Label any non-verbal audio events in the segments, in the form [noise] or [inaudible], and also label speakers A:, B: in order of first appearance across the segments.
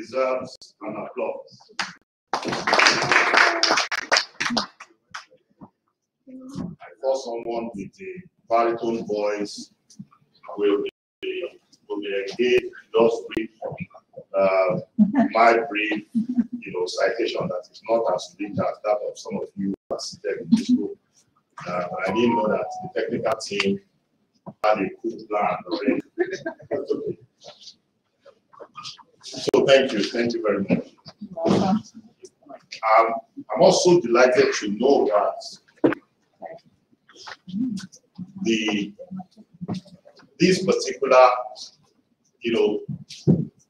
A: deserves an applause. I thought someone with a baritone voice will be, will be engaged, just brief, uh, [laughs] my brief, you know, citation that is not as rich as that of some of you seated in this room. Uh, I didn't know that the technical team had a good plan already. [laughs] So thank you, thank you very much. Um, I'm also delighted to know that the this particular, you know,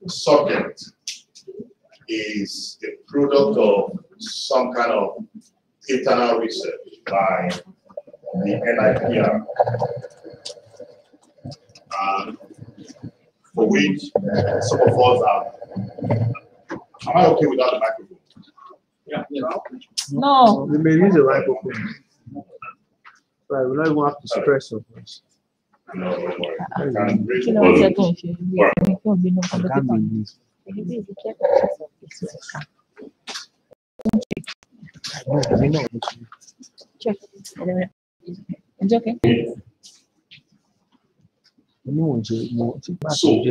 A: subject is a product of some kind of internal research by the NIPR, um, for which uh, some of us are. Am I okay without the microphone?
B: Yeah.
C: No.
D: We may use the microphone. Right, we don't even have to stress on this.
A: No, don't worry. Ah, I can ah.
C: raise
A: the
C: ló ń ṣe
A: volume.
C: tó ń ṣe? Ẹni tó ń bínú kan lókè kan.
D: use.
C: Èyí bí ìdí kẹ́kọ̀ọ́ ṣe sọ pé sí ẹ̀ka.
D: No, no,
C: Check. It's okay.
D: anyone should- mo- tí bá
A: So-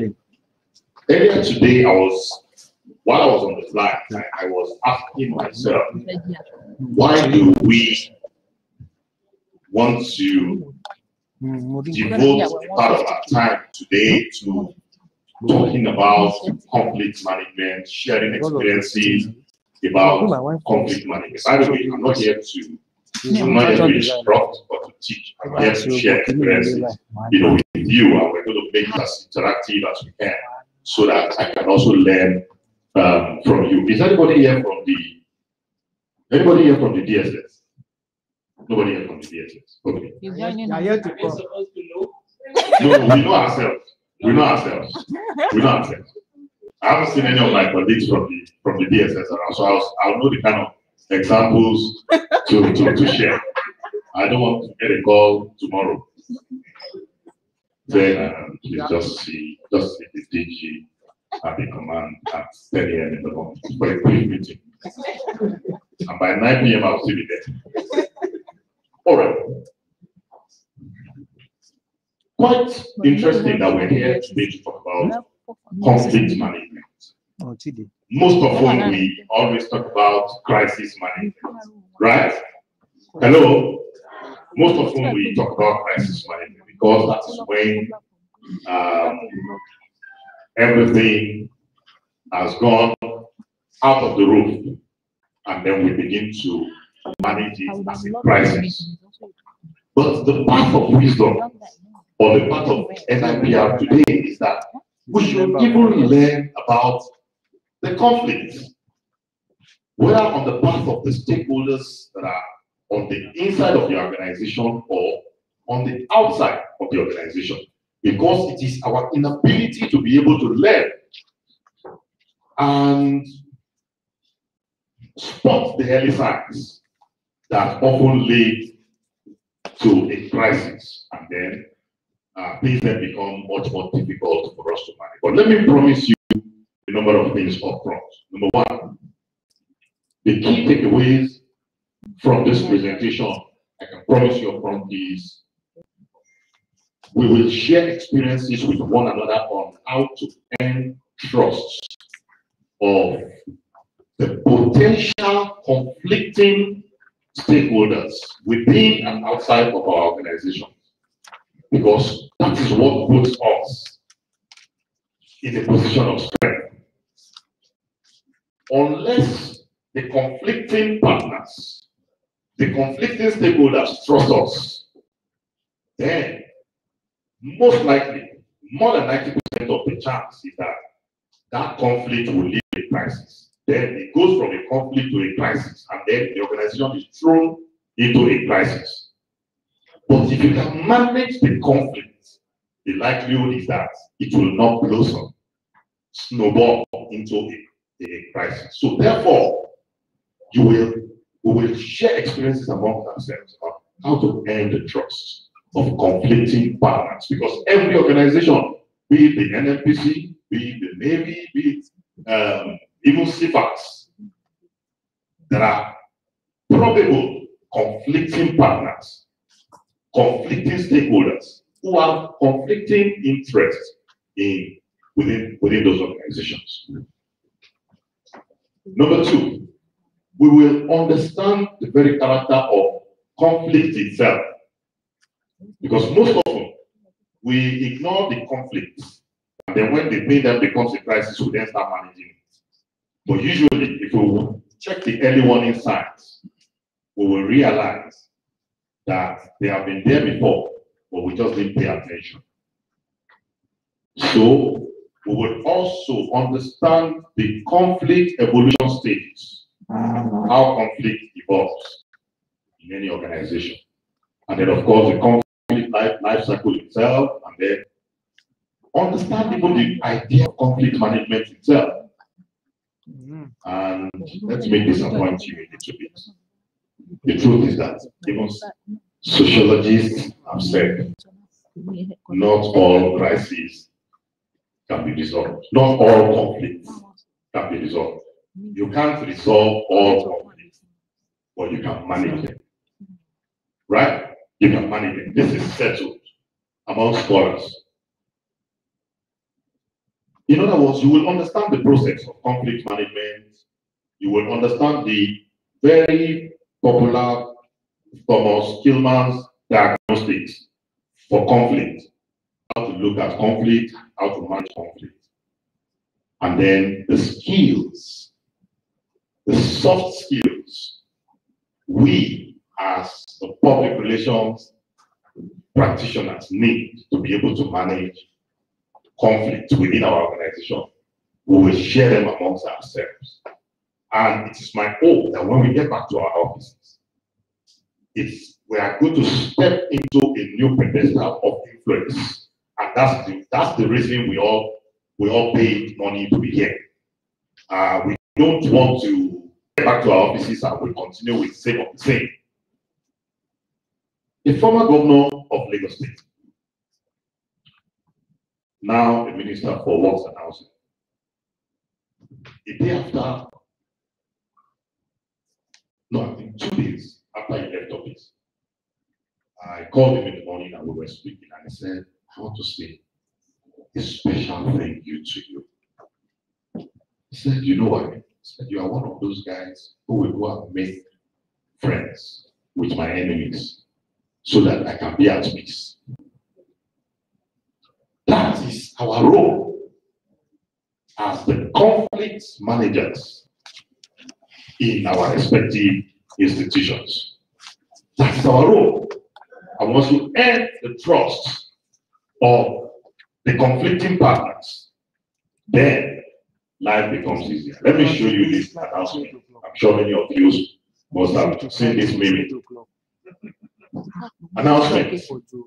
A: Earlier today, I was, while I was on the flight, I, I was asking myself, why do we want to devote a part of our time today to talking about conflict management, sharing experiences about conflict management. By the way, I'm not here to, I'm not here to instruct or to teach. I'm here to share experiences, you know, with you, and we're going to make it as interactive as we can, so that I can also learn um, from you. Is anybody here from the? Anybody here from the DSS? Nobody here from the DSS. Okay.
C: You're joining us.
D: to come.
B: supposed to know?
A: No, no, we know ourselves. We know ourselves. We know ourselves. I haven't seen any of my colleagues from the from the DSS around, so I'll, I'll know the kind of examples to, to, to share. I don't want to get a call tomorrow. Then uh, you just see just see the DG at the command at 10 a.m. in the morning for a quick meeting. And by 9 p.m. I'll still be there. All right. Quite interesting that we're here today to talk about conflict management. Most of whom we always talk about crisis management, right? Hello? Most of whom we talk about crisis management because that is when um, everything has gone out of the roof and then we begin to manage it as a crisis. But the path of wisdom or the path of NIPR today is that we should even learn about the conflict, whether on the part of the stakeholders that are on the inside of the organization or on the outside of the organization, because it is our inability to be able to learn and spot the early signs that often lead to a crisis, and then uh, things then become much more difficult for us to manage. But let me promise you a number of things up front. Number one, the key takeaways from this presentation, I can promise you up front is we will share experiences with one another on how to earn trust of the potential conflicting stakeholders within and outside of our organization. Because that is what puts us in a position of strength. Unless the conflicting partners, the conflicting stakeholders trust us, then most likely, more than 90% of the chance is that that conflict will lead to a crisis. Then it goes from a conflict to a crisis, and then the organization is thrown into a crisis. But if you can manage the conflict, the likelihood is that it will not blossom, snowball into a, a crisis. So therefore, you will we will share experiences among ourselves about how to earn the trust of conflicting partners. Because every organization, be it the NNPC, be it the Navy, be it um, even CFAX, there are probable conflicting partners, conflicting stakeholders who have conflicting interests in within within those organizations. Number two, we will understand the very character of conflict itself. Because most often we ignore the conflict, and then when the pain then becomes a crisis, we then start managing it. But usually, if we check the early warning signs, we will realize that they have been there before, but we just didn't pay attention. So we will also understand the conflict evolution stages, how conflict evolves in any organization. And then, of course, the conflict life, life cycle itself, and then understand even the idea of conflict management itself. And let me disappoint you a little bit. The truth is that even sociologists have said not all crises can be resolved. Not all conflicts can be resolved. You can't resolve all conflicts, but you can manage them. Right? You can manage them. This is settled among scholars. In other words, you will understand the process of conflict management. You will understand the very popular Thomas Kilmann's diagnostics for conflict, how to look at conflict, how to manage conflict. And then the skills, the soft skills we as the public relations practitioners need to be able to manage conflict within our organization. We will share them amongst ourselves. And it is my hope that when we get back to our offices, it's we are going to step into a new pedestal of influence. And that's the that's the reason we all we all pay money to be here. Uh, we don't want to get back to our offices and we continue with same of the same. The former governor of Lagos State, now the minister for works and housing, a day after, no, I think two days after he left office, I called him in the morning and we were speaking and he said, I want to say a special thank you to you. He said, you know what? He said, you are one of those guys who will go and make friends with my enemies so that I can be at peace. That is our role as the conflict managers in our respective institutions. That is our role. And once you earn the trust of the conflicting partners, then life becomes easier. Let me show you this announcement. I'm sure many of you must have seen this meme. Announcement.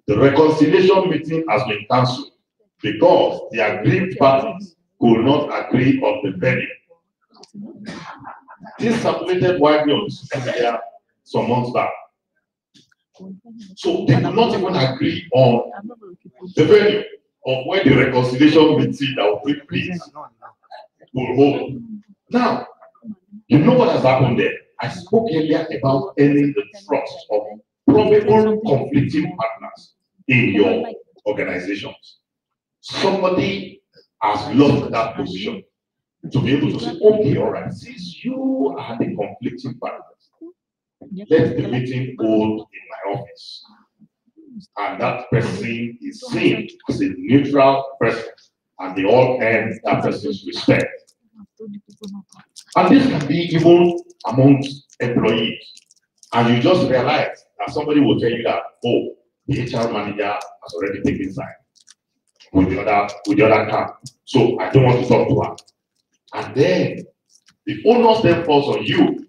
A: The reconciliation meeting has been cancelled because the aggrieved parties could not agree on the venue. This circulated widely on social media some months back. So they could not even agree on the venue of where the reconciliation meeting that will take place will hold. Now, you know what has happened there? I spoke earlier about earning the trust of probable conflicting partners in your organizations. Somebody has lost that position to be able to say, okay, all right, since you are the conflicting partners, let the meeting hold in my office. And that person is seen as a neutral person, and they all earn that person's respect. And this can be even amongst employees. And you just realize that somebody will tell you that, oh, the HR manager has already taken side with the other with the other camp. So I don't want to talk to her. And then the onus then falls on you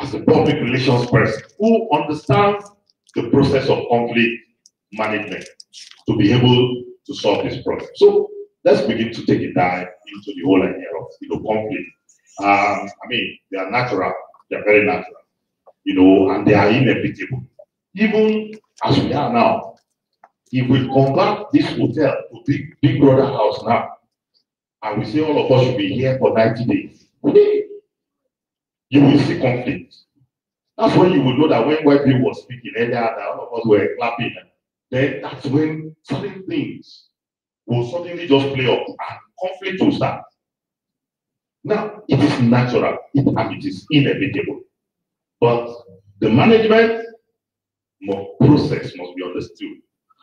A: as a public relations person who understands the process of conflict management to be able to solve this problem. So let's begin to take a dive into the whole idea of you know conflict. Um, I mean, they are natural, they are very natural, you know, and they are inevitable. Even as we are now, if we convert this hotel to big big brother house now, and we say all of us should be here for 90 days, you will see conflict. That's when you will know that when white people was speaking earlier, that all of us were clapping, then that's when certain things will suddenly just play up and conflict will start. Now, it is natural it, and it is inevitable. But the management process must be understood.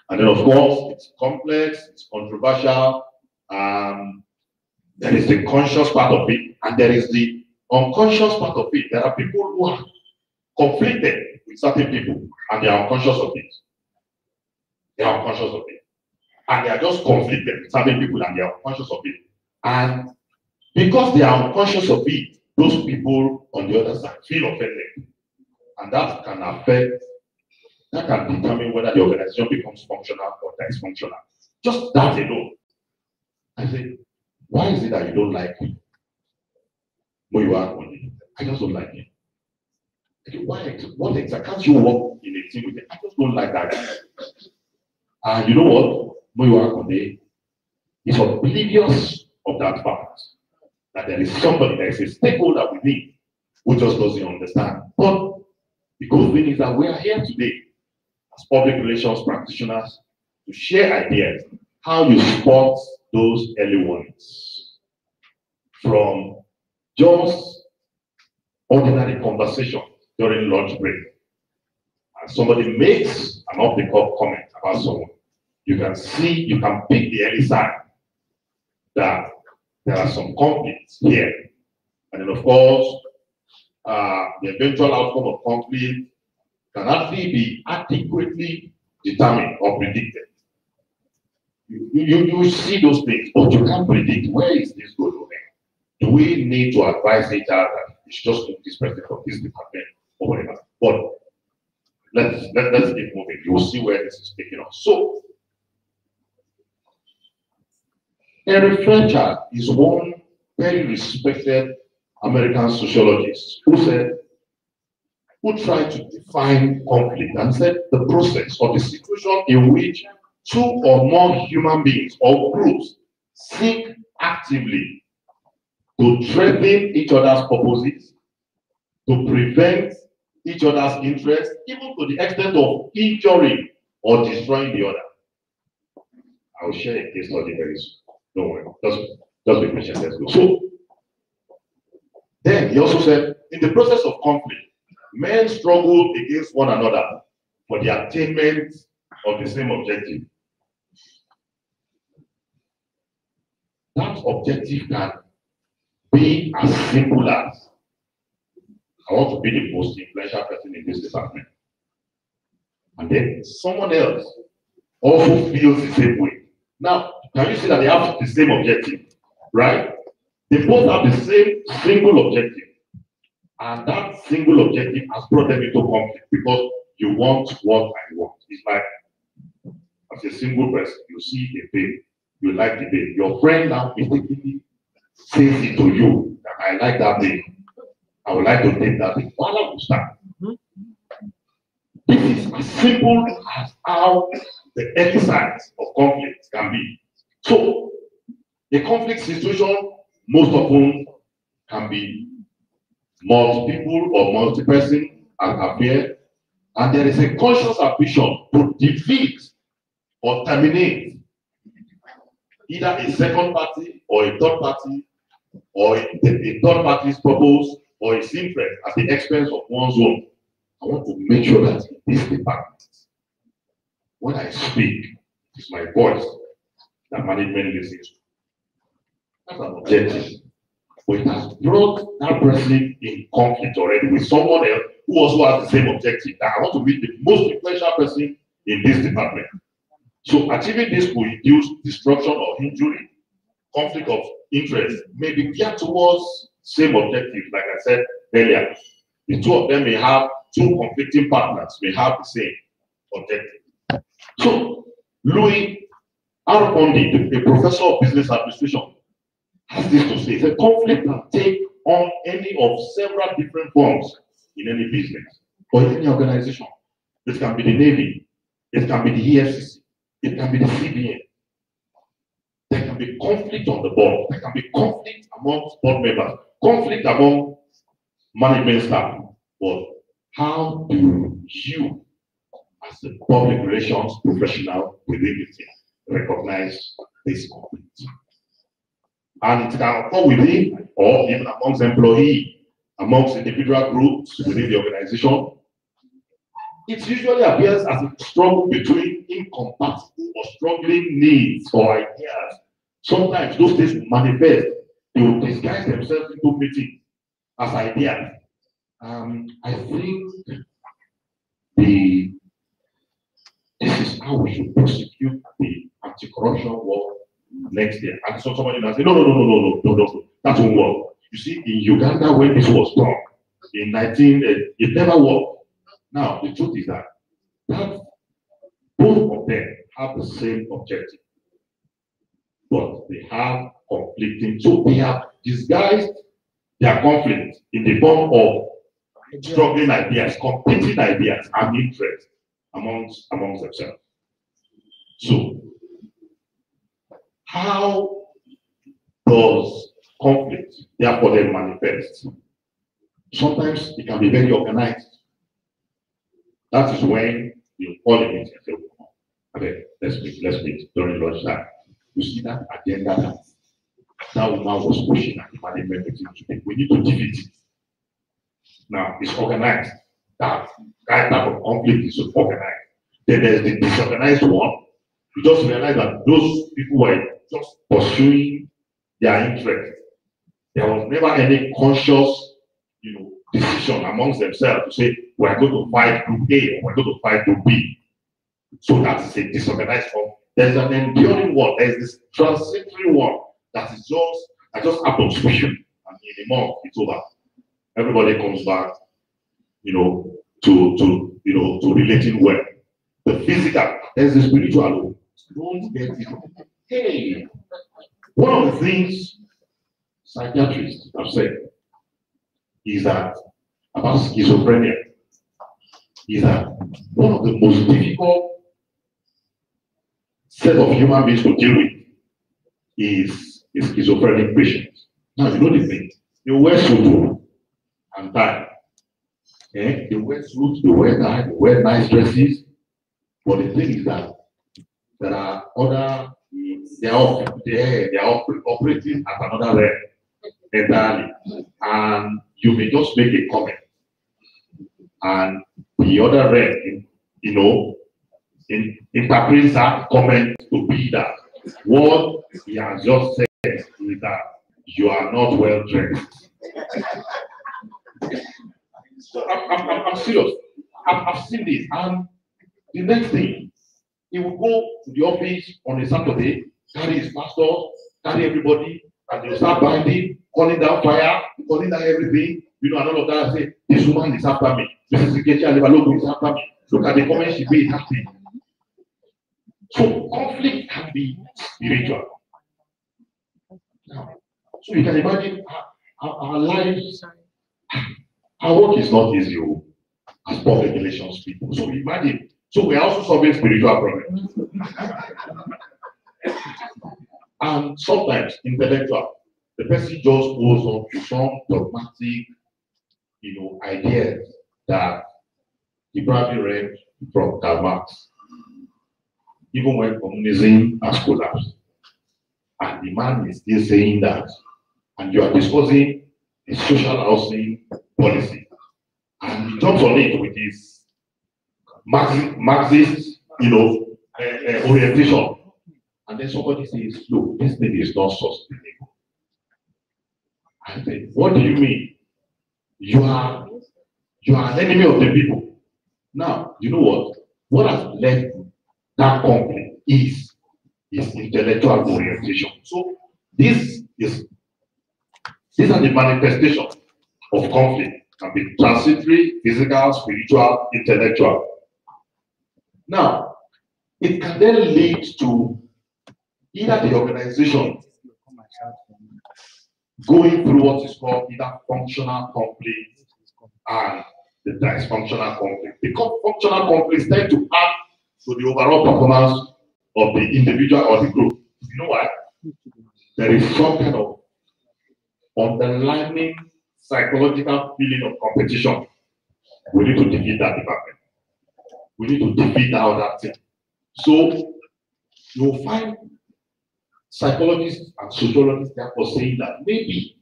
A: And then, of course, it's complex, it's controversial, um, there is the conscious part of it, and there is the unconscious part of it. There are people who are conflicted with certain people, and they are unconscious of it. They are unconscious of it. And they are just conflicted with certain people, and they are unconscious of it. And because they are unconscious of it, those people on the other side feel offended. And that can affect, that can determine whether the organization becomes functional or dysfunctional. Just that alone. I say, why is it that you don't like me? When you are on it, I just don't like him. Okay, why? What exactly? Can't you work in a team with him? I just don't like that guy. And you know what? When you are on it, is oblivious of that fact that there is somebody, there is a stakeholder with me who just doesn't understand. But the good thing is that we are here today as public relations practitioners to share ideas how you spot those early warnings from just ordinary conversation during lunch break. And somebody makes an off the cuff comment about someone. You can see, you can pick the early sign that there are some conflicts here. And then, of course, uh, the eventual outcome of conflict can actually be adequately determined or predicted. You, you, you see those things, but you can't predict where is this going. We need to advise each other that should just this person from this department or whatever? But let's let, let's keep moving. You will see where this is taking us. So Henry Fletcher is one very respected American sociologist who said, who tried to define conflict and said the process or the situation in which two or more human beings or groups seek actively to threaten each other's purposes, to prevent each other's interests, even to the extent of injuring or destroying the other. I will share a case study very soon. Don't worry, just, just be patient. Let's go. So, then he also said, in the process of conflict, men struggle against one another for the attainment of the same objective. That objective can be as simple as I want to be the most influential person in this department. And then someone else also feels the same way. Now, can you see that they have the same objective, right? They both have the same single objective. And that single objective has brought them into conflict because you want what I want. It's like, as a single person, you see a babe, you like the babe. Your friend now mistakenly says it to you that I like that babe. I would like to take that babe. Why not start? This is as simple as how the exercise of conflict can be. So, a conflict situation most often can be multi people or multi person affair, and there is a conscious ambition to defeat or terminate either a second party or a third party or a, a third party's purpose or its interest at the expense of one's own. I want to make sure that in this department, when I speak, it's my voice that management listens to. That's an objective. But it has brought that person in conflict already with someone else who also has the same objective. That I want to be the most influential person in this department. So achieving this will reduce destruction or injury, conflict of interest, may be geared towards same objective, like I said earlier. The two of them may have two conflicting partners, may have the same objective. So Louis R. Pondy, a professor of business administration, has this to say. The conflict can take on any of several different forms in any business or any organization. It can be the Navy, it can be the EFCC, it can be the CBN. There can be conflict on the board. There can be conflict among board members, conflict among management staff. But how do you, as a public relations professional within the team, recognize this conflict? And it can occur within or even amongst employee, amongst individual groups within the organization. It usually appears as a struggle between incompatible or struggling needs or ideas. Sometimes those things manifest. They will disguise themselves into meetings as ideas. Um, I think the this is how we should prosecute the anti-corruption work next year. And so somebody will say, no, no, no, no, no, no, no, no, that won't work. You see, in Uganda, when this was done, in 19, uh, it never worked. Now, the truth is that, that both of them have the same objective, but they have conflicting. So they have disguised their conflict in the form of struggling ideas, competing ideas, and interests amongst amongst themselves. So, how does conflict therefore then manifest? Sometimes it can be very organized. That is when you call meeting and say, okay, let's meet, let's meet during lunchtime. You see that agenda that that woman was pushing at the management meeting today. We need to defeat it. Now it's organized. That kind of conflict is organized. Then there's the disorganized one. You just realize that those people were just pursuing their interest. There was never any conscious, you know, decision amongst themselves to say we're going to fight group A or we're going to fight group B. So that's a disorganized form. There's an enduring one. There's this transitory one that is just I just happen to and in a month it's over. Everybody comes back, you know, to to you know to relating well. The physical, there's the spiritual. Don't get it. Hey, one of the things psychiatrists have said is that about schizophrenia is one of the most difficult set of human beings to deal with is a schizophrenic patient. Now you know the thing. They wear suit and tie. Eh? They wear suits, they wear tie, they wear nice dresses. But the thing is that there are other they are they, they are operating at another level entirely. And you may just make a comment. And the other red, you know, in, interprets that comment to be that what he has just said is that you are not well dressed. so I'm, I'm, I'm, serious. I've, I've seen this. And the next thing, he will go to the office on a Saturday, carry his pastor, carry everybody, and they'll start binding, calling down fire, calling down everything. You know, and all of that. I say, this woman is after me. Ikechi Alibalogo is after me. Look at the comments she made happening. So conflict can be spiritual. So you can imagine our, our, lives, our work is not easy oh, as public relations people. So imagine, so we are also solving spiritual problems. [laughs] and sometimes intellectual, the person just goes on to some dogmatic, you know, ideas that he probably read from Karl Marx even when communism has collapsed. And the man is still saying that. And you are discussing a social housing policy. And he jumps on it with his Marxist, Marxist you know, uh, uh, orientation. And then somebody says, look, this thing is not sustainable. I said, what do you mean? You are you are an enemy of the people. Now, you know what? What has led that conflict is is intellectual orientation. So this is these are the manifestations of conflict can be transitory, physical, spiritual, intellectual. Now, it can then lead to either the organization going through what is called either functional conflict and the dysfunctional conflict. Because functional conflicts tend to add to the overall performance of the individual or the group. You know why? there is some kind of underlying psychological feeling of competition. We need to defeat that department. We need to defeat that other thing. So you'll find psychologists and sociologists therefore saying that maybe,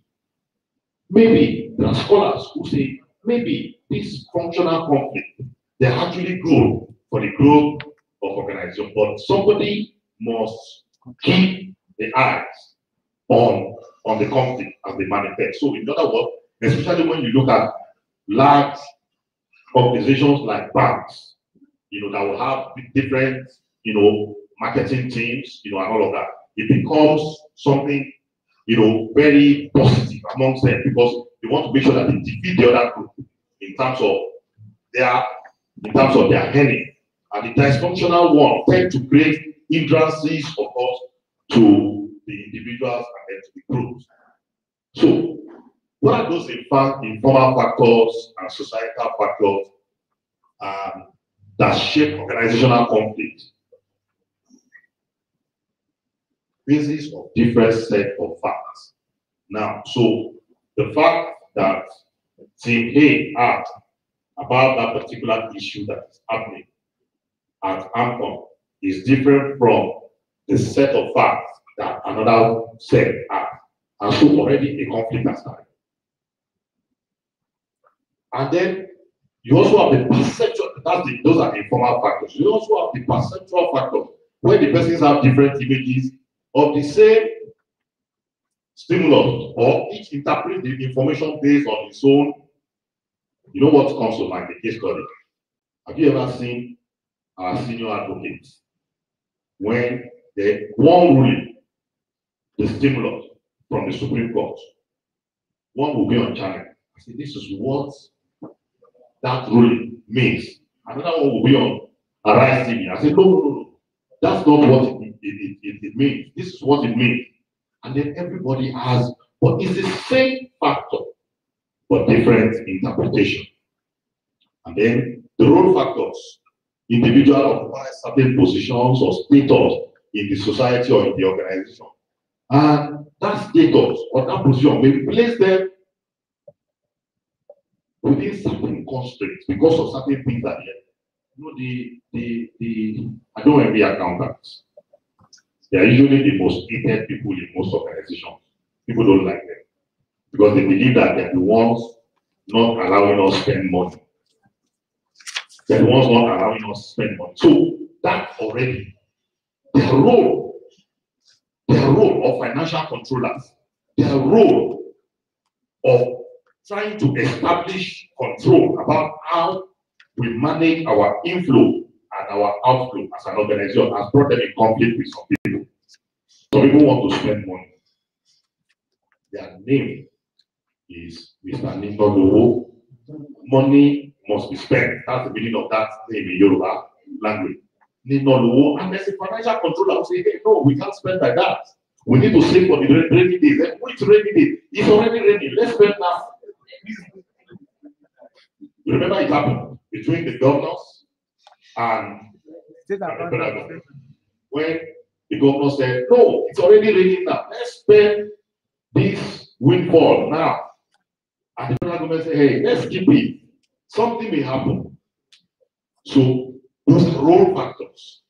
A: maybe there are scholars who say maybe this functional conflict, they actually grow for the growth of organization, but somebody must keep the eyes on on the conflict as they manifest. So in other words, especially when you look at large organizations like banks, you know, that will have different, you know, marketing teams, you know, and all of that, it becomes something, you know, very positive amongst them because they want to make sure that they defeat the other group in terms of their in terms of their earning. And the dysfunctional one tend to create hindrances, of course, to the individuals and then to the groups. So, what are those informal factors and societal factors um, that shape organizational conflict? Basis of different set of facts. Now, so the fact that Team A asked about that particular issue that is happening at AMCON is different from the set of facts that another set has. And so already a conflict has started. And then you also have the perceptual, that's the, those are the informal factors. You also have the perceptual factors, where the persons have different images of the same stimulus, or each interpret the information based on its own. You know what comes to mind, the case study. Have you ever seen our senior advocates when the one ruling, the stimulus from the Supreme Court, one will be on channel. I say, this is what that ruling means. Another one will be on Arise TV. I said, no, no, no, that's not what it, it, it, it means. This is what it means. And then everybody has, but it's the same factor, but different interpretation. And then the role factors, individual occupy certain positions or status in the society or in the organization. And that status or that position may place them within certain constraints because of certain things that you know the the the I don't be accountants. They are usually the most hated people in most organizations. People don't like them because they believe that they're the ones not allowing us spend money. They're the ones not allowing us spend money. So that already their role, their role of financial controllers, their role of trying to establish control about how we manage our inflow and our outflow as an organization has brought them in conflict with some people. Some people want to spend money. Their name is Mr. Nintendo. Money must be spent. That's the meaning of that name in Yoruba language. Nintendo. And there's a financial controller who say, hey, no, we can't spend like that. We need to save for the rainy days. And which rainy day? It's already raining. Let's spend now. You remember it happened between the governors and
D: Say that
A: and the government. when the governor said, No, it's already raining now. Let's spend this windfall now. And the government said, Hey, let's keep it. Something may happen. So those are role factors.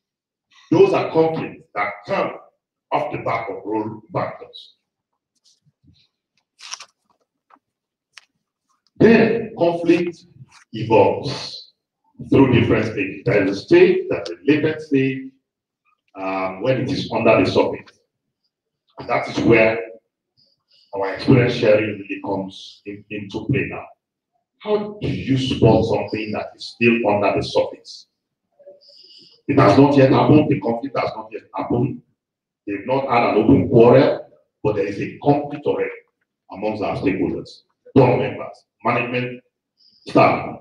A: Those are conflicts that come off the back of role factors. Then conflict evolves through different stages. There is a stage, there's a latent um, when it is under the surface. And that is where our experience sharing really comes in- into play now. How do you spot something that is still under the surface? It has not yet happened, the conflict has not yet happened. They've not had an open quarrel, but there is a conflict already amongst our stakeholders, board members, management, staff.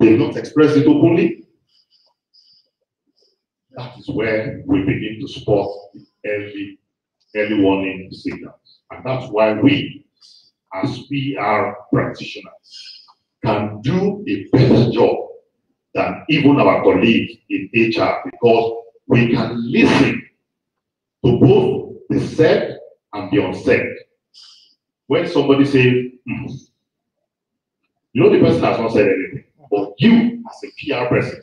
A: They've not expressed it openly. That is where we begin to spot early, early warning signals. And that's why we, as PR practitioners, can do a better job than even our colleagues in HR because we can listen to both the said and the unsaid. When somebody says, "Hmm," you know the person has not said anything, but you as a PR person,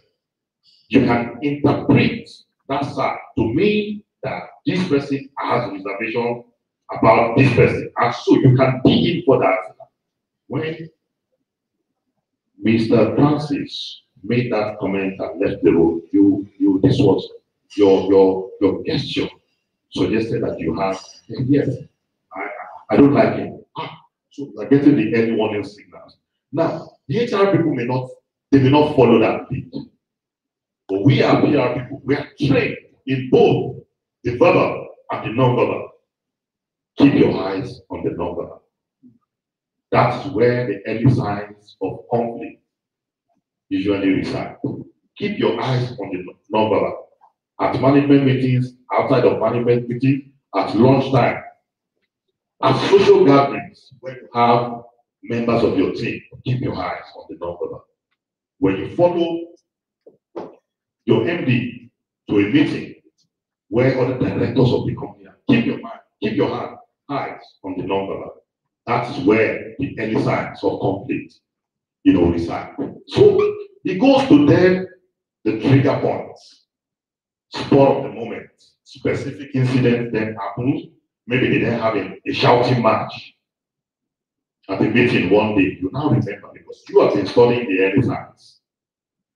A: you can interpret that to mean that this person has reservation about this person, and so you can dig in for that. When Mr. Francis made that comment and left the room, you, you, this was your, your, your gesture suggested that you have, yes, I, I don't like it. Ah, so you're getting the early warning signals. Now, the HR people may not, they may not follow that lead. But we are PR people, we are trained in both the verbal and the non-verbal. Keep your eyes on the non-verbal. That's where the early signs of conflict usually reside. Keep your eyes on the non-verbal. At management meetings, outside of management meetings, at lunchtime, at social gatherings, when you have members of your team, keep your eyes on the non-verbal. When you follow your MD to a meeting where other directors of the company are, keep your mind, keep your hand, eyes on the non-verbal. That is where the early signs of conflict, you know, reside. So it goes to then the trigger points, spur of the moment, specific incident then happens. Maybe they then have a, a shouting match at the meeting one day. You now remember because you have been studying the early signs.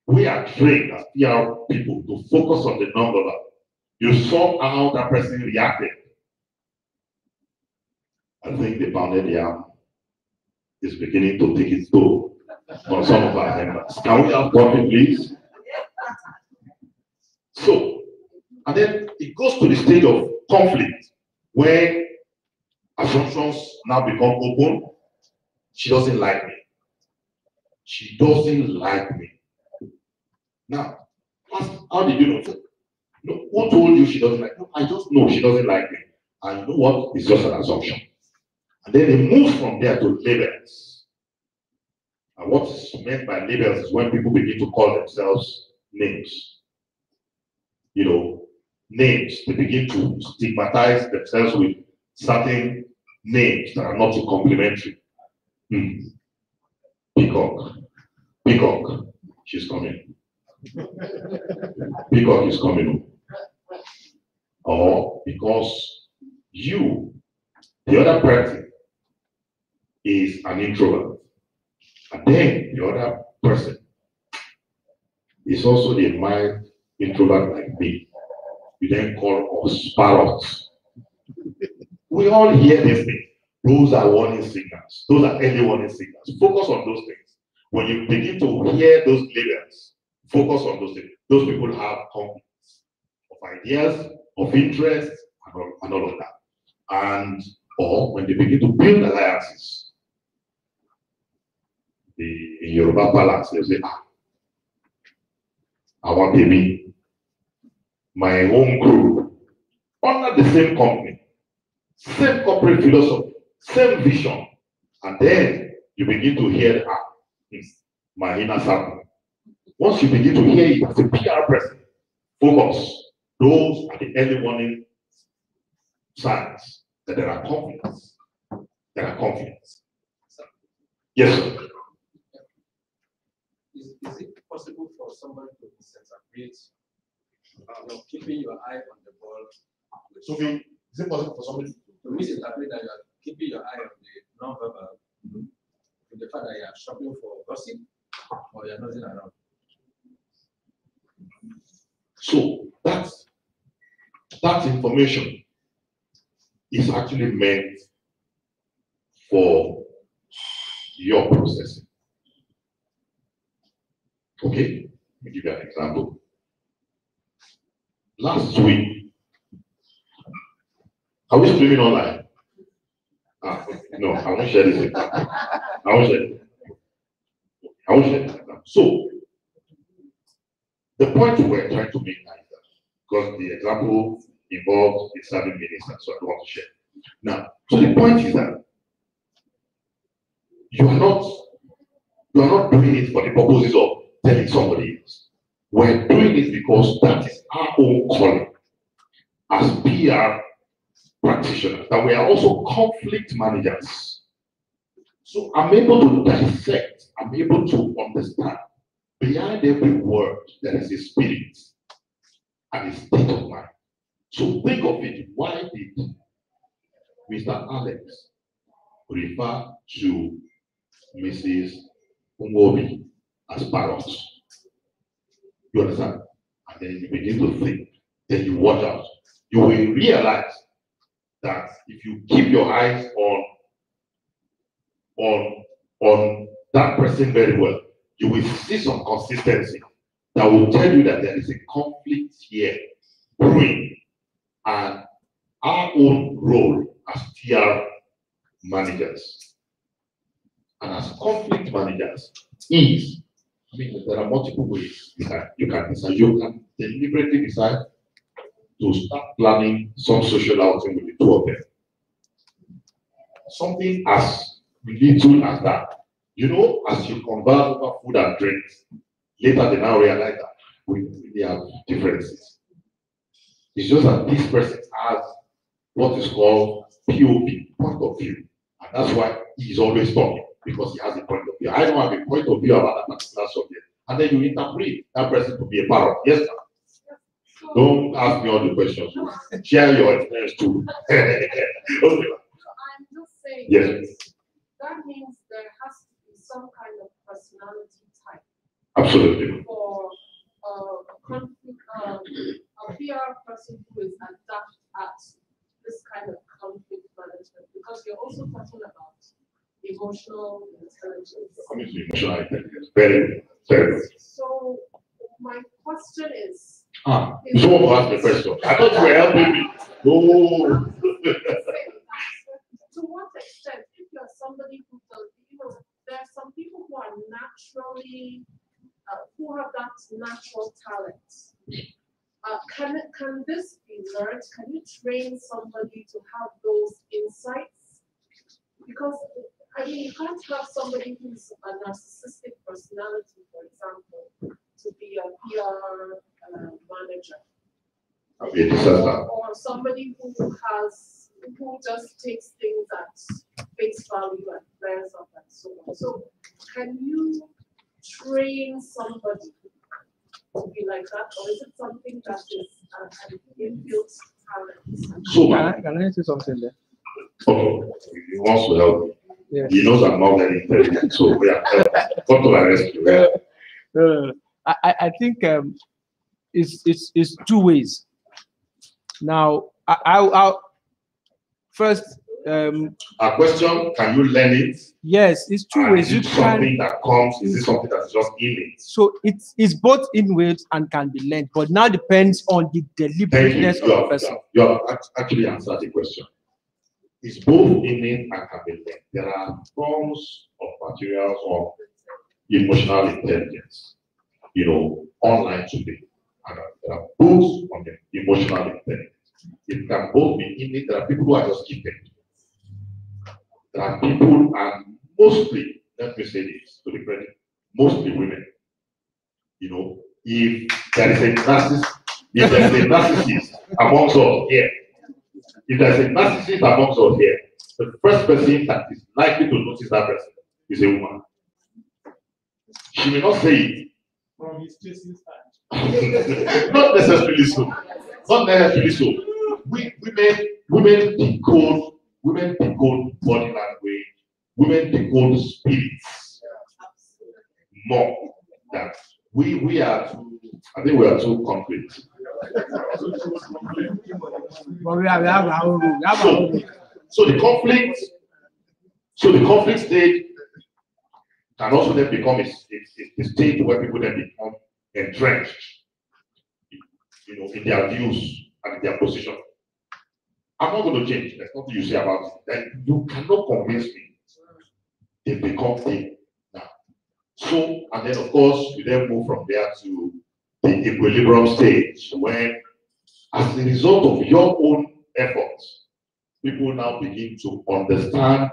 A: We are trained as PR people to focus on the non-verbal. You saw how that person reacted. I think the pounded yam is beginning to take its toll on some of our members. Can we have coffee, please? So, and then it goes to the stage of conflict where assumptions now become open. She doesn't like me. She doesn't like me. Now, how did you know? No, who told you she doesn't like me? I just know she doesn't like me. And you know what? It's just an assumption. And then they move from there to labels. And what's meant by labels is when people begin to call themselves names. You know, names. They begin to stigmatize themselves with certain names that are not complimentary. Hmm. Peacock. Peacock. She's coming. Peacock is coming. Or because you, the other person, is an introvert. And then the other person is also a mild introvert like me. You then call us parrots. We all hear these things. Those are warning signals. Those are early warning signals. Focus on those things. When you begin to hear those labels, focus on those things. Those people have conflicts of ideas, of interests, and all, and all of that. And or when they begin to build alliances, the in Yoruba balance, they say, ah, I want to be my own group under the same company, same corporate philosophy, same vision. And then you begin to hear, ah, my inner circle. Once you begin to hear it as a PR person, focus. Those are the early warning signs that there are conflicts. There are conflicts. Yes, sir.
B: Is, is it possible for somebody to misinterpret, uh, keeping your eye on the ball?
A: Sophie, is it possible for somebody
B: To misinterpret that you are keeping your eye on the non-verbal, to the fact that you are shopping for gossip, or you are nothing around.
A: So that that information is actually meant for your processing. Okay, let me give you an example. Last week, are we streaming online? Ah, no, I won't share this. I won't share. I won't share. So, the point we're trying to make now is that because the example involves a serving minister, so I don't want to share. Now, so the point is that you are not you are not doing it for the purposes of telling somebody else. We're doing it because that is our own calling as PR practitioners, that we are also conflict managers. So I'm able to dissect, I'm able to understand behind every word there is a spirit and a state of mind. So think of it. Why did Mr. Alex refer to Mrs. Ungobi as parrots? You understand? And then you begin to think, then you watch out. You will realize that if you keep your eyes on on on that person very well, you will see some consistency that will tell you that there is a conflict here brewing and our own role as PR managers and as conflict managers is I mean there are multiple ways you can you can decide you can deliberately decide to start planning some social outing with the two of them. Something as little as that. You know, as you converse over food and drinks, later they now realize that we really have differences. It's just that this person has what is called POV, point of view. And that's why he's always talking, because he has a point of view. I don't have a point of view about that particular subject. And then you interpret that person to be a parrot. Yes, sir. Don't ask me all the questions. Share your experience too. [laughs] okay.
E: I'm just saying.
A: Yes.
E: That means there has to be some kind of personality type
A: Absolutely.
E: for uh, a conflict, um, a PR person who is adept at this kind of conflict management, because you're also talking about emotional intelligence.
A: To emotional intelligence. Very, very good.
E: So my question is,
A: Ah, someone will ask the question. I thought you were helping me. Oh. [laughs]
E: to what extent, if you're somebody who does, there are some people who are naturally, uh, who have that natural talent. Uh, can can this be learned? Can you train somebody to have those insights? Because, I mean, you can't have somebody who's a narcissistic personality, for example, to be a PR uh, manager.
A: Disaster.
E: Or somebody who has, who just takes things at face value and flares up and so on. So can you train somebody to be like that, or is it something that is uh, an inbuilt talent?
A: So,
D: Can I, can I say something there?
A: oh, he wants to help me.
D: Yeah.
A: He knows I'm not very intelligent, so we are come to my rescue. Yeah. [laughs]
D: Uh, I, I- I think um, it's, it's, it's two ways. Now, I, I, I'll, first, um,
A: A question, can you learn it?
D: yes, it's two
A: And
D: ways.
A: is it
D: can,
A: something that comes, is it something that's just innate?
D: so it's, it's both inward and can be learned, but now depends on the
A: Thank you.
D: deliberateness of
A: You
D: the
A: have,
D: person.
A: you have actually answered the question. It's both innate and can be learned. There are forms of materials of emotional intelligence, you know, online today. And uh, there are books on the emotional intelligence. It can both be innate. There are people who are just gifted. There are people, and mostly, let me say this to the credit, mostly women. You know, if there is a narcissist, if there is a narcissist amongst us here, if there is a narcissist amongst us here, the first person that is likely to notice that person is a woman. She may not say it.
B: From his chasing [laughs]
A: not necessarily so. Not necessarily so. We women women decode women decode body language, women decode spirits more than we we are too I think we are too concrete.
D: But we have, we have our own rule. We have our own rule.
A: So the conflict, so the conflict stage can also then become a, a, a stage where people then become entrenched, you know, in their views and their position. I'm not going to change. There's nothing you say about it. You cannot convince me. They become thing now. So, and then of course, you then move from there to the equilibrium stage when, as a result of your own efforts, people now begin to understand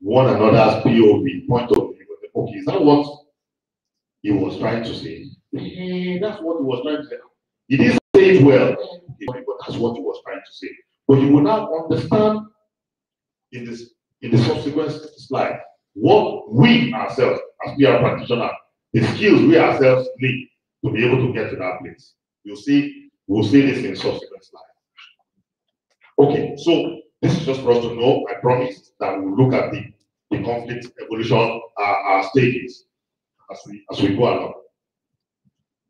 A: one another's POV, point of view. Okay, is that what he was trying to say? Eh, that's what he was trying to say. He didn't say it well, but that's what he was trying to say. But you will now understand in this in the subsequent slide what we ourselves, as we are practitioners, the skills we ourselves need to be able to get to that place. You'll see, we'll see this in subsequent slides. Okay, so this is just for us to know. I promise that we'll look at the, the conflict evolution uh, uh, stages as we as we go along.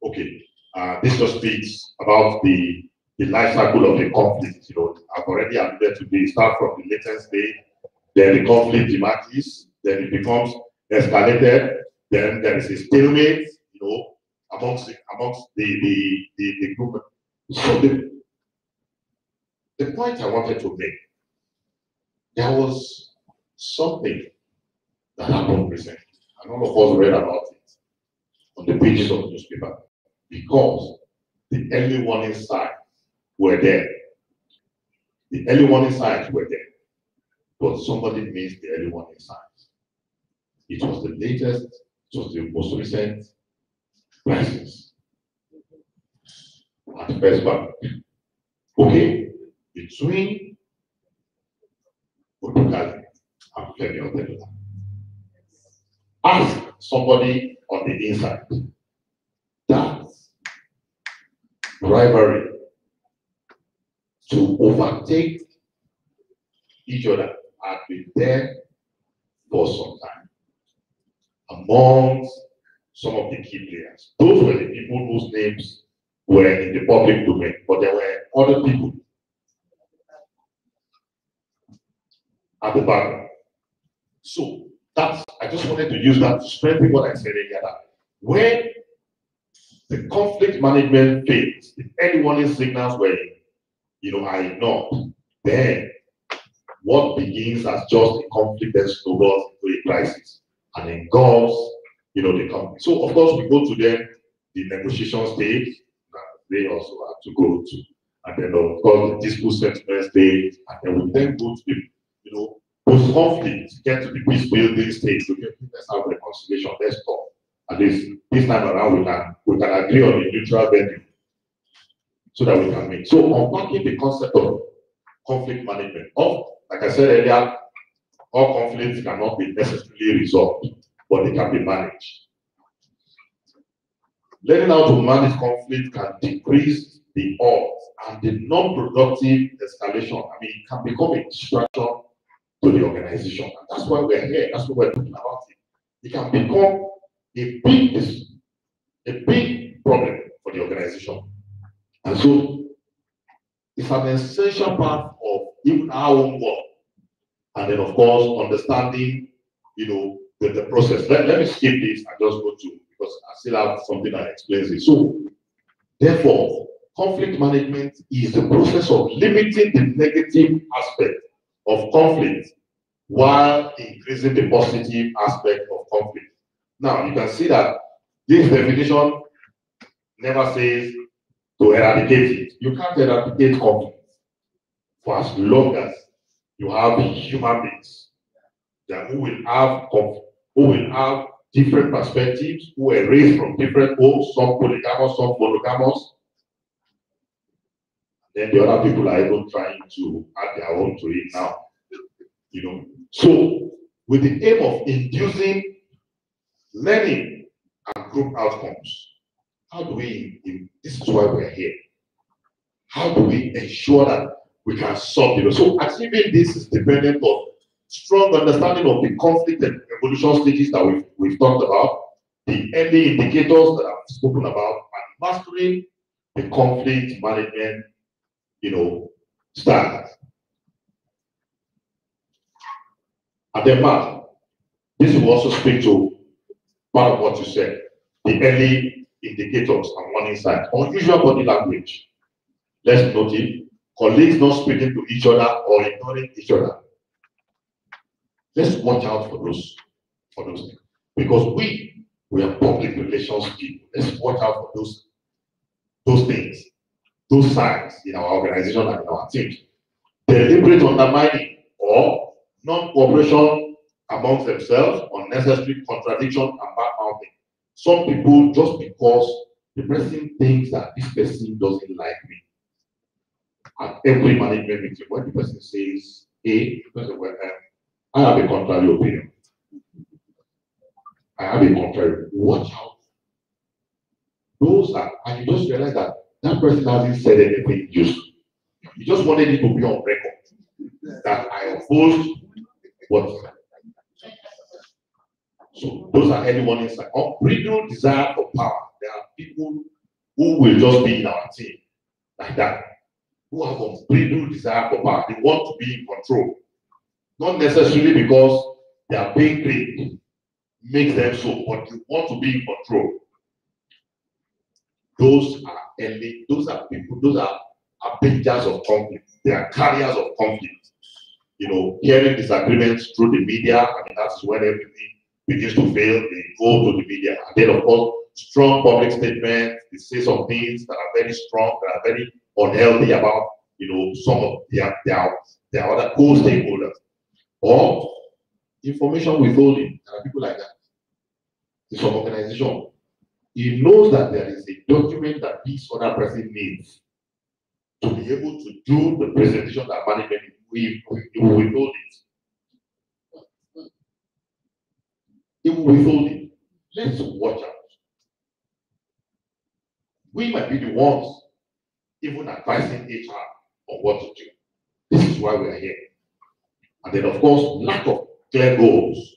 A: Okay, uh, this just speaks about the the life cycle of the conflict. You know, I've already alluded to this. Start from the latent state, then the conflict emerges, then it becomes escalated, then there is a stalemate. You know, amongst the, amongst the the the, the group. So the the point I wanted to make, there was something that happened recently, and all of us read about it on the pages of the newspaper because the early warning signs were there. The early warning signs were there, but somebody missed the early warning signs. It was the latest, it was the most recent crisis at First Bank. Okay, between Odugali and Femi. Ask somebody on the inside that rivalry to overtake each other had been there for some time amongst some of the key players. Those were the people whose names were in the public domain, but there were other people at the back. So that's I just wanted to use that to strengthen what I said earlier. When the conflict management fails, if anyone is signals were, you know, are ignored, then what begins as just a conflict then snowballs into a crisis and engulfs, you know, the company. So of course we go to them the negotiation stage that they also have to go to. And then of course the dispute settlement stage, and then we then go to the, you know, post conflict, get to the peace building stage. Okay, let's have reconciliation, let's talk. At least this time around we can we can agree on a neutral venue so that we can make. So unpacking the concept of conflict management. Of like I said earlier, all conflicts cannot be necessarily resolved, but they can be managed. Learning how to manage conflict can decrease the odds and the non-productive escalation. I mean, it can become a distraction to the organization. And that's why we're here. That's why we're talking about it. It can become a big, a big problem for the organization. And so it's an essential part of even our own work. And then, of course, understanding, you know, the, the process. Let, let me skip this and just go to, because I still have something that explains it. So, therefore, conflict management is the process of limiting the negative aspect of conflict while increasing the positive aspect of conflict. Now, you can see that this definition never says to eradicate it. You can't eradicate conflict for as long as you have human beings that who will have conflict, who will have different perspectives, who were raised from different homes, some polygamous, some monogamous. Then the other people are even trying to add their own to it now. You know, so with the aim of inducing learning and group outcomes, how do we, this is why we're here. How do we ensure that we can solve it? So achieving this is dependent on strong understanding of the conflict and evolution stages that we've, we've talked about, the early indicators that I've spoken about, and mastering the conflict management, you know, standards. And then, Matt, this will also speak to part of what you said, the early indicators and warning signs. Unusual body language. Let's note it. Colleagues not speaking to each other or ignoring each other. Let's watch out for those, for those things. Because we, we are public relations people. Let's watch out for those, those things, those signs in our organization and in our teams. Deliberate undermining or non-cooperation amongst themselves, unnecessary contradiction and. Some people, just because the person thinks that this person doesn't like me, at every management meeting, when the person says will, um, I have a contrary opinion. I have a contrary. Watch out. Those are, and you just realize that that person hasn't said anything useful. You just wanted it to be on record that I opposed what. So those are warning signs. Unbridled oh, desire for power. There are people who will just be in our team like that, who have unbridled desire for power. They want to be in control, not necessarily because they are being makes them so, but they want to be in control. Those are early, those are people, those are arbingers of conflict. They are carriers of conflict. You know, hearing disagreements through the media, I mean, that's when everything begins to fail. They go to the media. And then, of course, strong public statements, they say some things that are very strong, that are very unhealthy about, you know, some of their, their, their other co-stakeholders. Or information withholding. There are people like that. In some organization, he knows that there is a document that this other person needs to be able to do the presentation that management will withhold it. He will withhold it. Let's watch out. We might be the ones even advising HR on what to do. This is why we are here. And then, of course, lack of clear goals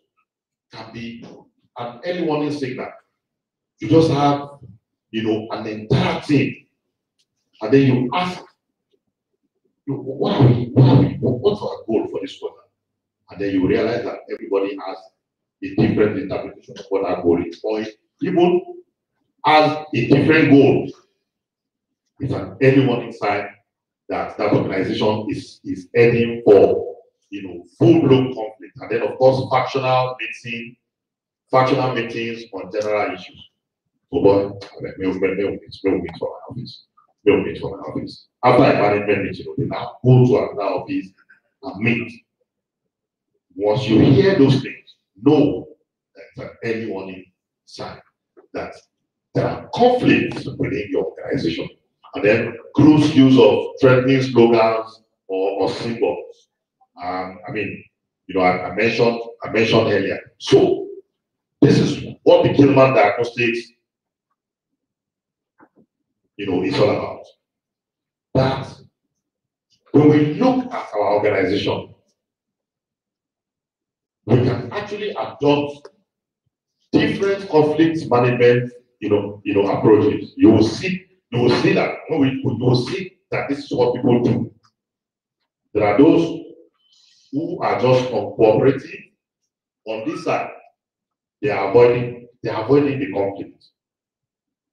A: can be an early warning signal. You just have, you know, an entire team, and then you ask, what are we, what are we, what's our goal for this quarter? And then you realize that everybody has a different interpretation of what our goal is, or even has a different goal. It's an early warning sign that that organization is, is heading for, you know, full-blown conflict. And then, of course, factional meeting, factional meetings on general issues. So, boy, we'll meet, we'll meet, we'll meet for my office. We'll meet for my office. After a management meeting, they now go to another office and meet. Once you hear those things, know that it's an early warning sign that there are conflicts within your organization. And then cruise use of threatening slogans or, or symbols. Um, I mean, you know, I, I mentioned I mentioned earlier. So this is what the Kilmann diagnostics, you know, is all about. That when we look at our organization, we can actually adopt different conflict management, you know, you know, approaches. You will see, you will see that when we, you will see that this is what people do. There are those who are just uncooperative on this side. They are avoiding, they are avoiding the conflict.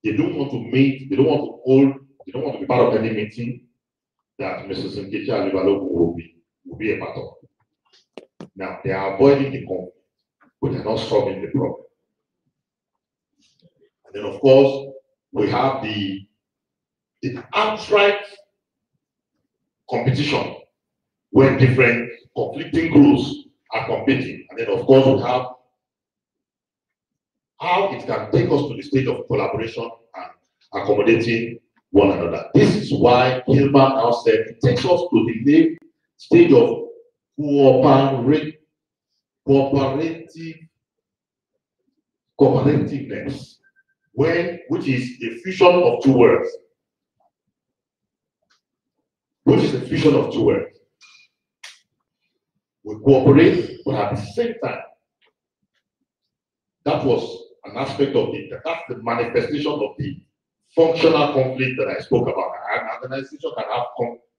A: They don't want to meet, they don't want to hold, they don't want to be part of any meeting that Mrs. Nkechi will be, will be a part of. Now, they are avoiding the conflict, but they're not solving the problem. And then, of course, we have the, the outright competition when different conflicting groups are competing. And then, of course, we have how it can take us to the stage of collaboration and accommodating one another. This is why Gilbert now said it takes us to the stage of cooperate, cooperative, cooperativeness, when which is a fusion of two words. Which is a fusion of two words. We cooperate, but at the same time, that was an aspect of it. That's the manifestation of the functional conflict that I spoke about. An organization can have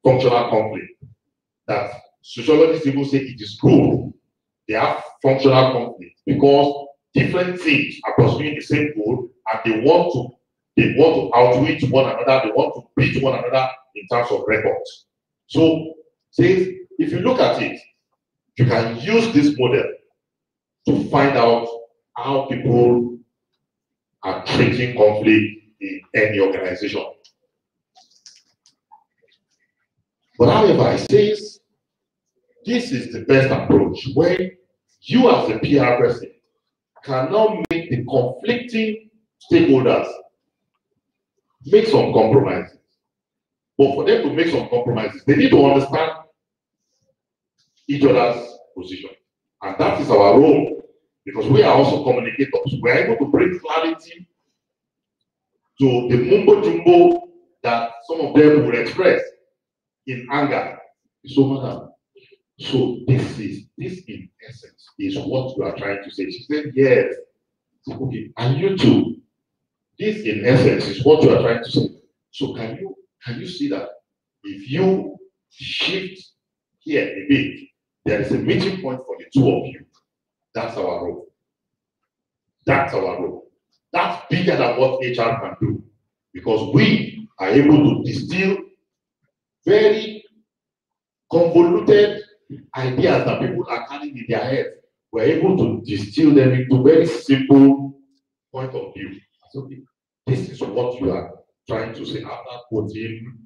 A: functional conflict. That sociologists even say it is good. They have functional conflict because different teams are pursuing the same goal and they want to they want to outwit one another, they want to beat one another in terms of records. So, says if you look at it, you can use this model to find out how people are treating conflict in any organization. But however, it says this is the best approach when you as a PR person cannot make the conflicting stakeholders make some compromises. But for them to make some compromises, they need to understand each other's position. And that is our role because we are also communicators. We are able to bring clarity to the mumbo jumbo that some of them will express in anger. So, madam, so this is this in essence is what you are trying to say. She said, Yes. Okay, and you too. This in essence is what you are trying to say. So can you can you see that if you shift here a bit, there is a meeting point for the two of you. That's our role. That's our role. That's bigger than what HR can do because we are able to distill very convoluted ideas that people are carrying in their heads. We're able to distill them into very simple point of view. So this is what you are trying to say after quoting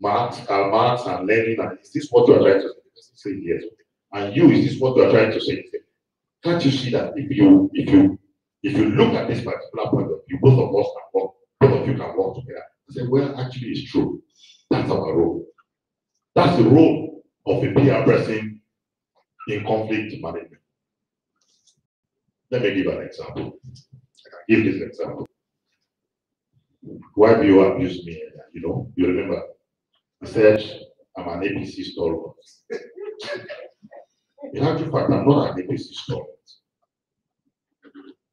A: Marx, Karl uh, Marx, and Lenin. And is this what you are trying to say yes. And you, is this what you are trying to say? Can't you see that if you if you if you look at this particular point of view, both of us can work, both of you can work together. I Say, well, actually, it's true. That's our role. That's the role of a PR person in conflict management. Let me give an example. I can give this example. Why do you abuse me? You know, you remember, I said, I'm an APC stalwart. [laughs] In actual fact, I'm not an APC stalwart.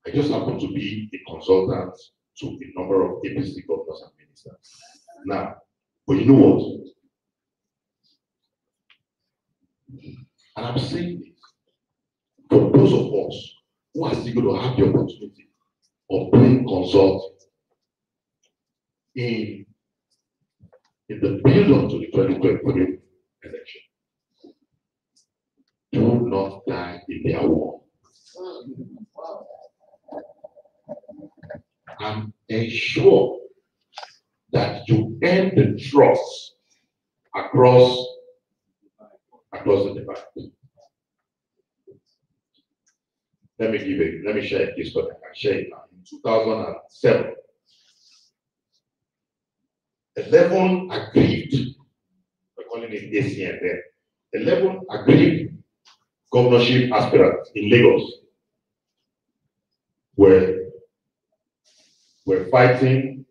A: I just happen to be a consultant to a number of APC governors and ministers. Now, but you know what? And I'm saying this for those of us who are still going to have the opportunity of being consulted in, in the build up to the 2023 election. Do not die in their war. And ensure that you earn the trust across across the divide. Let me give it, let me share this story. I can share it now. In 2007, 11 aggrieved, we're calling it ACN then, 11 aggrieved governorship aspirants in Lagos were, were fighting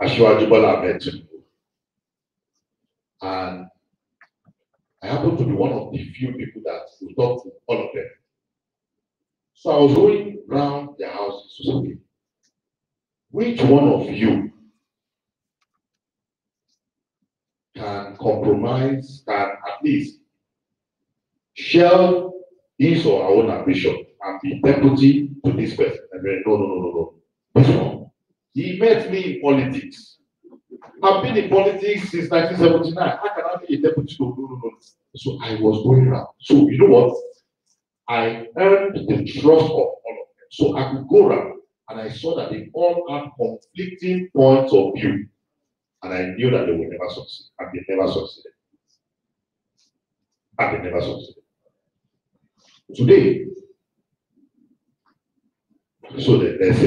A: Asiwaju Bola Ahmed I happen to be one of the few people that will talk to all of them. So I was going round their houses to say, "Okay, which one of you can compromise, can at least shelve his or her own ambition and be deputy to this person? And then, no, no, no, no, no. This one. He met me in politics. I've been in politics since 1979. How can I be a deputy to no, no, no? So I was going around. So you know what? I earned the trust of all of them. So I could go around and I saw that they all had conflicting points of view. And I knew that they would never succeed. And they never succeeded. And they never succeeded. Today, so that there's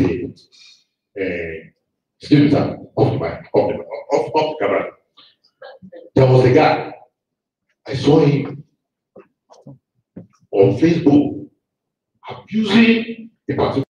A: a, excuse me, sir, off the mic, Guy, I saw him on Facebook abusing a particular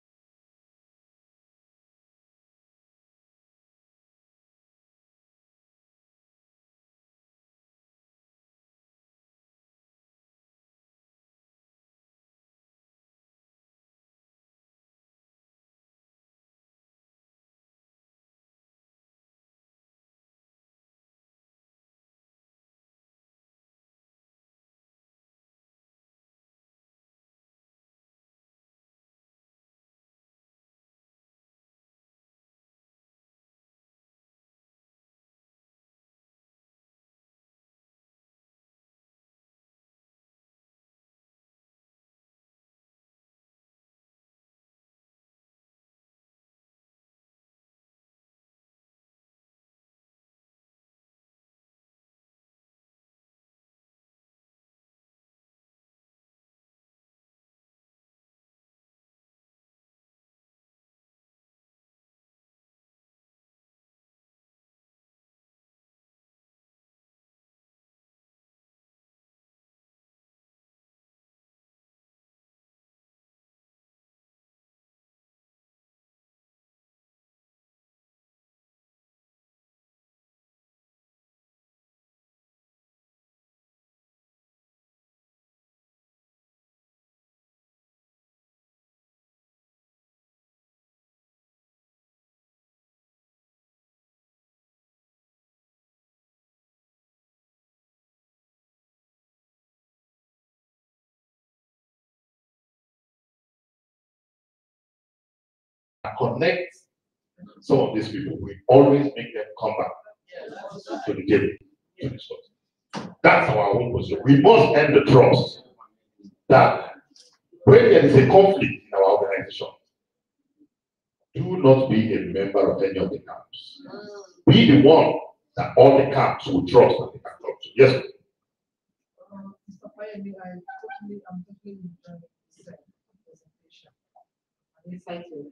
A: connect some of these people, we always make them come back to the discuss. That's our own position. We must end the trust that when there is a conflict in our organization, do not be a member of any of the camps. Be the one that all the camps will trust and they can talk to. Yes.
F: Um, Mr. Fayemi, I totally, I'm totally enjoying this uh, presentation. Thankfully,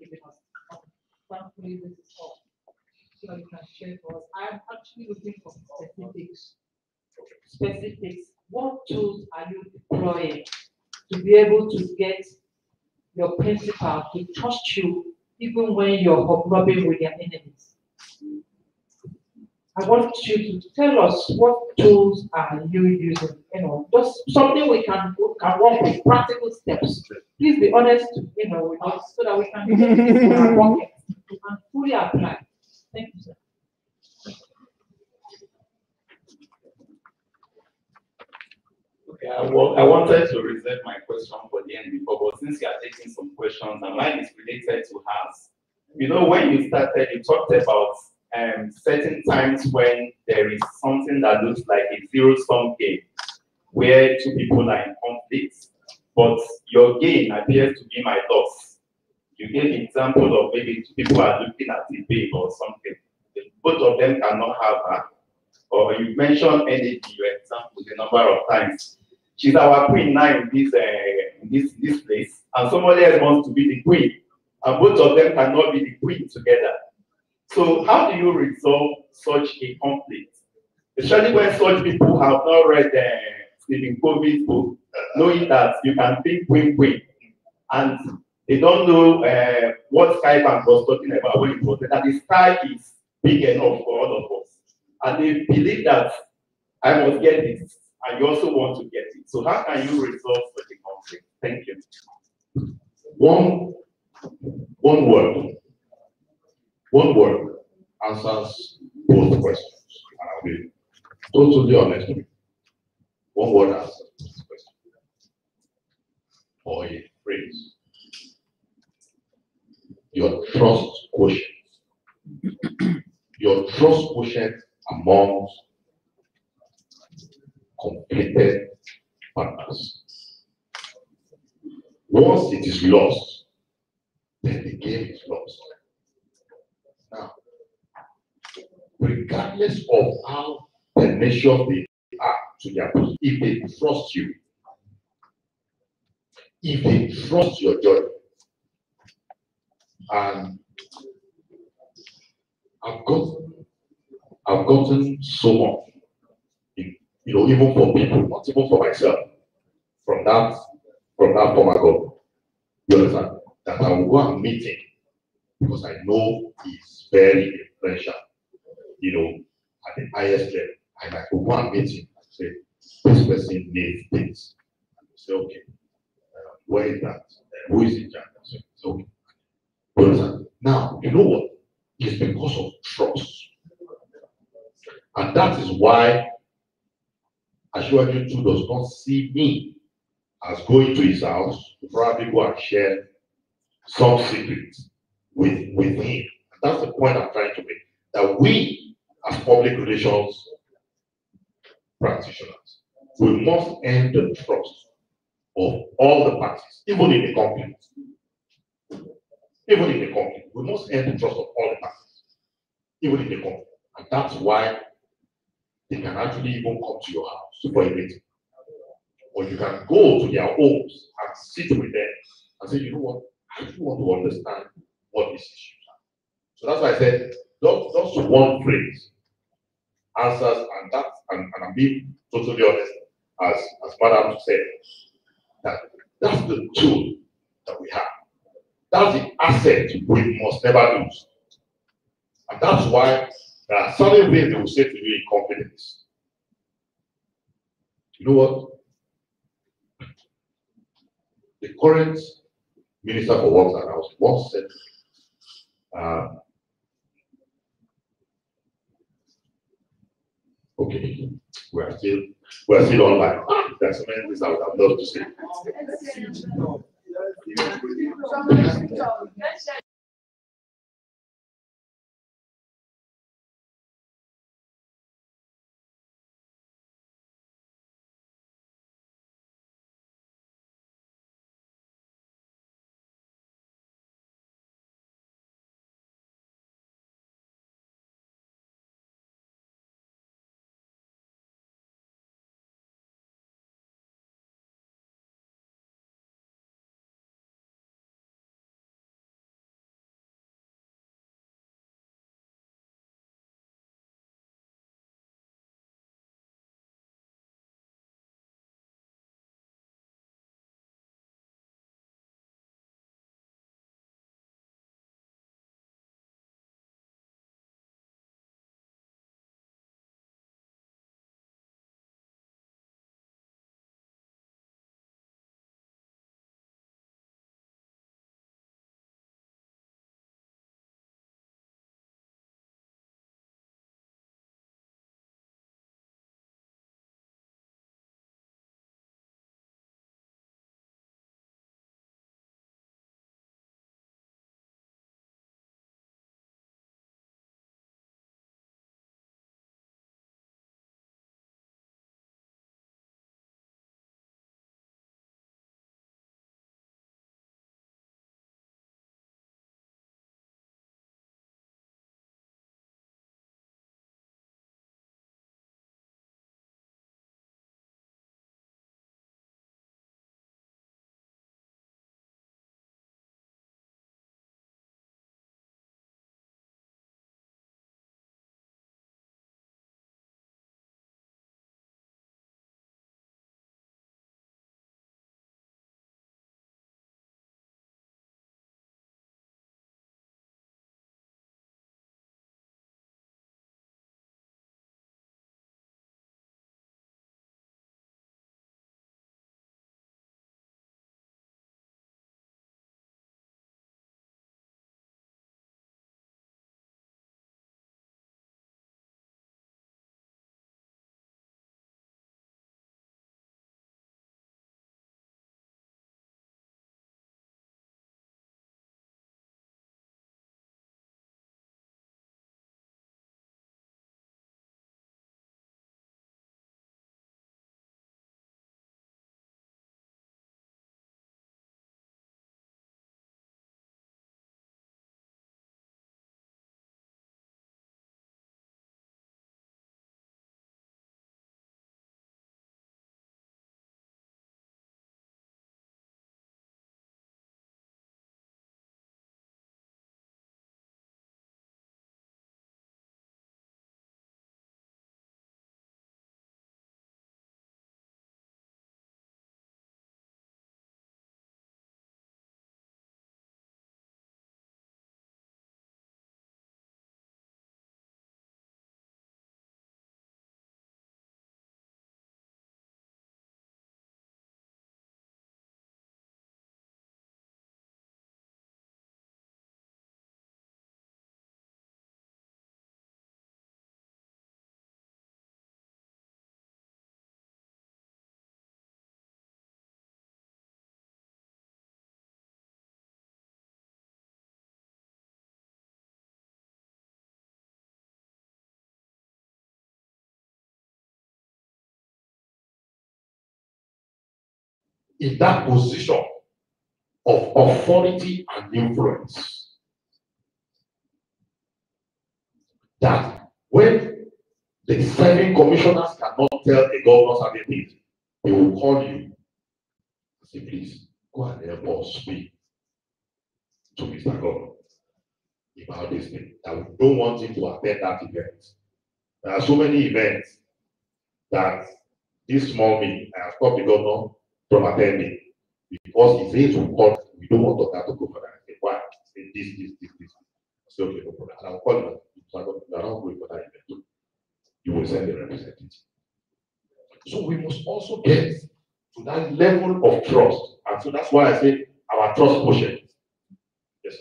F: this is all. So you can share for us. I'm actually looking for specifics. Specifics, what tools are you deploying to be able to get your principal to trust you even when you're hobnobbing with your enemies? I want you to tell us what tools are you using, you know, just something we can, we can work with, practical steps. Please be honest, you know, with us, so that we can in our and fully apply. Thank you, sir.
G: Okay, I wa- I wanted to reserve my question for the end before, but since you are taking some questions, and mine is related to hers. You know, when you started, you talked about um certain times when there is something that looks like a zero sum game, where two people are in conflict, but your gain appears to be my loss. You gave an example of maybe two people are looking at a babe or something. Both of them cannot have her. Or you mentioned energy, your example, the number of times. She's our queen now in this, uh, in this, this place, and somebody else wants to be the queen, and both of them cannot be the queen together. So how do you resolve such a conflict? Especially when such people have not read uh, Stephen Covey's book, knowing that you can think win-win, and they don't know uh, what Skye Bank was talking about when it was that the sky is big enough for all of us, and they believe that I must get it, and you also want to get it. So how can you resolve such a conflict? Thank you.
A: One, one word, one word answers both questions. And I'll be totally honest with you. One word answers both questions. Or a phrase. Your trust quotient. Your trust quotient among completed partners. Once it is lost, then the game is lost. Now, regardless of how tenacious they are to their people, if they trust you, if they trust your judgment, and I've got, I've gotten so much, you know, even for people, not even for myself, from that, from that former government. You understand? That I will go and meet him because I know he's very influential, you know, at the highest level. And I will go and meet him and say, this person needs this. And he say, okay, uh, where is that? Uh, who is in charge? I say, "It's okay. Understand? Now, you know what? It's because of trust. And that is why Asiwaju too does not see me as going to his house to probably go and share some secrets with, with him. That's the point I'm trying to make. That we, as public relations practitioners, we must earn the trust of all the parties, even in the conflict. Even in the conflict, we must earn the trust of all the parties, even in the conflict. And that's why they can actually even come to your house for a meeting. Or you can go to their homes and sit with them and say, you know what, I just want to understand what these issues are. So that's why I said, just, just one phrase answers, and that, and, and I'm being totally honest, as, as Madam said, that that's the tool that we have. That's the asset we must never lose. And that's why there are certain things they will say to you in confidence. You know what? The current Minister for Works and Housing once said, uh, okay, we are still, we are still online. There's so many things I would have loved to say.
H: In that position of authority and influence. That when the serving commissioners cannot tell a governor things, they will call you say, please, go and help us speak to Mr. Governor about this thing. We don't want him to attend that event. There are so many events that this meeting, I have stopped the governor from attending because he says to call, we don't want Oga to go for that. I say, why? I say, this, this, this, this. I say, okay, no problem. And I'll call. Governor, you are not going for that event. You will send a representative. So we must also get to that level of trust. And so that's why I say our trust quotient. Yes, sir.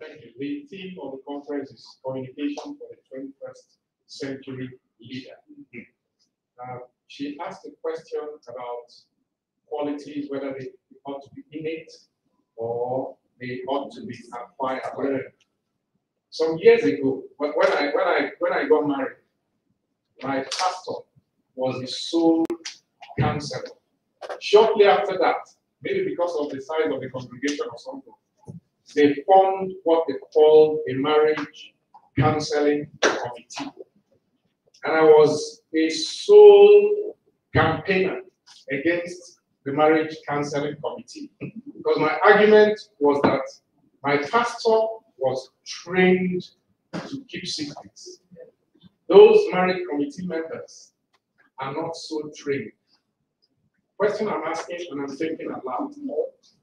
I: Thank you. The theme of the conference is communication for the twenty-first century leader. Hmm. Uh, she asked a question about qualities, whether they ought to be innate or they ought to be acquired. Some years ago, when when I, when I, when I got married, my pastor was the sole counselor. Shortly after that, maybe because of the size of the congregation or something, they formed what they called a marriage counseling committee. And I was a sole campaigner against the marriage counseling committee because my argument was that my pastor was trained to keep secrets. Those marriage committee members are not so trained. Question I'm asking and I'm thinking aloud.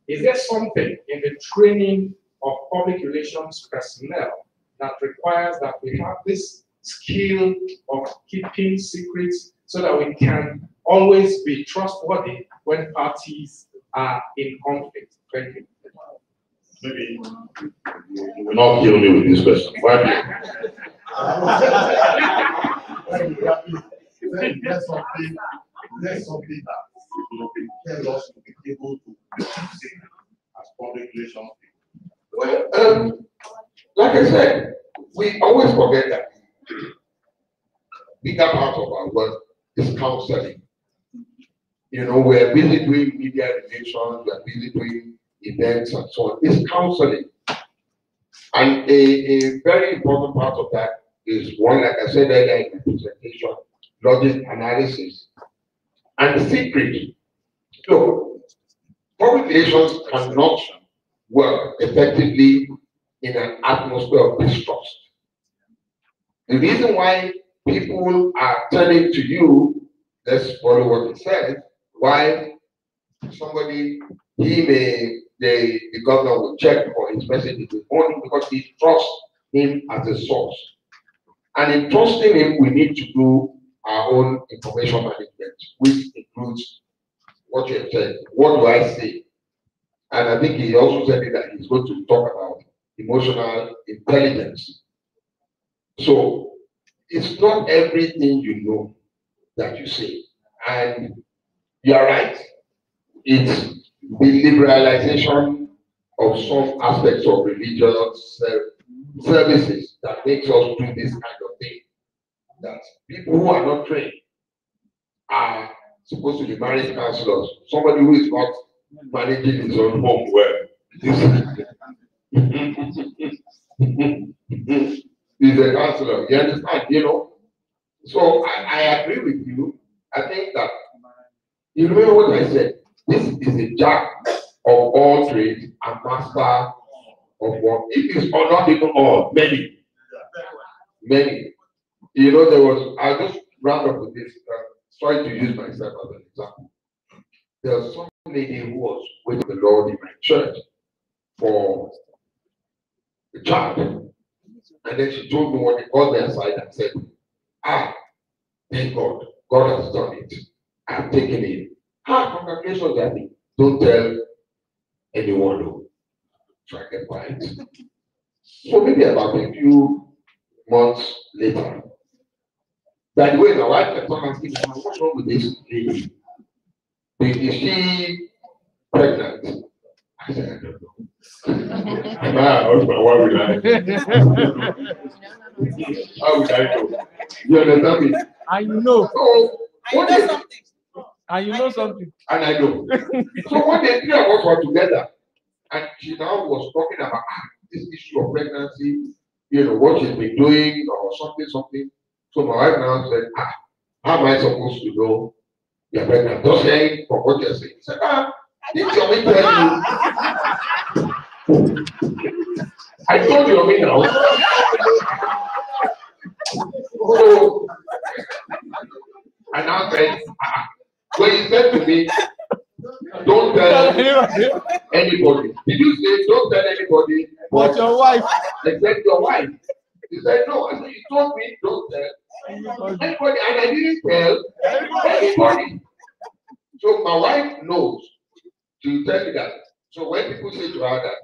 I: Is there something in the training of public relations personnel that requires that we have this skill of keeping secrets so that we can always be trustworthy when parties are in conflict? Thank you.
H: Maybe you you will not kill me with this question. Why do you?
A: There's something, there's something that you tell us to be able to see as public relations people.
H: Well, um, like I said, we always forget that bigger part of our work is counseling. You know, we're busy doing media relations, we're busy doing events and so on. It's counseling. And a, a very important part of that is one, like I said earlier in the presentation, logic analysis. And the secret, so public relations cannot work effectively in an atmosphere of distrust. The reason why people are turning to you, let's follow what he said, why somebody, he may, the, the governor will check for his message only because he trusts him as a source. And in trusting him, we need to do our own information management, which includes what you have said. What do I say? And I think he also said that he's going to talk about emotional intelligence. So it's not everything you know that you say. And you're right. It's the liberalization of some aspects of religious services that makes us do this kind of thing. That people who are not trained are supposed to be marriage counselors. Somebody who is not managing his own home well. [laughs] [laughs] He's a counselor. You understand? You know. So I, I agree with you. I think that you remember what I said. This is a jack of all trades and master of one. It is not even all, many, many. You know, there was. I'll just round up with this. Uh, sorry to use myself as an example. There was some lady who was with the Lord in my church for a child. And then she told me when they called me aside and said, Ah, thank God, God has done it. I've taken it. Ah, congratulations, Daddy. Don't tell anyone who. So I kept quiet. So maybe about a few months later. By the way, my wife kept on asking me, what's wrong with this lady? Is she pregnant? Don't? How would I know? You understand me?
D: I know.
H: So, what is,
D: And you know something.
H: and I know. so when the three of us were together, and she now was talking about ah, this issue of pregnancy, you know, what she's been doing or something, something. So my wife now said, ah, how am I supposed to know you're pregnant? Just saying from what you're saying. She said, ah, didn't your me tell you? I told you me now. so, I now said, ah, when he said to me, don't tell anybody. Did you say don't tell anybody?
D: But your wife.
H: Except your wife. He said, no. I said, you told me don't tell
D: Anybody.
H: anybody, and I didn't tell anybody. So my wife knows. Will tell me that. So when people say to her that,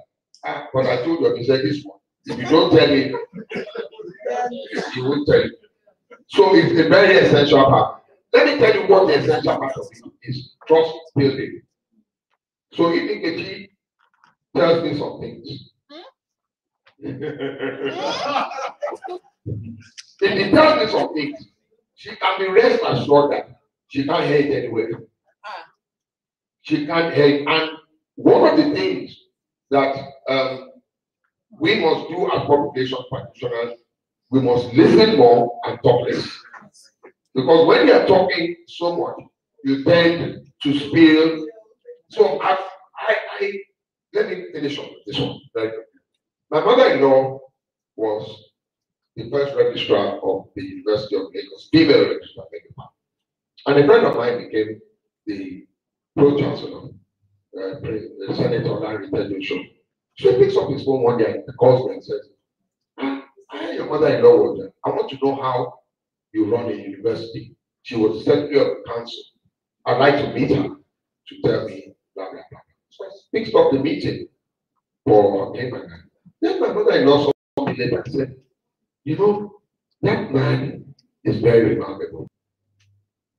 H: ah, but I told you, he said this one. If you don't tell me, he won't tell you. So it's a very essential part. Let me tell you what the essential part of it is trust building. So if Nkechi tells me some things. [laughs] if he tells me some things, she can be rest assured that she can't hear it anywhere. She can't hear. And one of the things that um, we must do as population practitioners, we must listen more and talk less. Because when you are talking so much, you tend to spill. So I, I, I let me finish on this one. Quickly. My mother-in-law was the first registrar of the University of Lagos, female registrar. And a friend of mine became the pro chancellor, uh, Senator Lanre Tejuosho. So he picks up his phone one day and calls me and says, "Ah, I, your mother-in-law. I want to know how you run a university. She was secretary of the council. I'd like to meet her to tell me blah, blah, blah. So I fixed up the meeting for him and I. Then my mother-in-law saw me later and said, you know, that man is very remarkable.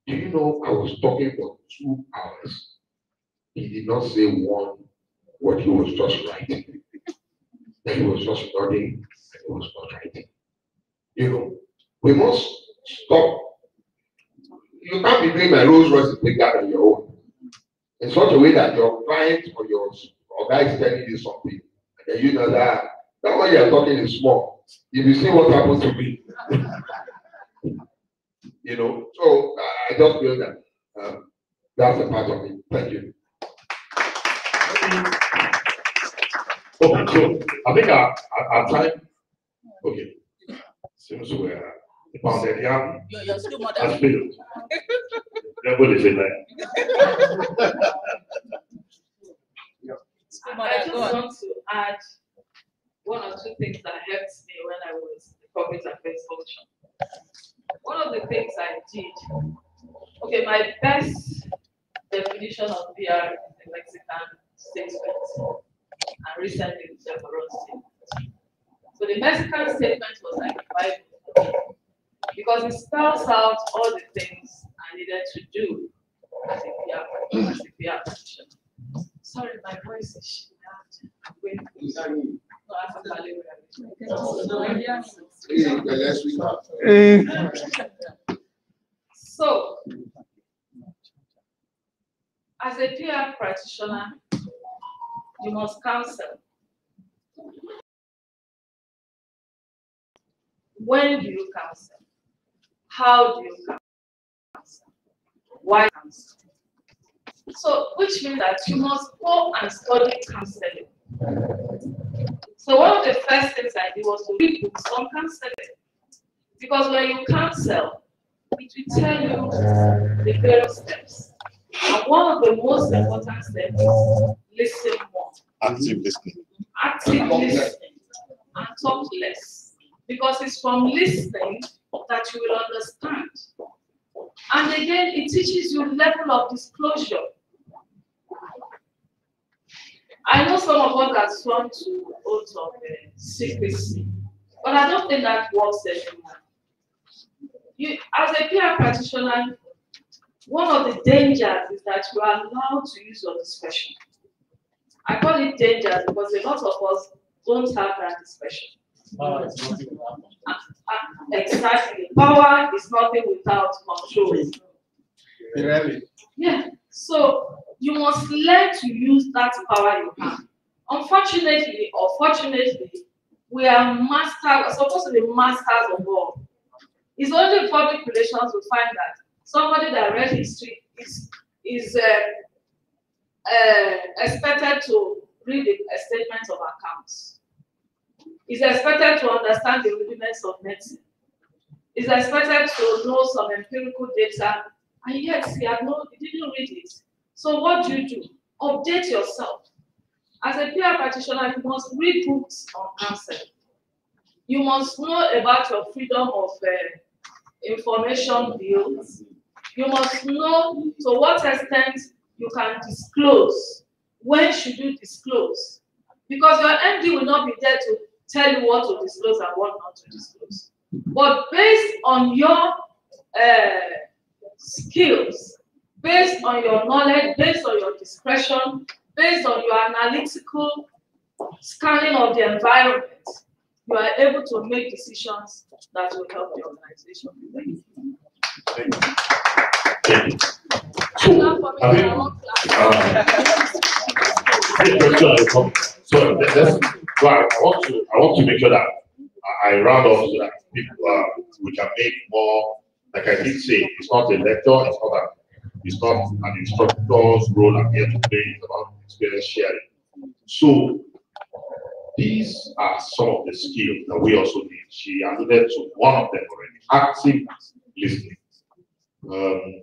H: Do you know I was talking for two hours? He did not say one what he was just writing. He was just nodding he was not writing. You know, we must stop. You can't be doing my Rolls Royce bigger than your own. In such a way that your client or your or guy is telling you something, and then you know that that what you are talking is small. If you see what happened to me, [laughs] you know. So I I just feel that um, that's a part of it. Thank you.
A: Okay, so I think our, our, our time, okay, seems we're pounded yam
J: You're, you're still more
A: has
J: than.
A: failed. Everybody say that.
J: Still
K: I
J: more
K: I
J: than.
K: just want to add one or two things that helped me when I was in the public affairs function. One of the things I did, okay, my best definition of PR is the Mexican statement, and recently the Chevron statement. So the Mexican statement was like a Bible because it spells out all the things I needed to do as a PR, as a PR practitioner. Sorry, my voice is shit. I'm
D: Eh,
K: So, as a PR practitioner, you must counsel. When do you counsel? How do you counsel? Why counsel? So, which means that you must go and study counseling. So, one of the first things I did was to read books on counseling. Because when you counsel, it will tell you the various steps. And one of the most important steps is listen more,
L: Active listening.
K: active listening, and talk less. Because it's from listening that you will understand. And again, it teaches you level of disclosure. I know some of us are sworn to oaths of uh, secrecy, but I don't think that works anymore. You, as a PR practitioner, one of the dangers is that you are allowed to use your discretion. I call it danger because a lot of us don't have that discretion. Uh, Exactly. Power is nothing without control.
B: Really?
K: Yeah, so you must learn to use that power you have. Unfortunately or fortunately, we are masters, supposed to be masters of all. It's only public relations we find that somebody that read history is is uh, uh, expected to read a statement of accounts. Is expected to understand the rudiments of medicine. Is expected to know some empirical data, and yet he had no, he didn't read it. So what do you do? Update yourself. As a peer practitioner, you must read books on cancer. You must know about your freedom of uh, information bills. You must know to what extent you can disclose. When should you disclose? Because your MD will not be there to tell you what to disclose and what not to disclose. But based on your uh, skills, based on your knowledge, based on your discretion, based on your analytical scanning of the environment, you are able to make decisions that will help the organization.
A: Thank you. So, I think, this question will come. So, let's, so I, want to, I want to make sure that I I round off so that people, uh, we can make more, like I did say, it's not a lecture, it's not a, it's not an instructor's role I'm here to play, it's about experience sharing. So, these are some of the skills that we also need. She alluded to one of them already, active listening. Um,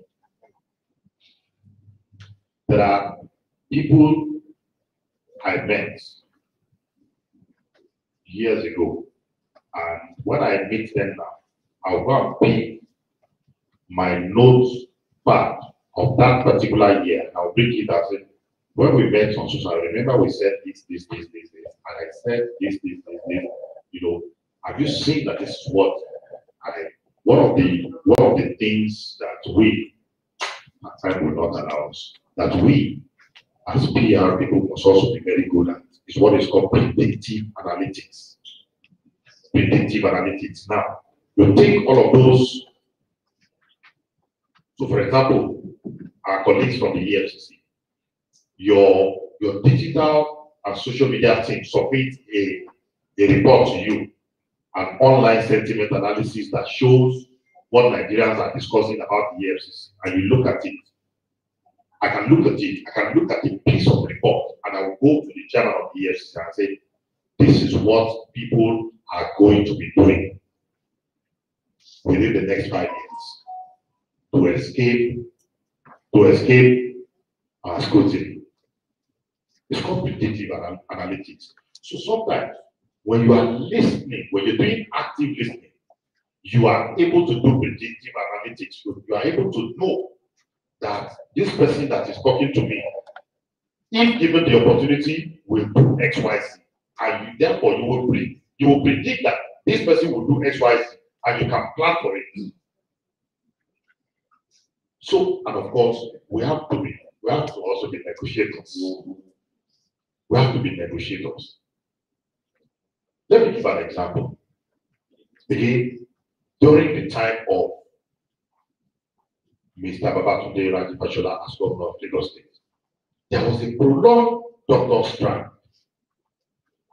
A: there are people I met years ago, and when I meet them now, I'll go and pick my notes part of that particular year. I'll bring it as when we met on social, remember we said this, this, this, this, this, and I said this, this, this, this, you know, have you seen that this is what I, one of the, one of the things that we, at time will not announce, that we, as PR people must also be very good at, is what is called predictive analytics. Predictive analytics. Now, you take all of those, so for example, our colleagues from the EFCC, your, your digital and social media team submit a, a report to you, an online sentiment analysis that shows what Nigerians are discussing about the EFCC, and you look at it. I can look at it, I can look at a piece of report, and I will go to the chairman of the EFCC and say, this is what people are going to be doing within the next five years to escape, to escape our scrutiny. It's called predictive anal- analytics. So sometimes when you are listening, when you're doing active listening, you are able to do predictive analytics. You, are able to know that this person that is talking to me, if given the opportunity, will do X, Y, Z. And you, therefore you will pre- you will predict that this person will do X, Y, Z, and you can plan for it. So, and of course, we have to be, we have to also be negotiators. We have to be negotiators. Let me give an example. Again, during the time of Mr. Babatunde Raji Fashola as governor of Lagos State, there was a prolonged doctor strike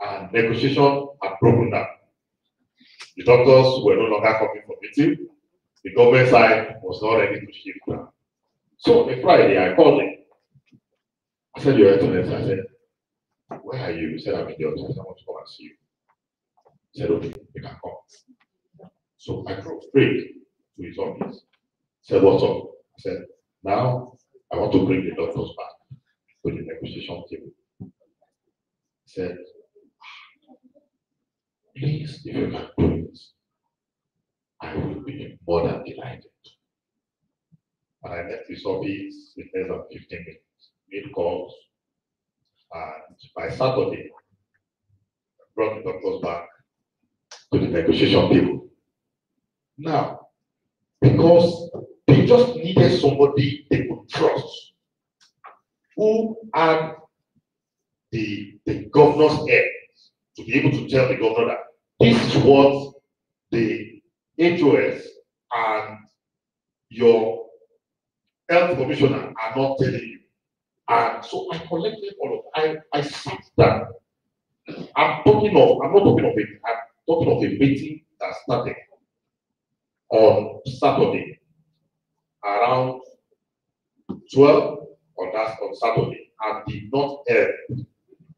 A: and negotiation had broken down. The doctors were no longer coming for meeting. The government side was not ready to shift now. So on Friday, I called him. I said, Your Excellency, I said, where are you? He said, I'm in the office. I want to come and see you. He said, okay, you can come. So I drove straight to his office. He said, what's up? I said, now I want to bring the doctors back to the negotiation table. He said, ah, please, if you can I will be more than delighted. And I left his office in less than 15 minutes, made calls, and by Saturday, I brought the doctors back to the negotiation table. Now, because they just needed somebody they could trust, who had the, the governor's ear to be able to tell the governor that this is what the HOS and your health commissioner are not telling you. And so I collected all of, I, I sat down. I'm talking of, I'm not talking of it, I'm talking of a meeting that started on Saturday around twelve on that, on Saturday and did not end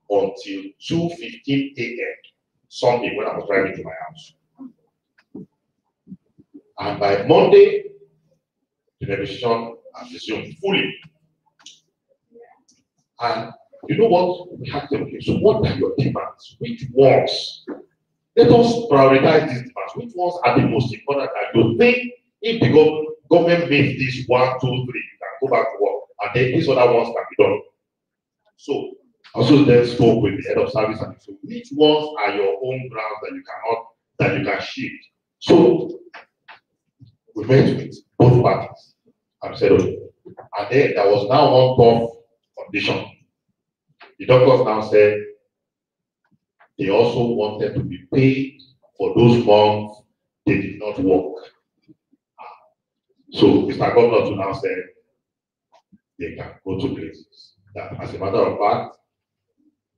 A: until two fifteen AM Sunday when I was driving to my house. And by Monday, the negotiation has resumed fully. And you know what? We have to, okay, so what are your demands? Which ones? Let us prioritize these demands. Which ones are the most important that you think if the gov- government makes this one, two, three, you can go back to work, and then these other ones can be done. So also then spoke with the head of service and so which ones are your own grounds that you cannot, that you can shift? So we met with both parties and okay. And then there was now one tough condition. The doctors now said they also wanted to be paid for those months they did not work. So Mr. Governor now said they can go to places. That as a matter of fact,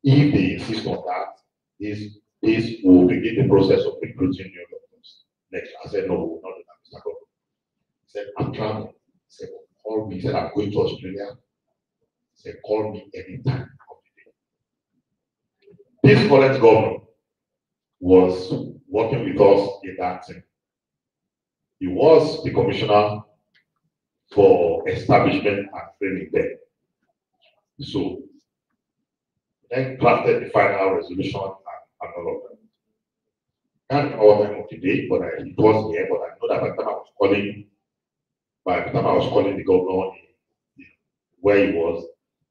A: if they insist on that, this this will begin the process of recruiting new doctors. Next, I said, no, we will not do that, Mr. Governor. Said, I'm traveling. Said, call me. Said, I'm going to Australia. Said, call me anytime. This current governor was working with us in that thing. He was the commissioner for establishment and training there. So then crafted the final resolution and, and all of that. Can't remember what time of the day, but I, it was here, but I know that by the time I was calling, by the time I was calling the governor where he was,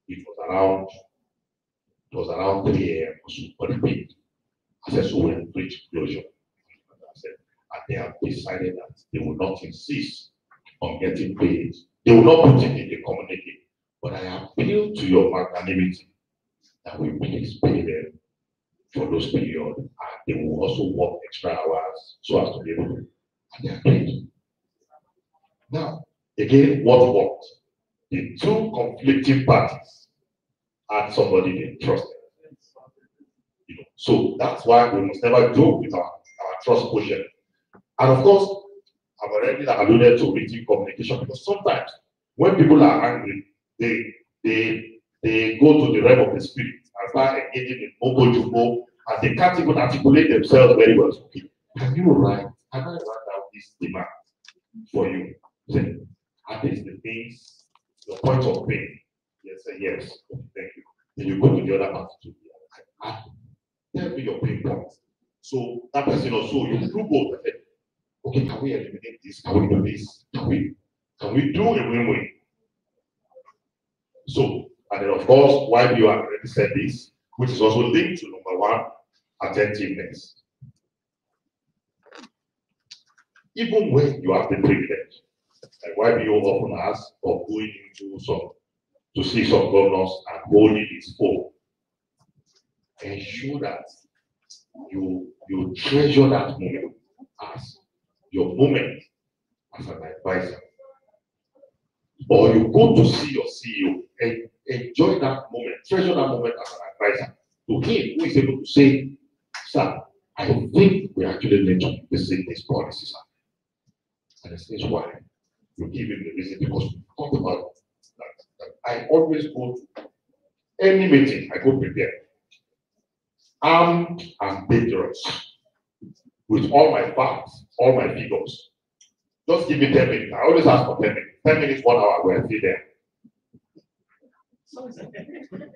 A: it was around, it was around three AM or so. I said, so we'll closure. I said, and they have decided that they will not insist on getting paid. They will not put it in the communique, but I appeal to your magnanimity that we please pay them for those period, and they will also work extra hours so as to be able to, and they are paid. Now, again, what worked? The two conflicting parties had somebody they trusted. You know, so that's why we must never joke with our, our trust quotient. And of course, I've already alluded to written communication because sometimes when people are angry, they they they go to the realm of the spirit and start engaging in mumbo jumbo and they can't even articulate themselves very well. Okay, can you write? Can I write down this demand for you? Say, are these the things, your point of pain? Yes, yes. Thank you. Then you go to the other to ah, tell me your pain points. So that person also, you do both. Okay, can we eliminate this? Can we do this? Can we can we do a win-win? So, and then of course, why you have already said this, which is also linked to number one, attentiveness. Even when you have the privilege, why you often ask of going into some to see some governors and holding his phone, ensure that you you treasure that moment as your moment as an advisor. Or you go to see your CEO and enjoy that moment, treasure that moment as an advisor to him who is able to say, Sir, I think we actually need to visit this policy, sir. And this is why you give him the reason because we talk about that, that I always go to any meeting, I go prepared, armed and dangerous with all my facts, all my figures. Just give me 10 minutes. I always ask for 10 minutes. 10 minutes, one hour, we're still there.
F: Sorry, sir.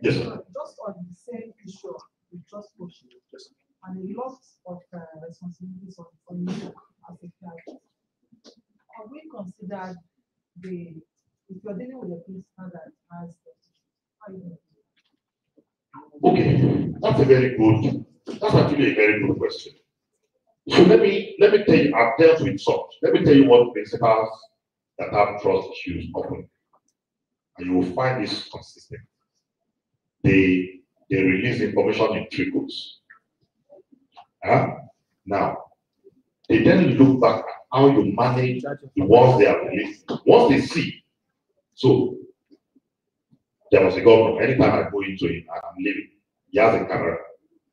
A: Yes, sir.
F: Just on the same issue, the trust motion. And a lot of uh, responsibilities on, on you as a parent. Have we considered the, if you're dealing with a principal that?
A: Okay, that's a very good, that's actually a very good question. So let me, let me tell you, I've dealt with such. Let me tell you what principals that have trust issues often. And you will find this consistent. They, they release information in trickles. Huh? Now, they then look back at how you manage the ones they have released. Once they see So there was a governor, anytime I go into it, I'm leaving, he has a camera.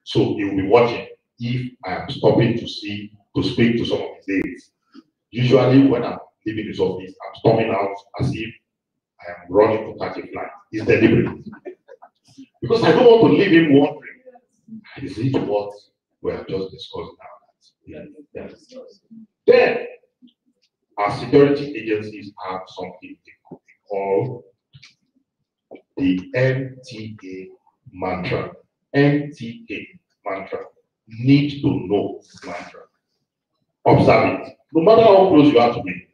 A: So he will be watching if I am stopping to see, to speak to some of his aides. Usually when I'm leaving his office, I'm storming out as if I am running to catch a flight. It's deliberate. Because I don't want to leave him wondering, ah, is it what we have just discussed now? Then, our security agencies have something they call the MTA mantra. MTA mantra. Need to know mantra. Observe it. No matter how close you are to me.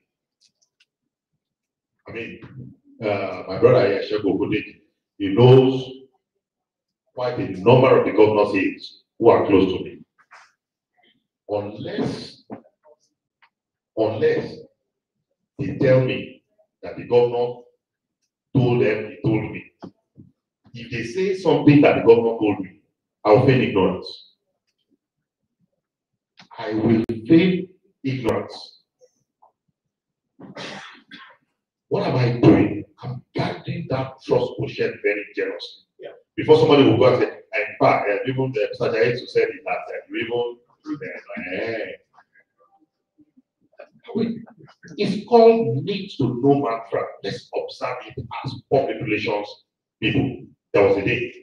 A: I mean, uh, my brother here, Shego Kodeki, he knows quite a number of the governor's who are close to me. Unless, unless they tell me that the governor told them, he told me. If they say something that the governor told me, I'll feign ignorance. I will feign ignorance. What am I doing? I'm guarding that trust quotient very generously.
I: Yeah.
A: Before somebody will go and say, in fact, uh, even the Mr. Jaitu said it that uh, it's called need to know mantra. Let's observe it as public relations people. There was a day.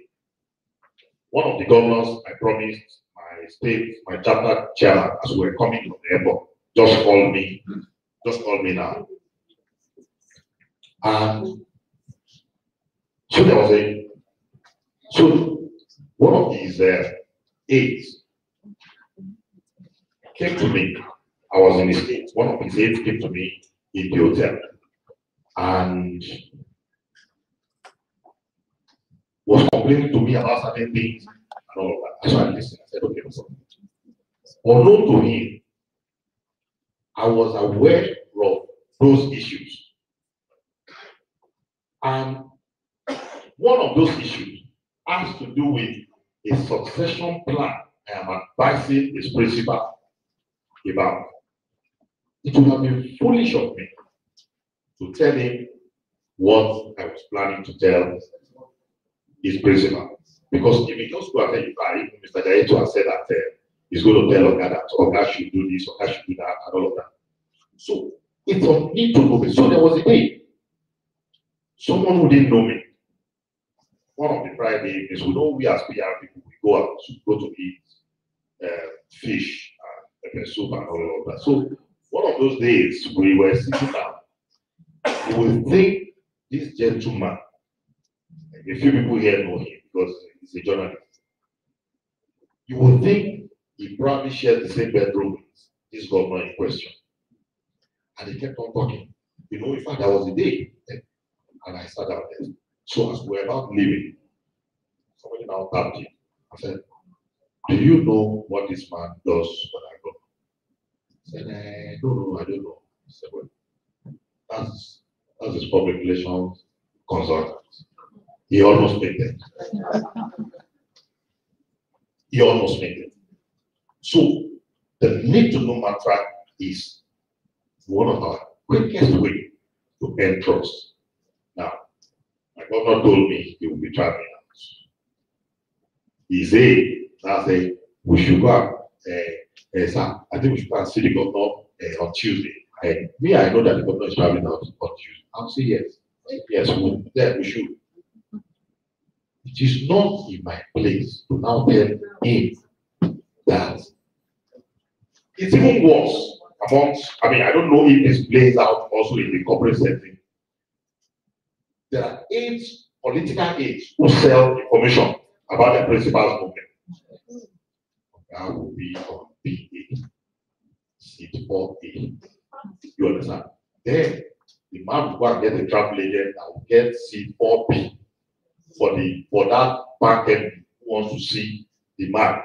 A: One of the governors, I promised my state, my chapter chairman, as we were coming from the airport, just called me, just called me now. And so there was a, so one of these uh, aides came to me. I was in the States. One of his aides came to me in the hotel and was complaining to me about certain things and all of that. So I listened. I said, okay, no problem. Unknown to him, I was aware of those issues. And one of those issues has to do with a succession plan I am advising his principal about. It would have been foolish of me to tell him what I was planning to tell his principal. Because if he just go ahead, if Mr. Jayeto has said that uh, he's going to tell Oga that Oga should do this, Oga should do that, and all of that. So it's on me to know. So there was a day, someone who didn't know me, one of the Friday evenings, we know we as PR people, we go out to go to eat uh, fish pepper soup and all of that. So one of those days, we were sitting down. You will think this gentleman, a few people here know him because he's a journalist. You will think he probably shares the same bedroom with this governor in question. And he kept on talking. You know, in fact, that was the day, eh, and I sat down there. So as we were about leaving, somebody now tapped him. I said, Do you know what this man does when I go? Eh, no, I don't know. I said, Well, that's, that's his public relations consultant. He almost made it. He almost made it. So the need to know mantra is one of our quickest way to earn trust. Now, my governor told me he will be traveling out. He said, I said, we should go out. Uh, uh, sir, I think we should see the governor uh, on Tuesday. And me, I know that the governor is traveling out on Tuesday. I'll say yes. Yes, we, yeah, we should. It is not in my place to now tell him that it's even worse amongst, I mean, I don't know if this plays out also in the corporate setting. There are eight political aides who sell information about the principal's movement. That will be on BA, seat 4A. You understand? Then the man will go and get a travel agent and will get C4B for the for that market who wants to see the man.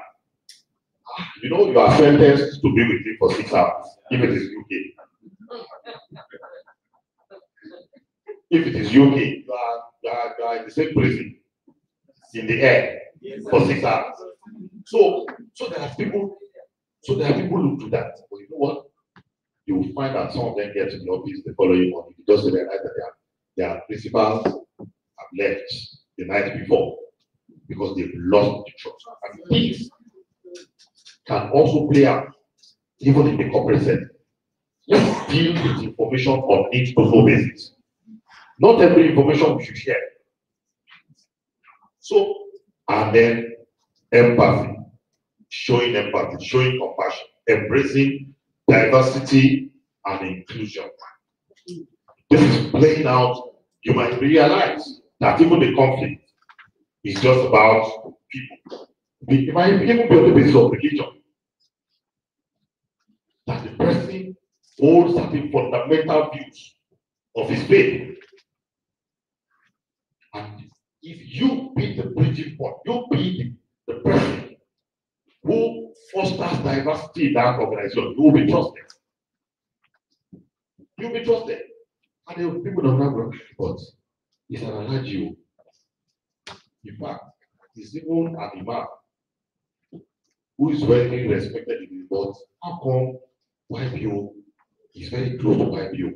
A: Ah, You know, you are sentenced to be with him for six hours if it is UK. If it is UK, you are, you are, you are in the same prison in the air for six hours. So, so there are people, so there are people who do that. But you know what? You will find that some of them get to the office the following morning. You just realize that they are their principals have left the night before because they've lost the trust. And this can also play out even in the corporate setting. Let's deal with information on to know basis. Not every information we should share. So, and then empathy, showing empathy, showing compassion, embracing diversity and inclusion. This is playing out. You might realize that even the conflict is just about people. It might even be on the basis of religion. That the person holds certain fundamental views of his faith. And if you be the bridging point, you be the, person who fosters diversity in that organization, you will be trusted. You'll be trusted. And there will be people don't have but it's an allergy. In fact, it's even an imam who is very respected in the board. How come YPO is very close to YPO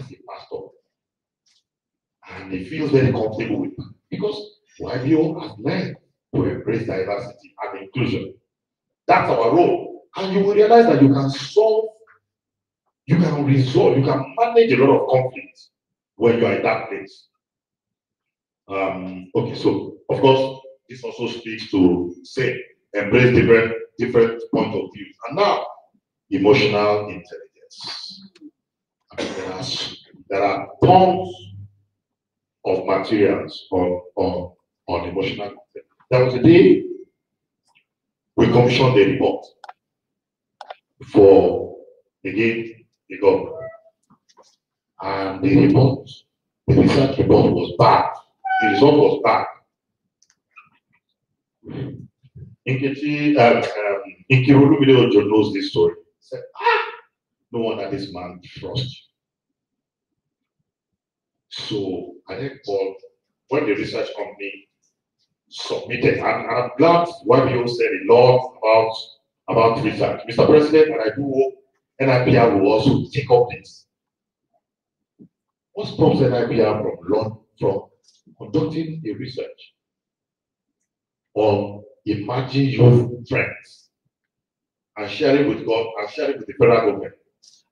A: as a pastor? And he feels very comfortable with it because YPO has learned to embrace diversity and inclusion. That's our role. And you will realize that you can solve, you can resolve, you can manage a lot of conflicts when you are in that place. Um, okay, so of course, this also speaks to say embrace different different point of view. And now, emotional intelligence. There, are, there are tons of materials on, on, on emotional intelligence. There was a day we commissioned the report for again the government. And the report, the research report was bad. The result was bad. Nkechi, um, um, Nkiru Ojo knows this story. Said, ah, no wonder this man trusts So I then called when the research company submitted, and, I'm glad what you said a lot about about research. Mr. President, and I do hope NIPR will also take up this. What stops NIPR from learn, from conducting a research on emerging youth trends and sharing with God and sharing with the federal government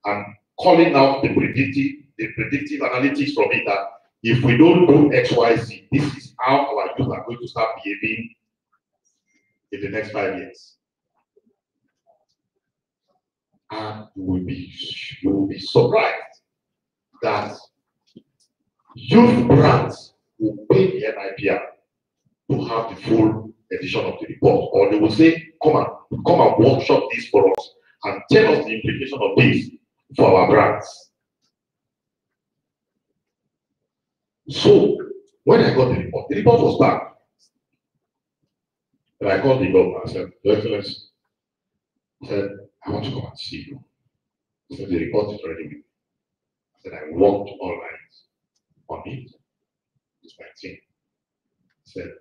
A: and calling out the predictive, the predictive analytics from it that if we don't do X, Y, Z, this is how our youth are going to start behaving in the next five years. And you will be you will be surprised that youth brands will pay the NIPR to have the full edition of the report, or they will say, come and come and workshop this for us and tell us the implication of this for our brands. So when I got the report, the report was back. And I called the governor. I said, Your Excellency, I said, I want to come and see you. He said, the report is ready with me. I said, I worked all night on it. It's my team. He said,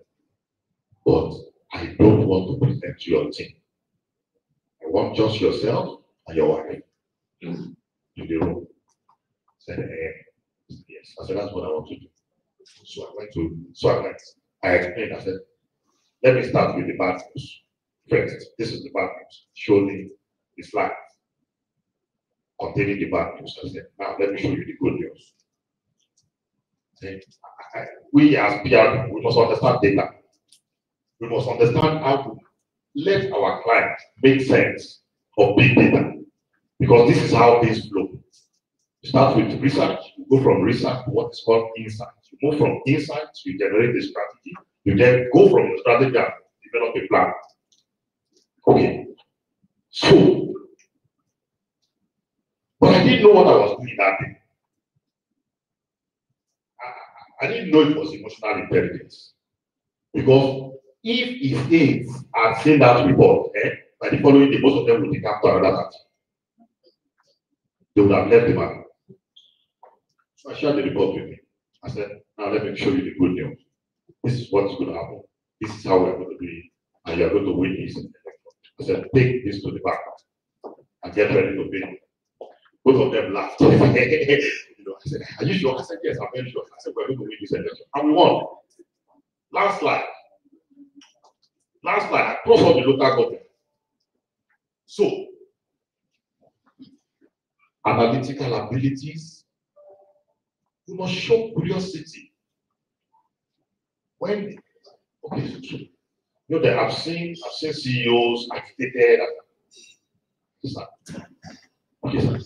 A: but I don't want to present your team. I want just yourself and your wife in the room. I said, eh, yes. I said, that's what I want to do. So I went to, so I went, I explained, I said, let me start with the bad news. First, this is the bad news. Showing the slide containing the bad news. I said, now let me show you the good news. I, we as PR, we must understand data we must understand how to let our clients make sense of big data because this is how things flow. You start with research, you go from research to what is called insights. You move from insights, you generate the strategy, you then go from your strategy and develop a plan. Okay. So, but I didn't know what I was doing that day. I, I didn't know it was emotional intelligence because if his aides had seen that report, eh, by the following day, most of them would decamp to another party. They would have left the man. So I shared the report with him. I said, now let me show you the good news. This is what's going to happen. This is how we're going to do it. And you're going to win this. I said, take this to the back and get ready to pay. Both of them laughed. [laughs] You know, I said, are you sure? I said, yes, I'm very sure. I said, we're going to win this election. And we won. Last slide. Last slide, across all the local government. So, analytical abilities, you must show curiosity. When, okay, so, you know that I've seen, I've seen CEOs agitated. Sir, okay, sir,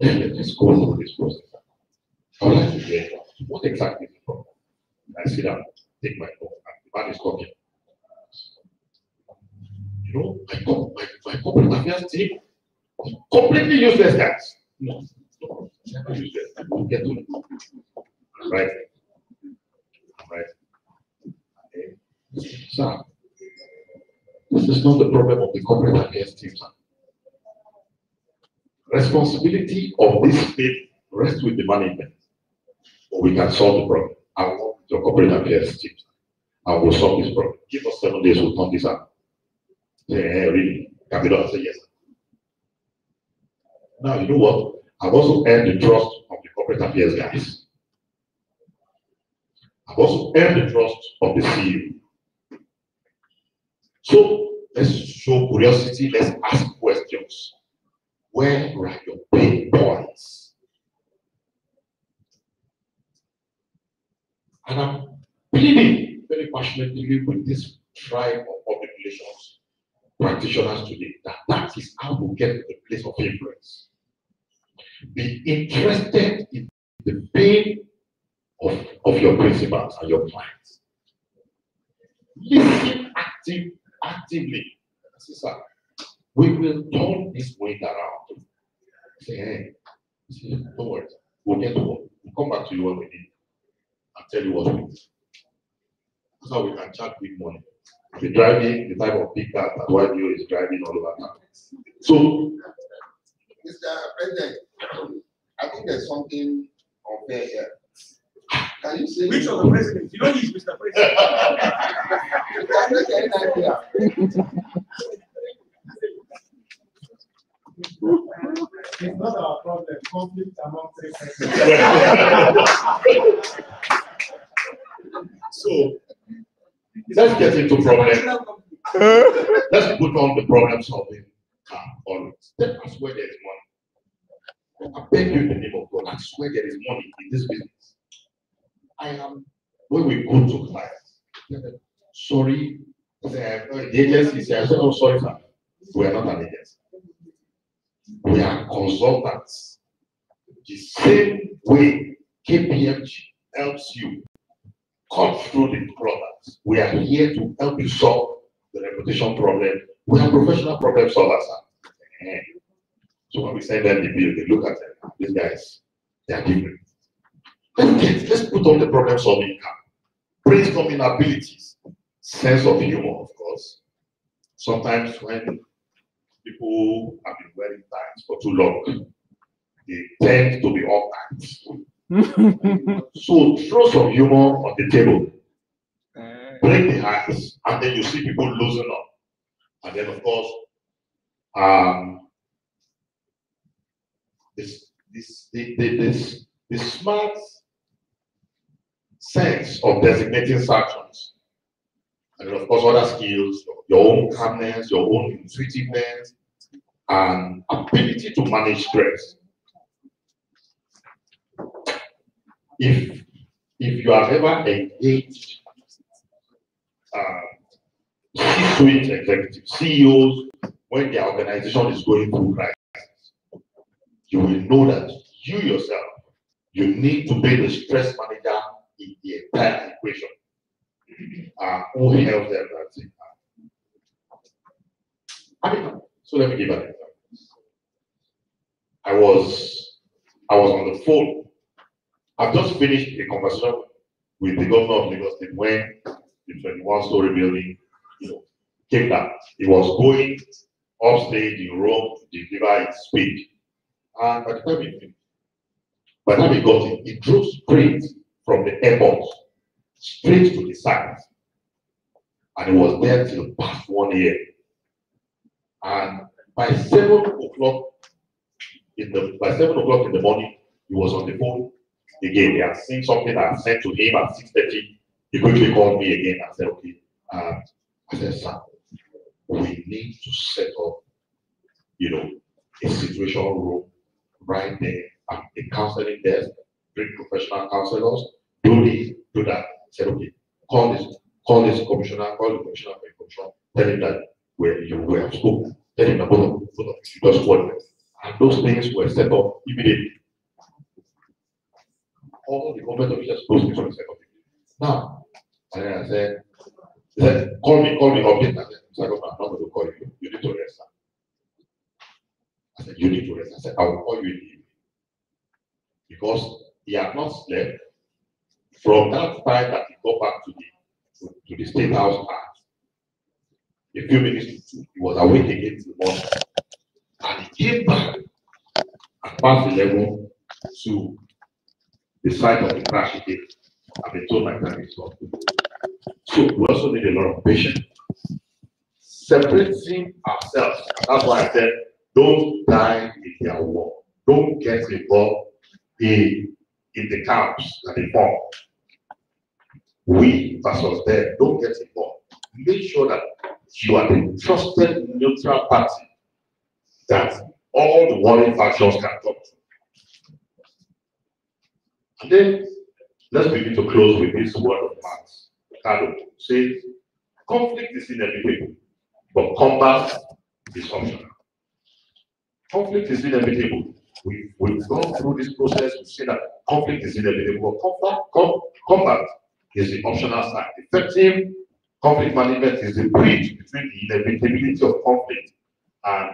A: let- [laughs] let's go through this process. I would like to what exactly is the problem. I sit down, take my phone, and the man is talking. You know, my, my, my corporate affairs team, completely useless guys. No, I will. I'm right. Right. Sir, this is not the problem of the corporate affairs team. Responsibility of this state rests with the management. We can solve the problem. I want your corporate affairs team. And we'll solve this problem. Give us seven days, we'll turn this out. Hey, really? Can we not say yes? Now, you know what? I've also earned the trust of the corporate affairs guys. I've also earned the trust of the CEO. So let's show curiosity, let's ask questions. Where are your pain points? And I'm pleading very passionately with this tribe of public relations practitioners today that that is how we get to the place of influence. Be interested in the pain of, of your principals and your clients. Listen active, actively. Sir, we will turn this weight around. Say, hey, don't worry, we'll get to work. We'll come back to you when we need I'll tell you what we need. That's how we can charge big money. The driving, the type of big that YBO is driving all over town. So,
J: Mr. President, I think there's something unfair here. Can you say?
B: Which of the presidents? You know he's Mr. President.
J: Mr. President, I'm here.
I: It's not our problem, conflict among presidents.
A: so let's get into problem. Let's put on the problem solving cap on it. Tell us where there is money. I beg you in the name of God, I swear there is money in this business. I am, when we go to clients, sorry, the, the agency says, oh, sorry, sir, we are not an agency. We are consultants. The same way KPMG helps you cut through the products. We are here to help you solve the reputation problem. We are professional problem solvers. Eh. So when we send them the bill, they look at them. These guys, they are different. Let's get, let's put on the problem solving cap. Brainstorming abilities, sense of humor, of course. Sometimes when people have been wearing ties for too long, they tend to be off [laughs] So throw some humor on the table, break the ice, and then you see people losing up. And then, of course, um, this, this, the, the, this, the smart sense of designating sanctions. And of course, other skills, your own calmness, your own intuitiveness, and ability to manage stress. If if you have ever engaged uh, C-suite executives, CEOs, when their organization is going through crisis, you will know that you yourself, you need to be the stress manager in the entire equation. Uh, who helps them so let me give an example. I was I was on the phone. I've just finished a conversation with the governor of Lagos State when the 21 story building, you know, came down. It was going upstage in Rome to deliver his speech. And by the time he by the time he got in, he drove straight from the airport straight to the site. And he was there till past one year. And by seven o'clock in the by seven o'clock in the morning, He was on the phone again. They had seen something I sent to him at 6:30. He quickly called me again and said, okay, uh, I said, sir, we need to set up, you know, a situation room right there um, at the counseling desk, bring professional counselors, do this, do that. Said, okay, call this, call this commissioner, call the commissioner for information, tell him that where you were at school, tell him that both of, you just what. And those things were set up immediately. All the government officials, those things were set up. Now, and then I said, he said, call me, call me, update. I said, "Mr. I'm not going to call you. You need to rest. Sir." I said, you need to rest. I said, I will call you in the evening. Because he had not slept from that time that he got back to the, to, to the state house at a few minutes to he was awake again in the morning. And he came back at past eleven to the site of the crash again. I've been told my time is good. So we also need a lot of patience. Separating ourselves. That's why I said, don't die in their war. Don't get involved in, in the camps that they form. We versus them, don't get involved. Make sure that you are the trusted neutral party that all the warring factions can talk to. And then let's begin to close with this word of Max Lucado says, conflict is inevitable, but combat is optional. Conflict is inevitable. We, we've gone through this process, we see that conflict is inevitable, combat, com, combat is the optional side. Effective conflict management is the bridge between the inevitability of conflict and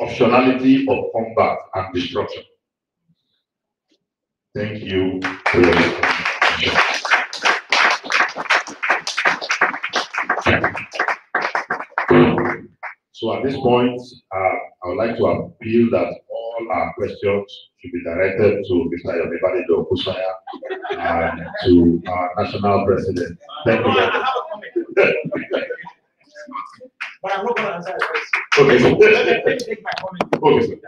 A: optionality of combat and destruction. Thank you So at this point, uh, I would like to appeal that all our questions should be directed to Mr. Yomibade Kusaya and to our national president. Thank you very much.
M: But I'm not gonna answer the question.
A: Okay,
M: Let me- take my comment.
A: Okay.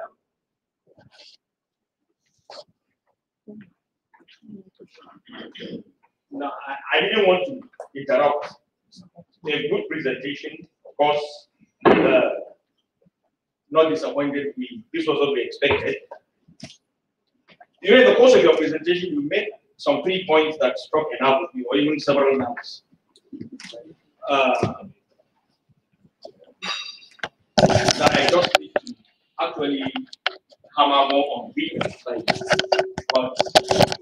M: No, I, I didn't want to interrupt. A good presentation, of course, uh, not disappointed me. This was what we expected. During the course of your presentation, you made some three points that struck a nerve with me, or even several nerves. Uh, that I just need to actually hammer more on three like, but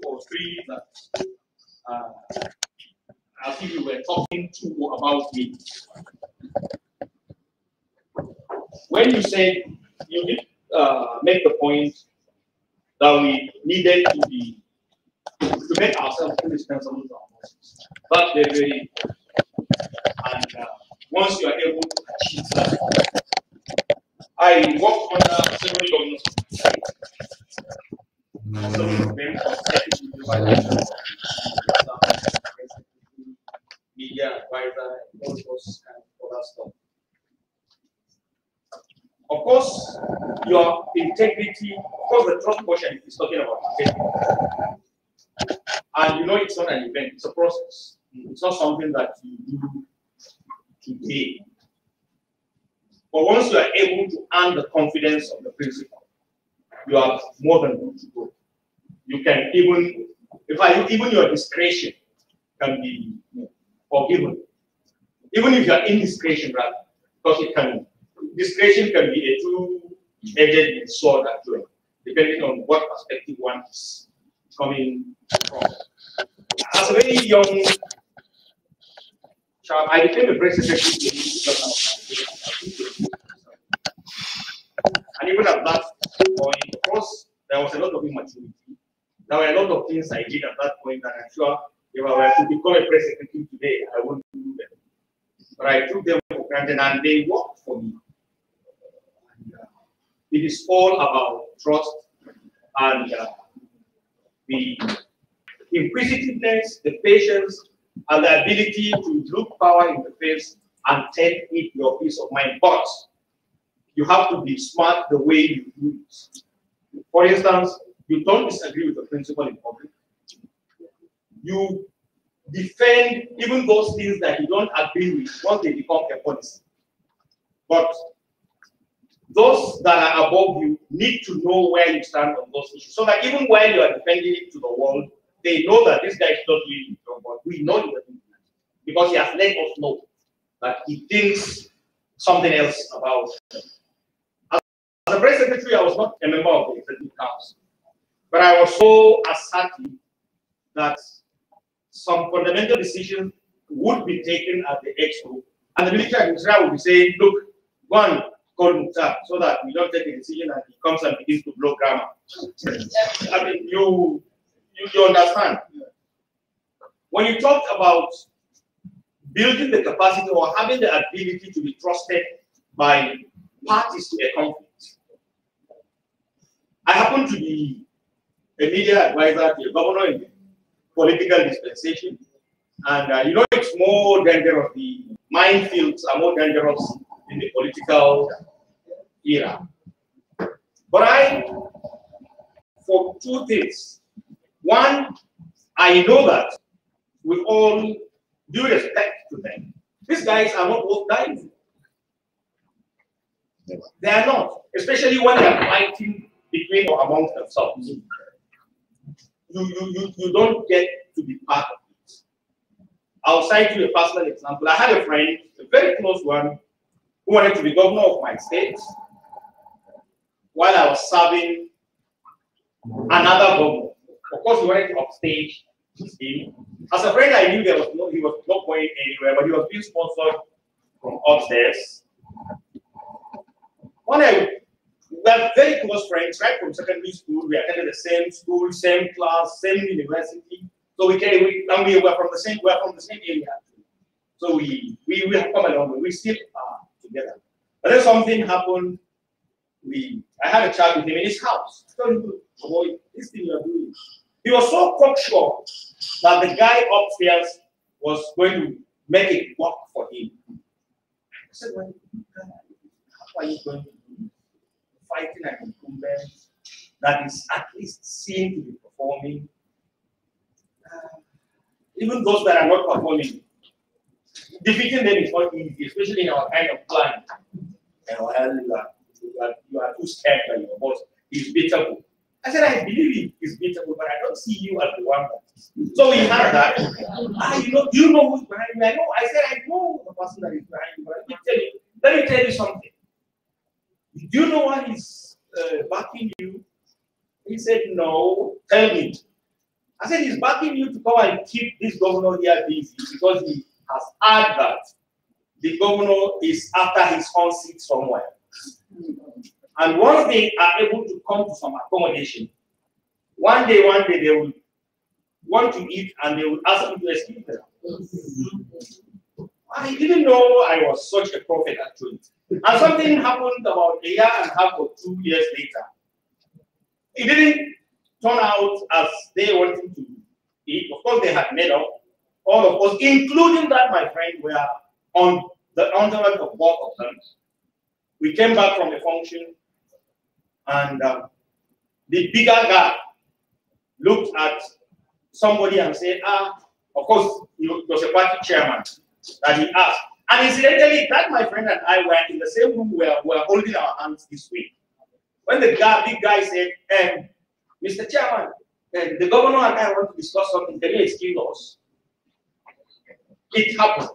M: for three that uh, as you were talking to about me. When you say you did uh, make the point that we needed to be to make ourselves indispensable to our bosses. That's very, very and uh, once you are able to achieve that, I worked under several governors. Some of them media advisor, and all those kind of other stuff. Of course, your integrity, of course, the trust portion is talking about integrity. And you know, it's not an event, it's a process. It's not something that you do today. But once you are able to earn the confidence of the principal, you are more than good to go. You can even, if I, even your discretion can be forgiven. Even if you are indiscretion, rather, because it can, discretion can be a two-edged sword, actually, depending on what perspective one is coming from. As a very young child, I became a president and even at that point, of course, there was a lot of immaturity. There were a lot of things I did at that point, and I'm sure if I were to become a president today, I wouldn't do them. But I took them for granted, and they worked for me. It is all about trust and uh, the inquisitiveness, the patience, and the ability to look power in the face and take it your peace of mind. But you have to be smart the way you do it. For instance, You don't disagree with the principle in public. You defend even those things that you don't agree with once they become a policy. But those that are above you need to know where you stand on those issues. So that even while you are defending it to the world, they know that this guy is not doing it, but we know it. Because he has let us know that he thinks something else about them. As, a press secretary, I was not a member of the executive council. But I was so assertive that some fundamental decisions would be taken at the expo, and the military administrator would be saying, look, and call Mukhtar so that we don't take a decision and he comes and begins to blow grammar. I mean, you, you, you understand. When you talked about building the capacity or having the ability to be trusted by parties to a conflict, I happen to be a media advisor to a governor in the political dispensation. And uh, you know, it's more dangerous. The minefields are more dangerous in the political era. But I, for two things. One, I know that with all due respect to them, these guys are not both guys. They are not, especially when they are fighting between or amongst themselves. You, you, you, you don't get to be part of it. I'll cite you a personal example. I had a friend, a very close one, who wanted to be governor of my state while I was serving another governor. Of course, wanted to upstage him. As a friend, I knew there was no, he was not going anywhere, but he was being sponsored from upstairs. One I we are very close friends, right from secondary school. We attended the same school, same class, same university. So we came, we, and we were from the same, we are from the same area. So we, we, we have come along, we still are together. But then something happened. We, I had a chat with him in his house. So he boy, this thing you are doing. He was so cocksure that the guy upstairs was going to make it work for him. I said, well, how are you going to do fighting an incumbent that is at least seen to be performing? Uh, even those that are not performing, defeating them is not easy, especially in our kind of climate. And well, you are, you are, too scared by your boss. He's beatable. I said, I believe he is beatable, but I don't see you as the one that. So we had that. ah, you know, you know who's behind me? I know. I said, I know the person that is behind you. But let me tell you, let me tell you something. Do you know what is uh, backing you? He said, No. Tell me. I said, He's backing you to come and keep this governor here busy because he has heard that the governor is after his own seat somewhere. And once they are able to come to some accommodation, one day, one day they will want to eat and they will ask me to excuse them. I didn't know I was such a prophet actually. And something happened about a year and a half or two years later. It didn't turn out as they wanted to eat. Of course, they had made up. All of us, including that my friend, were on the underwear of both of them. We came back from the function, and um, the bigger guy looked at somebody and said, ah, of course, he was a party chairman that he asked. And incidentally, that my friend and I were in the same room where we were holding our hands this week. When the guy, big guy said, um, Mr. Chairman, uh, the governor and I want to discuss something. Can you excuse us? It happened.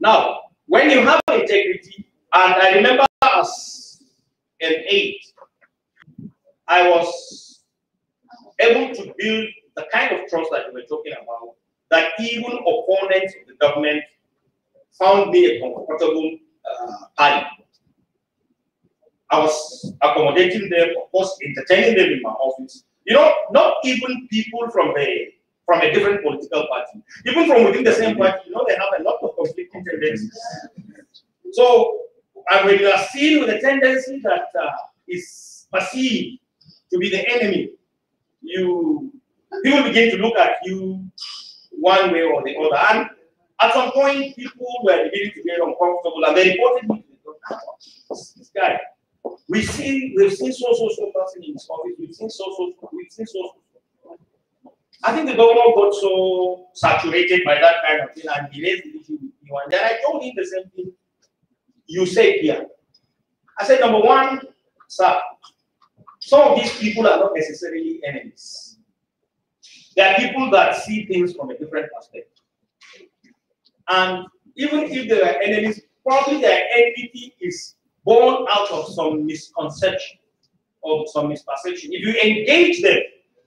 M: Now, when you have integrity, and I remember as an eight, I was able to build the kind of trust that you were talking about, that even opponents of the government found me a comfortable uh, party. I was accommodating them, of course, entertaining them in my office. You know, not even people from the from a different political party, even from within the same party, you know, they have a lot of conflicting tendencies. So, and when you are seen with a tendency that uh, is perceived to be the enemy, you people begin to look at you one way or the other. And at some point, people were beginning to get uncomfortable, and they reported me to the. This guy, we see, we've seen so, so, so person in his office, we've seen so, so, we've seen so, so. I think the governor got so saturated by that kind of thing and he raised the issue with me. And then I told him the same thing you said here. I said, number one, sir, some of these people are not necessarily enemies. They are people that see things from a different perspective. And even if they are enemies, probably their enmity is born out of some misconception or some misperception. If you engage them,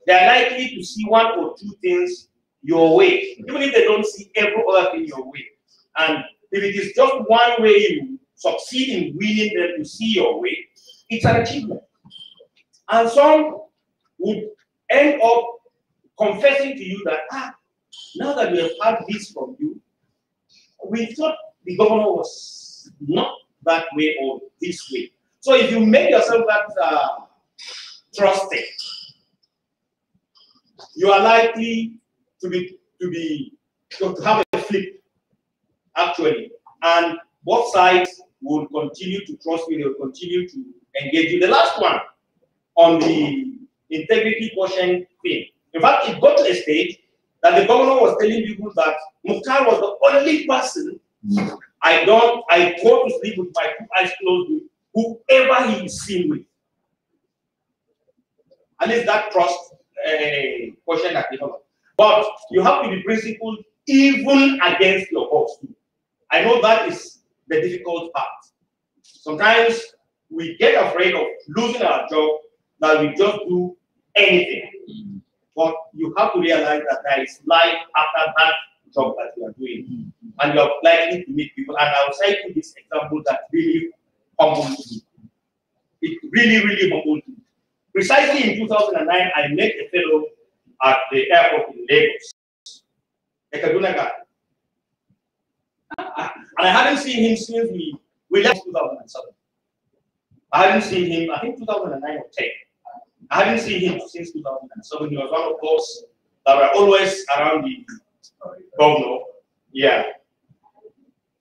M: they are likely to see one or two things your way, even if they don't see every other thing your way. And if it is just one way you succeed in winning them to see your way, it's an achievement. And some would end up confessing to you that, ah, now that we have had this from you, we thought the governor was not that way or this way. So if you make yourself that uh, trusted, you are likely to be to be to have a flip actually, and both sides will continue to trust you. They will continue to engage you. The last one on the integrity portion thing. In fact, it got to a stage that the governor was telling people that Mukhtar was the only person I don't, I go to sleep with my two eyes closed with whoever he is seen with. At least that trust uh, that developed. But you have to be principled even against your boss. I know that is the difficult part. Sometimes we get afraid of losing our job that we just do anything. But you have to realize that there is life after that job that you are doing. Mm-hmm. And you are likely to meet people. And I'll cite you this example that really humbled me. It really, really humbled me. Precisely in 2009, I met a fellow at the airport in Lagos, a Kaduna guy. And I hadn't seen him since we, we left 2007. I hadn't seen him, I think 2009 or 10. I hadn't seen him since 2007. He was one of those that were always around the governor. Yeah.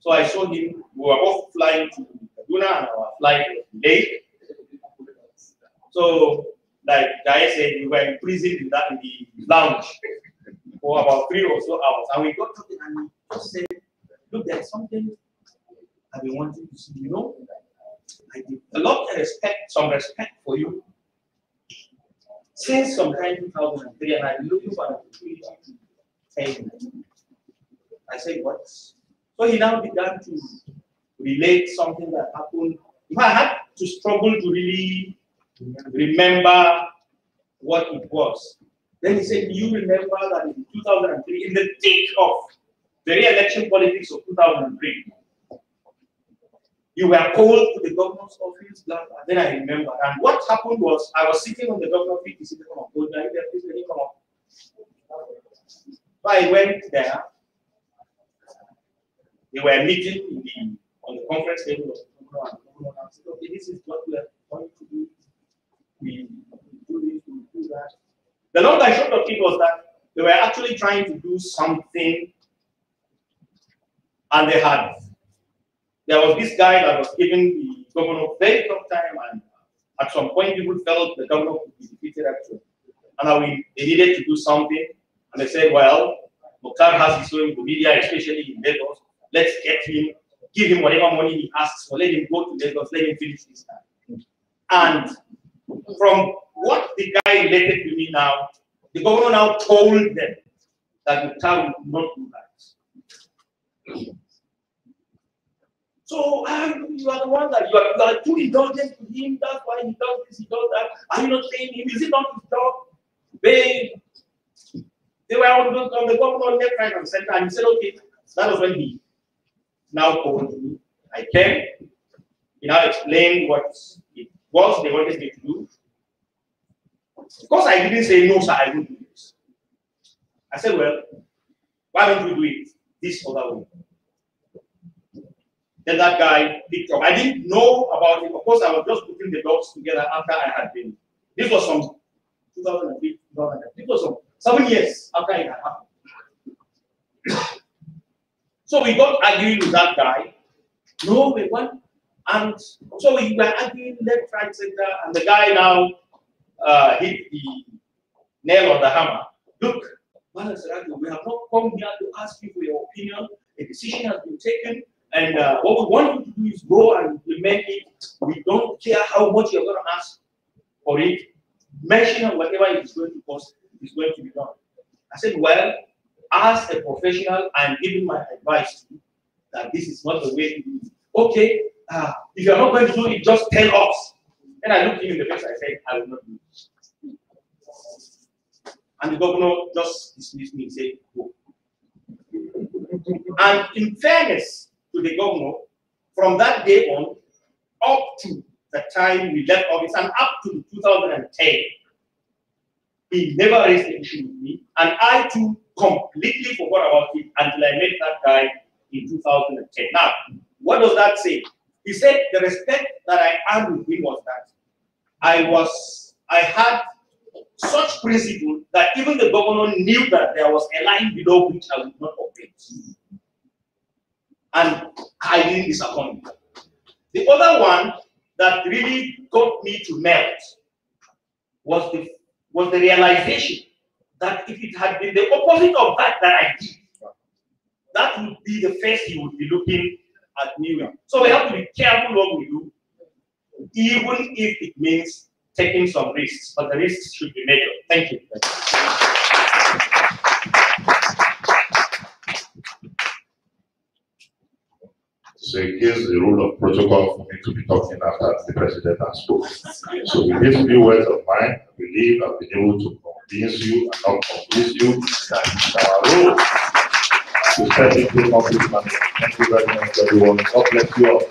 M: So I saw him. We were both flying to Kaduna and our flight was delayed. So, like Jai said, we were imprisoned in that in the lounge for about three or so hours. And we got talking and he just said, Look, there's something I've been wanting to see. You know, I developed a respect, some respect for you since sometime 2003, and I'm looking for an opportunity to. I said, What? So he now began to relate something that happened. If I had to struggle to really remember what it was. Then he said, you remember that in 2003, in the thick of the re-election politics of 2003, you were called to the governor's office, blah. Then I remember. And what happened was I was sitting on the governor's feet, he said, come on, go there, please let me come up. I went there. They were meeting in the, on the conference table of the governor and the governor. Said, okay, this is what we are going to do. We do this, we do that. The long and short of it was that they were actually trying to do something and they had there was this guy that was giving the governor very tough time, and at some point people felt the governor could be defeated actually. And we, they needed to do something, and they said, well, Mukhtar has his own media, especially in Lagos. Let's get him, give him whatever money he asks for, let him go to Lagos, let him finish this time. And from what the guy related to me now, the governor now told them that Mukhtar would not do that. So um, you are the one that you are, you are too indulgent to him. That's why he does this, he does that. Are you not saying him? Is it not his job? They, they were on the, on the governor left, right, and center, and he said, okay. That was when he now called me. I came. He now explained what it was they wanted me to do. Because I didn't say no, sir, I won't do this. I said, well, why don't you do it this other way? Then that guy picked up. I didn't know about it. Of course, I was just putting the dots together after I had been. This was from 2008, 2008. This was some seven years after it had happened. [coughs] so we got arguing with that guy. No, we want
N: And so we were arguing left, right, center, and the guy now uh, hit the nail on the hammer. Look, we have not come here to ask you for your opinion. A decision has been taken, and uh, what we want you to do is go and implement it. We don't care how much you're going to ask for it. Mention whatever it is going to cost is going to be done. I said, well, as a professional, I'm giving my advice that this is not the way to do it. Okay, uh, if you're not going to do it, just tell us. And I looked him in the face, I said, I will not do it. And the governor just dismissed me and said, go. And in fairness to the governor, from that day on, up to the time we left office and up to 2010, he never raised the issue with me, and I too completely forgot about it until I met that guy in 2010. Now, what does that say? He said the respect that I had with him was that I was, I had such principle that even the governor knew that there was a line below which I would not operate. And I didn't disappoint. The other one that really got me to melt was the was the realization that if it had been the opposite of that that I did, that would be the face he would be looking at me with. So we have to be careful what we do, even if it means taking some risks, but the risks should be measured. Thank you.
A: So here's the rule of protocol for me to be talking after the president has spoken. So with these few words of mine, I believe I've been able to convince you and not convince you that it's our role to office. Thank you very much, everyone. God bless you all.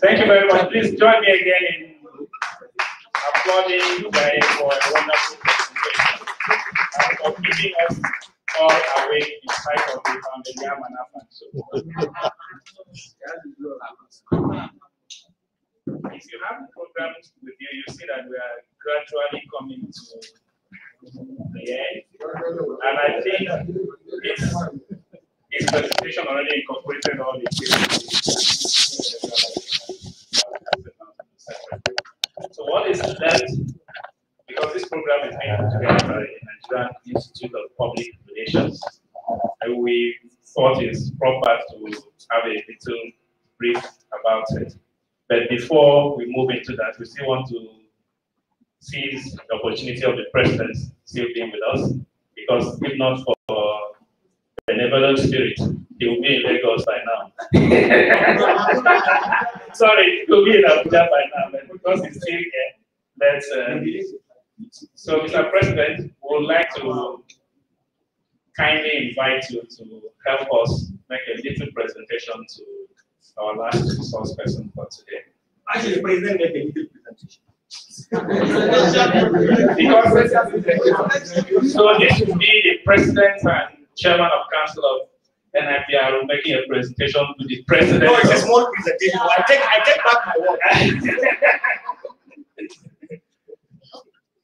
N: Thank you very much. Please join me again in applauding Jai for a wonderful presentation and for keeping us all awake in spite of the pandemic and so If you have programs with you, you see that we are gradually coming to the end. And I think it's his presentation already incorporated all the So what is left, because this program is put together by the Nigerian Institute of Public Relations, and we thought it's proper to have a little brief about it. But before we move into that, we still want to seize the opportunity of the president still being with us, because if not for the benevolent spirit, he will be in Lagos by now. [laughs] Sorry, he will be in Abuja by now, but because he's still here, let's. Uh, so, Mr. President, we would like to kindly invite you to help us make a little presentation to our last resource person for today. Actually, made a little presentation. so this will be the president and chairman of council of NIPR making a presentation to the president.
M: No, it's a small presentation. I take I take back my word.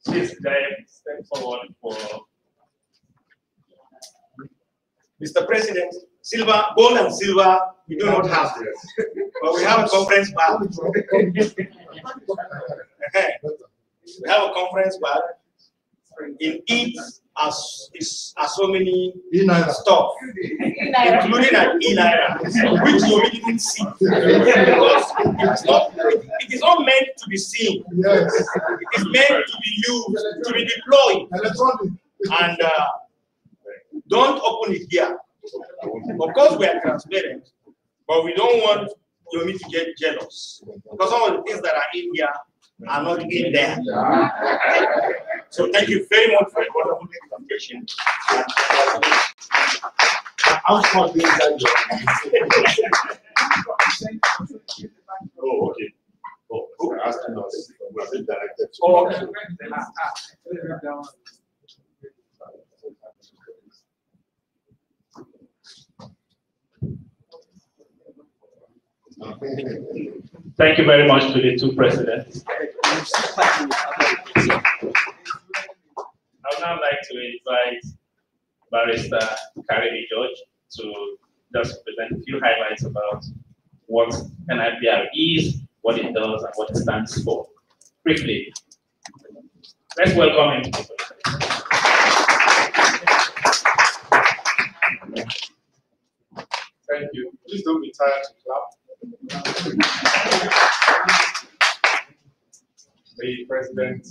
N: Please, step forward for
M: Mr. President, silver, gold and silver, we do not have. this. but we have a conference bar. we have a conference bar. In it as is as so many stuff, including an e-naira, which you really didn't see because it is not it is not meant to be seen. Yes. It is meant to be used to be deployed. And uh, don't open it here. Of course, we are transparent, but we don't want Yomi to get jealous because some of the things that are in here are not in there. So thank you very much for your wonderful presentation.
A: How small things are you? Oh, okay. Oh,
I: were asking us, was it directed?
M: Oh,
I: us?
M: Thank you very much to the two presidents. I would now like to invite Barrister Karibi George to just present a few highlights about what NIPR is, what it does, and what it stands for. Briefly, let's welcome him.
I: Thank you. Please don't be tired to clap. The president,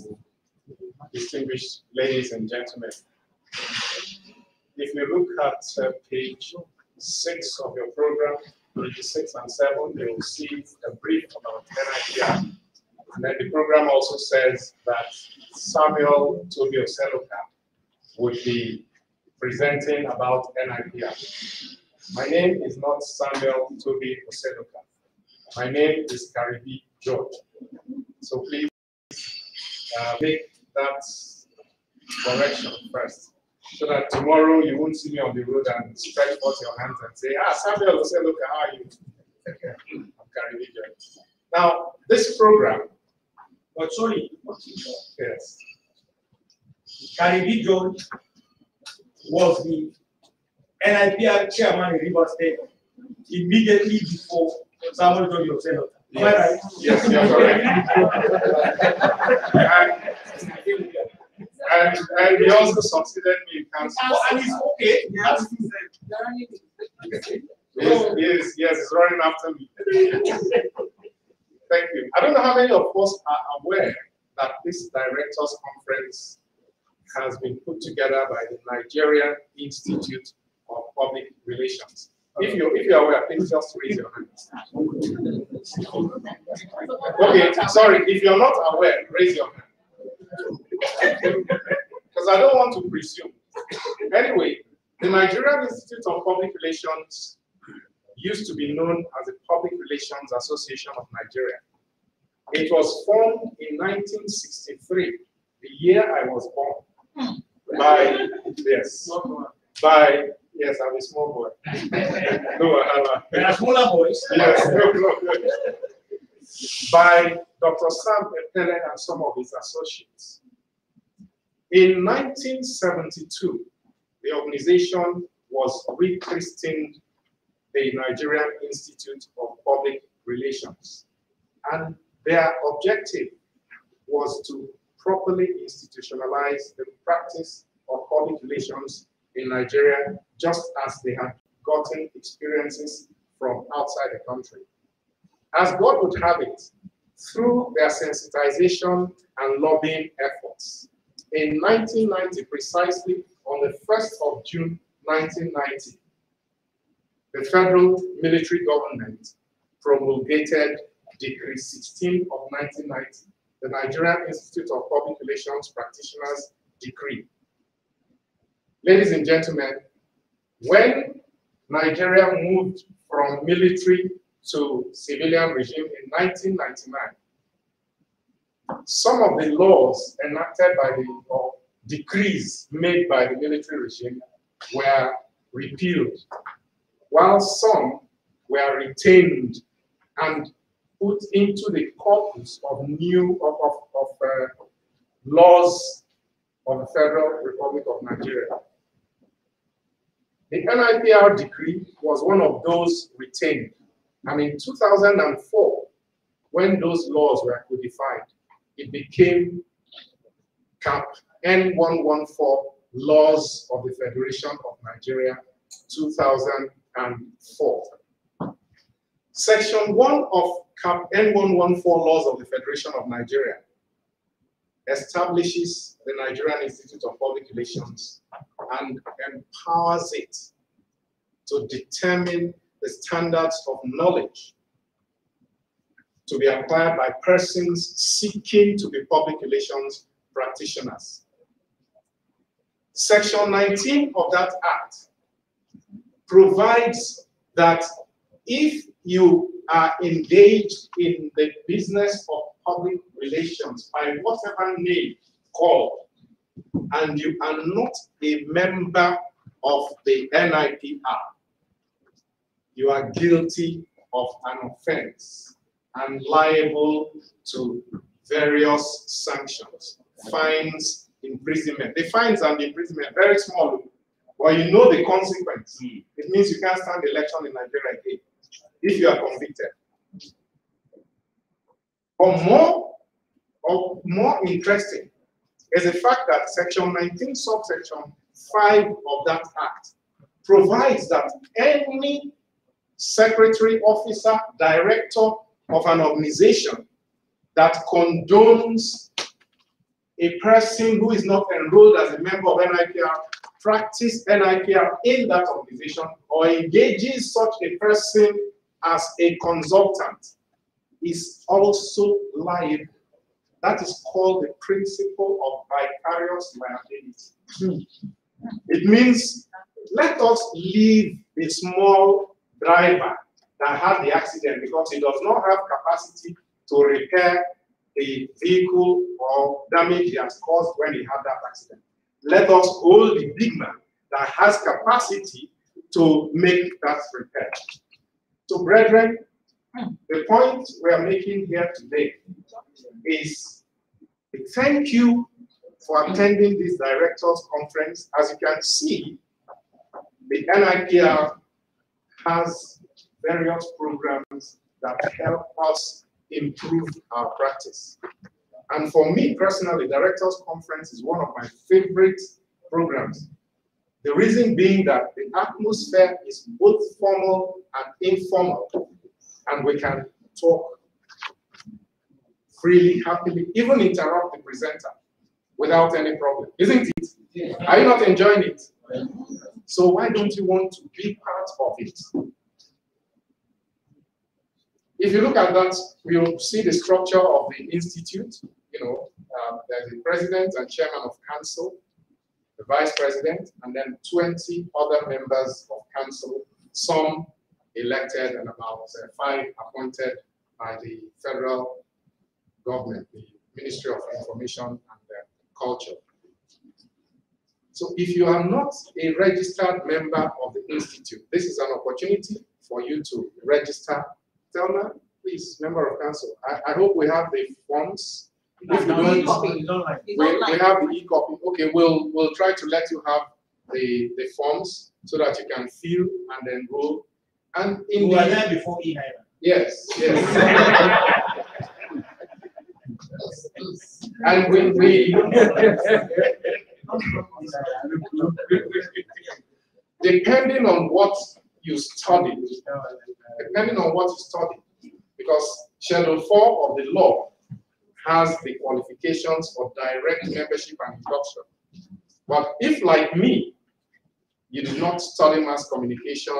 I: distinguished ladies and gentlemen. If you look at uh, page six of your program, pages six and seven, you will see a brief about NIPR. And then the program also says that Samuel Tobi Oseloka would be presenting about NIPR. My name is not Samuel Toby Oseloka. My name is Karibi George. So please uh, make that correction first, so that tomorrow you won't see me on the road and stretch out your hands and say, ah, Samuel Oseloka, how are you? [laughs] I'm Karibi George. Now, this program,
M: But sorry,
I: yes,
M: Karibi George was the NIPR chairman in Rivers State immediately before Samuel George was senator. Am I right?
I: Yes, you're correct. [laughs] and, and, and he also succeeded me in council.
M: Oh, and it's okay.
I: Yes, yes, yes, he's running after me. Thank you. I don't know how many of us are aware that this directors conference has been put together by the Nigerian Institute of Public Relations. If you if you're aware, please just raise your hand. Okay, sorry, if you're not aware, raise your hand. Because I don't want to presume. Anyway, the Nigerian Institute of Public Relations used to be known as the Public Relations Association of Nigeria. It was formed in 1963, the year I was born, hmm. by, yes, by, yes, I'm a small boy. [laughs] No, I'm
M: a. smaller boys.
I: Yes, no, no, no. By Dr. Sam Epelle and some of his associates. In 1972, the organization was rechristened the Nigerian Institute of Public Relations. And their objective was to properly institutionalize the practice of public relations in Nigeria, just as they had gotten experiences from outside the country. As God would have it, through their sensitization and lobbying efforts, in 1990, precisely on the 1st of June 1990, the federal military government promulgated Decree 16 of 1990, the Nigerian Institute of Public Relations Practitioners Decree. Ladies and gentlemen, when Nigeria moved from military to civilian regime in 1999, some of the laws enacted by the, or decrees made by the military regime were repealed, while some were retained and put into the corpus of new, of, of, of uh, laws of the Federal Republic of Nigeria. The NIPR decree was one of those retained. And in 2004, when those laws were codified, it became CAP N114 Laws of the Federation of Nigeria 2004. Section 1 of CAP N114 Laws of the Federation of Nigeria establishes the Nigerian Institute of Public Relations and empowers it to determine the standards of knowledge to be acquired by persons seeking to be public relations practitioners. Section 19 of that act provides that if you are engaged in the business of public relations by whatever name called, and you are not a member of the NIPR, you are guilty of an offense and liable to various sanctions, fines, imprisonment. The fines and the imprisonment very small, but you know the consequence. Hmm. It means you can't stand election in Nigeria again if you are convicted. Or more, or more interesting is the fact that Section 19, subsection 5 of that act provides that any secretary, officer, director of an organization that condones a person who is not enrolled as a member of NIPR practice NIPR in that organization or engages such a person as a consultant is also liable. That is called the principle of vicarious liability. Hmm. It means let us leave the small driver that had the accident because he does not have capacity to repair the vehicle or damage he has caused when he had that accident. Let us hold the big man that has capacity to make that repair. So, brethren, the point we are making here today is thank you for attending this directors conference. As you can see, the NIPR has various programs that help us improve our practice. And for me personally, Directors Conference is one of my favorite programs. The reason being that the atmosphere is both formal and informal, and we can talk freely, happily, even interrupt the presenter without any problem, isn't it? Are you not enjoying it? So why don't you want to be part of it? If you look at that, you'll see the structure of the institute. You know, um, there's the president and chairman of council, the vice president, and then 20 other members of council, some elected and about uh, five appointed by the federal government, the Ministry of Information and uh, Culture. So if you are not a registered member of the institute, this is an opportunity for you to register Thelma, please, member of council, I, I hope we have the forms. If we don't, we, we have the e-copy. Okay, we'll, we'll try to let you have the, the forms so that you can fill and enroll. And in
N: We
I: the.
N: were there before E.
I: Yes, yes. [laughs] And we, we. Depending on what you study, depending on what you study, because Schedule 4 of the law has the qualifications for direct membership and induction. But if, like me, you did not study mass communication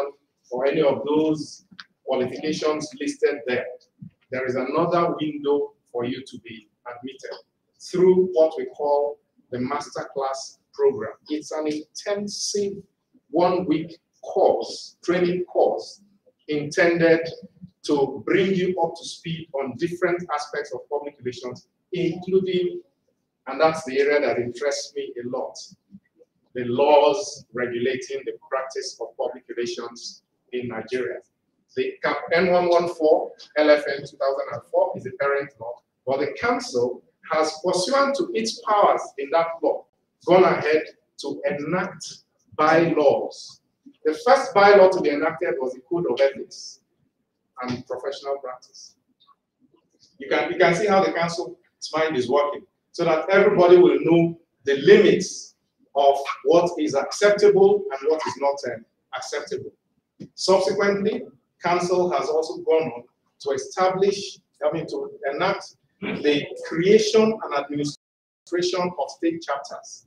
I: or any of those qualifications listed there, there is another window for you to be admitted through what we call the masterclass program. It's an intensive one-week course, training course, intended to bring you up to speed on different aspects of public relations, including, and that's the area that interests me a lot, the laws regulating the practice of public relations in Nigeria. The CAP N114 LFN 2004 is a parent law, but the council has, pursuant to its powers in that law, gone ahead to enact bylaws. The first bylaw to be enacted was the Code of Ethics and Professional Practice. You can, you can see how the council's mind is working, so that everybody will know the limits of what is acceptable and what is not uh, acceptable. Subsequently, council has also gone on to establish, I mean, to enact the creation and administration of state chapters,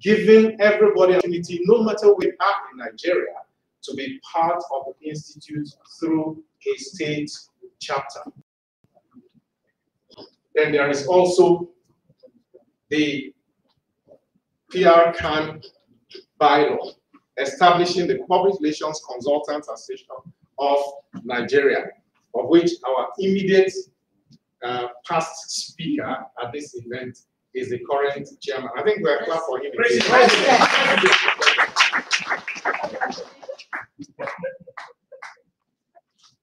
I: giving everybody opportunity, no matter where are in Nigeria, to be part of the institute through a state chapter. Then there is also the PR CAN bylaw, establishing the Public Relations Consultants Association of Nigeria, of which our immediate uh, past speaker at this event is the current chairman. I think we're clap for him.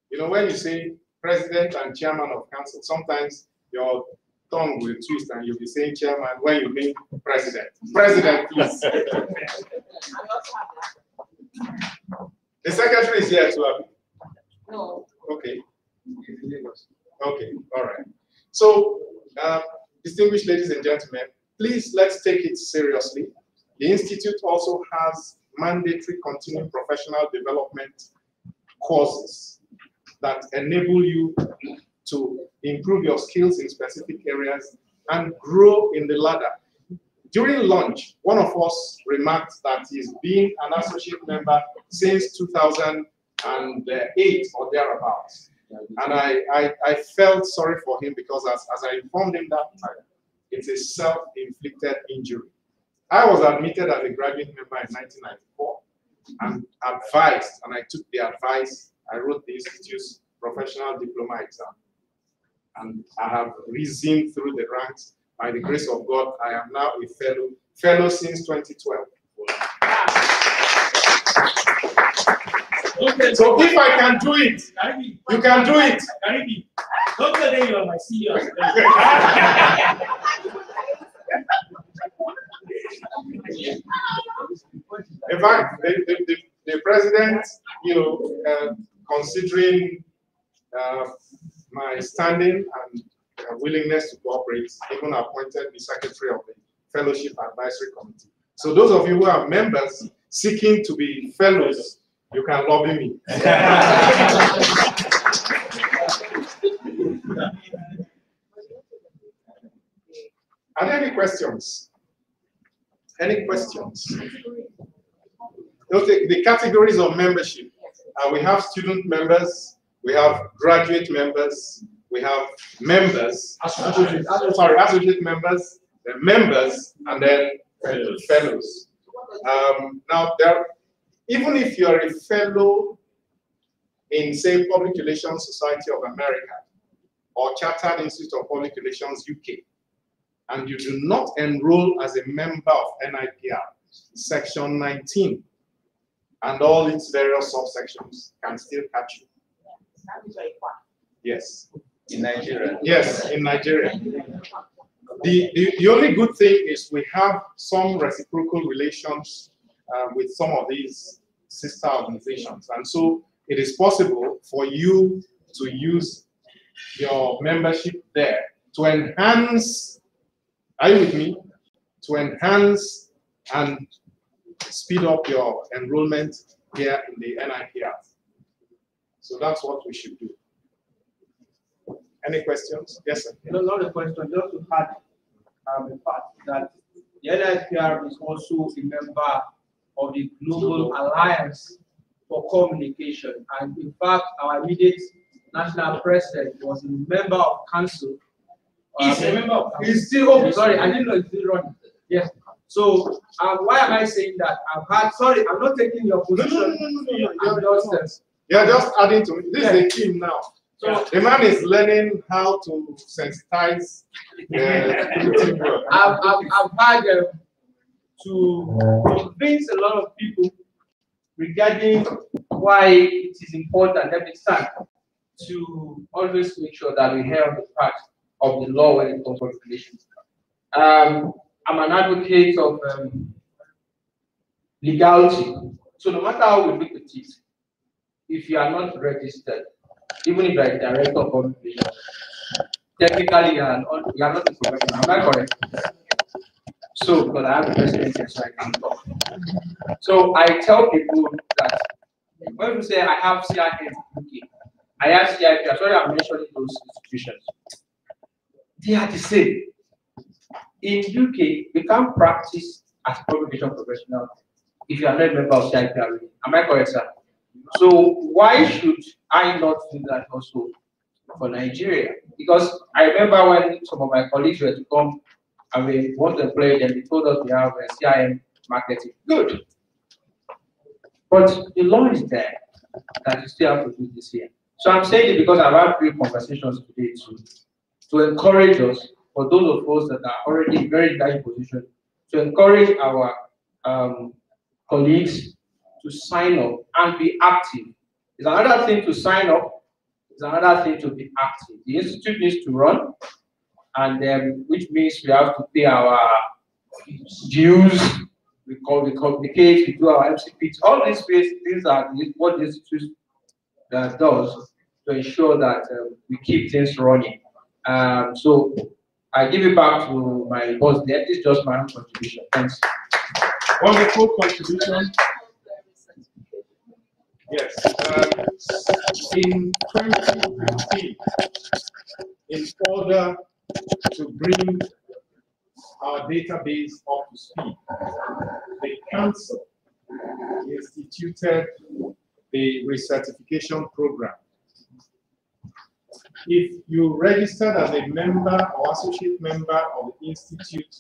I: You know, when you say president and chairman of council, sometimes your tongue will twist and you'll be saying chairman when you mean president. President, please. The secretary is here too. Abi?
K: No.
I: Okay. Okay, all right. So, uh, distinguished ladies and gentlemen, please let's take it seriously. The Institute also has mandatory continuing professional development courses that enable you to improve your skills in specific areas and grow in the ladder. During lunch, one of us remarked that he's been an associate member since 2008 or thereabouts. And I, I, I felt sorry for him because as, as I informed him that time, it's a self-inflicted injury. I was admitted as a graduate member in 1994 and advised, and I took the advice, I wrote the Institute's professional diploma exam. And I have risen through the ranks. By the grace of God, I am now a fellow, fellow since 2012. So if I can do it, you can do it.
M: Don't tell them you are my CEO.
I: In fact, the, the, the, the president, you know, uh, considering uh, my standing and uh, willingness to cooperate, even appointed the secretary of the Fellowship Advisory Committee. So those of you who are members seeking to be fellows, you can lobby me. [laughs] Are there any questions? Any questions? Okay, the categories of membership. Uh, we have student members, we have graduate members, we have members, associate, sorry, associate members, then members, and then fellows. fellows. Um, now, there, even if you are a fellow in, say, Public Relations Society of America or Chartered Institute of Public Relations UK, and you do not enroll as a member of NIPR, Section 19, and all its various subsections can still catch you. Yes.
G: In Nigeria.
I: Yes, in Nigeria. The, the, the only good thing is we have some reciprocal relations uh, with some of these sister organizations. And so it is possible for you to use your membership there to enhance, are you with me? To enhance and speed up your enrollment here in the NIPR. So that's what we should do. Any questions? Yes, sir.
D: No, not a question, just to add um, the fact that the NIPR is also a member of the Global Alliance for Communication. And in fact, our immediate national president was a member of council.
M: He's a member of council.
D: He's still, oh, sorry, I didn't know he's still running. Yes. So uh, why am I saying that? I've had, sorry, I'm not taking your position.
I: No, no, no, no,
D: I'm
I: no,
D: just, uh,
I: You're just adding to it. This
D: Yeah.
I: is a team now. So the man is learning how to sensitize the. [laughs]
D: I've, I've, I've had um, to convince a lot of people regarding why it is important, let me start, to always make sure that we have the part of the law when it comes to regulations. Um, I'm an advocate of um, legality. So no matter how we look at it, if you are not registered, even if you are director of public relations, technically you are not, you are not a professional. Am I correct? So, but I have a president here, so I can talk. So I tell people that when you say I have UK, I have CIP, sorry I'm mentioning those institutions. They are the same. In UK, you can't practice as a publication professional if you are not a member of CIPR. Am I correct, sir? So why should I not do that also for Nigeria? Because I remember when some of my colleagues were to come and we want to employ and they told us we have a CIM marketing. Good. But the law is there. that you still have to do this year. So I'm saying it because I've had few conversations today to, to encourage us, for those of us that are already in very high position, to encourage our um, colleagues to sign up and be active. It's another thing to sign up, it's another thing to be active. The institute needs to run, and then which means we have to pay our dues, we call we communicate, we do our MCPs, all these things, are what the institute uh, does to ensure that uh, we keep things running. Um, so I give it back to my boss. This is just my contribution. Thanks.
I: Wonderful contribution. Yes, um, in 2015, in order to bring our database up to speed, the council instituted the recertification program. If you registered as a member or associate member of the institute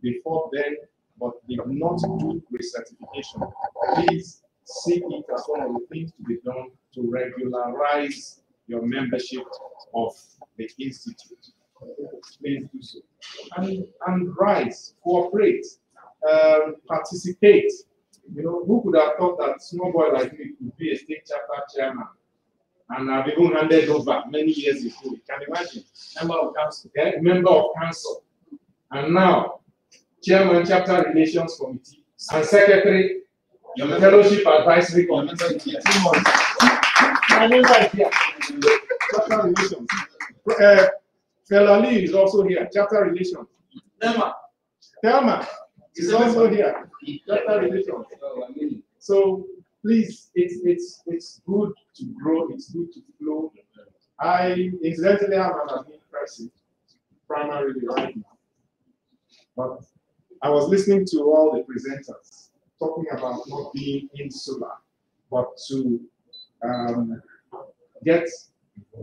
I: before then, but did not do recertification, please see it as one of the things to be done to regularize your membership of the institute. Please do so. And, and rise, cooperate, um, participate. You know, who could have thought that small boy like me could be a state chapter chairman? And I've even handed over many years ago. You can imagine. Member of council, member of council. And now, chairman, chapter relations committee, and secretary, your fellowship advisory committee. My member is here. Chapter relations. Uh, Fela Lee is also here, chapter relations. Thelma. Thelma is also here, chapter relations. So please, it's it's it's good to grow, it's good to flow. I incidentally have an admin person primarily right now. But I was listening to all the presenters talking about not being insular, but to um, get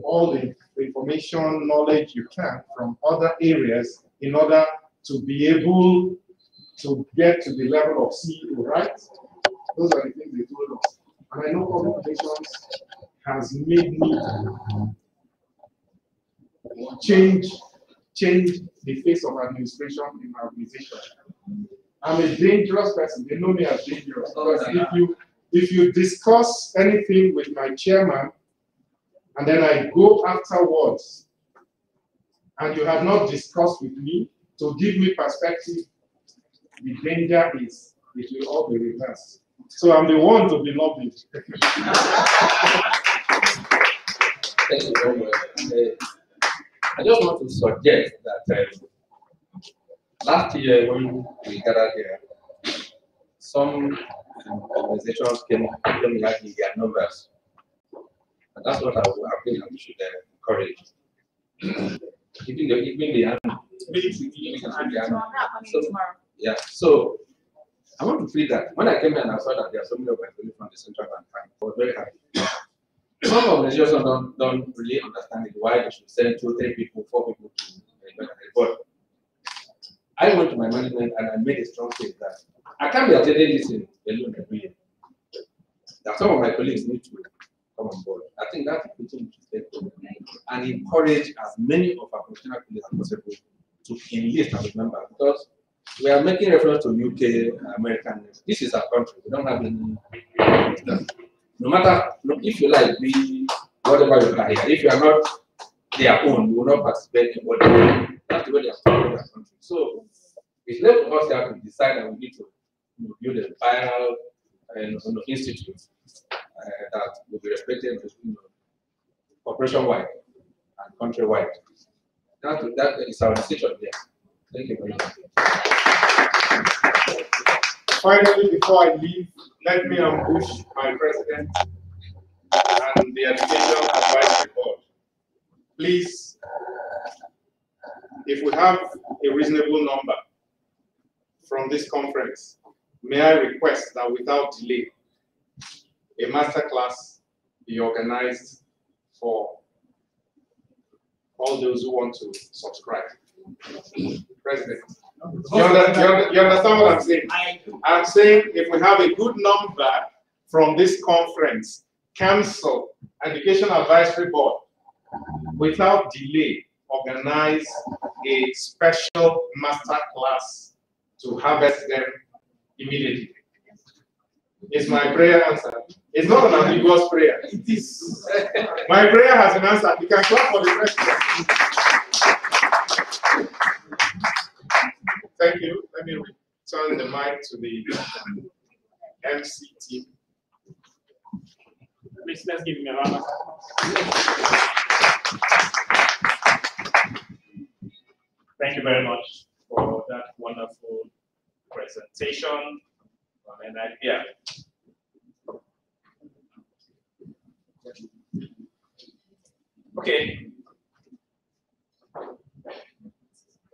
I: all the information, knowledge you can from other areas in order to be able to get to the level of CEO, right? Those are the things they told us. And I know relations has made me change change the face of administration in my organization. I'm a dangerous person. They know me as dangerous because if you if you discuss anything with my chairman and then I go afterwards and you have not discussed with me to give me perspective, the danger is it will all be reversed. So I'm the one to be lobbied.
D: Thank you very much. Uh, I just want to suggest that um, last year when we gathered here, some organizations came, came like in their numbers. And that's what I, would- think we should uh, encourage. Even the, even the, so, yeah, so I want to feel that when I came here and I saw that there are so many colleagues from the central bank, I was very happy. Some organizations don't, don't really understand it, why they should send two, three people, four people to the report. I went to my management and I made a strong case that I can't be attending this in alone every year. That some of my colleagues need to come on board. I think that's take forward and encourage as many of our professional colleagues as possible to enlist as a member because we are making reference to UK, American. This is our country. We don't have any. No matter if you like, be whatever you are here. If you are not their own, you will not participate in what they. That's the way they are structured their country. So it's left to us to decide that we need to build a viral and you know, institute uh, that will be respected you know, corporation wide and country wide. That, that is our decision there. Thank you very much.
I: Finally, before I leave, let me ambush my president and the education advisory board. Please, if we have a reasonable number from this conference, may I request that without delay, a master class be organized for all those who want to subscribe. President, you under- you under- you understand what I'm saying? I'm saying if we have a good number from this conference, council, education advisory board, without delay, organize a special master class to harvest them immediately. Is my prayer answered? It's not an ambiguous prayer. It is. [laughs] My prayer has been answered. You can clap for the president. Thank you. Let me return the mic to the MC team.
N: Please, let's give him a round of Thank you very much for that wonderful presentation on an idea. Okay.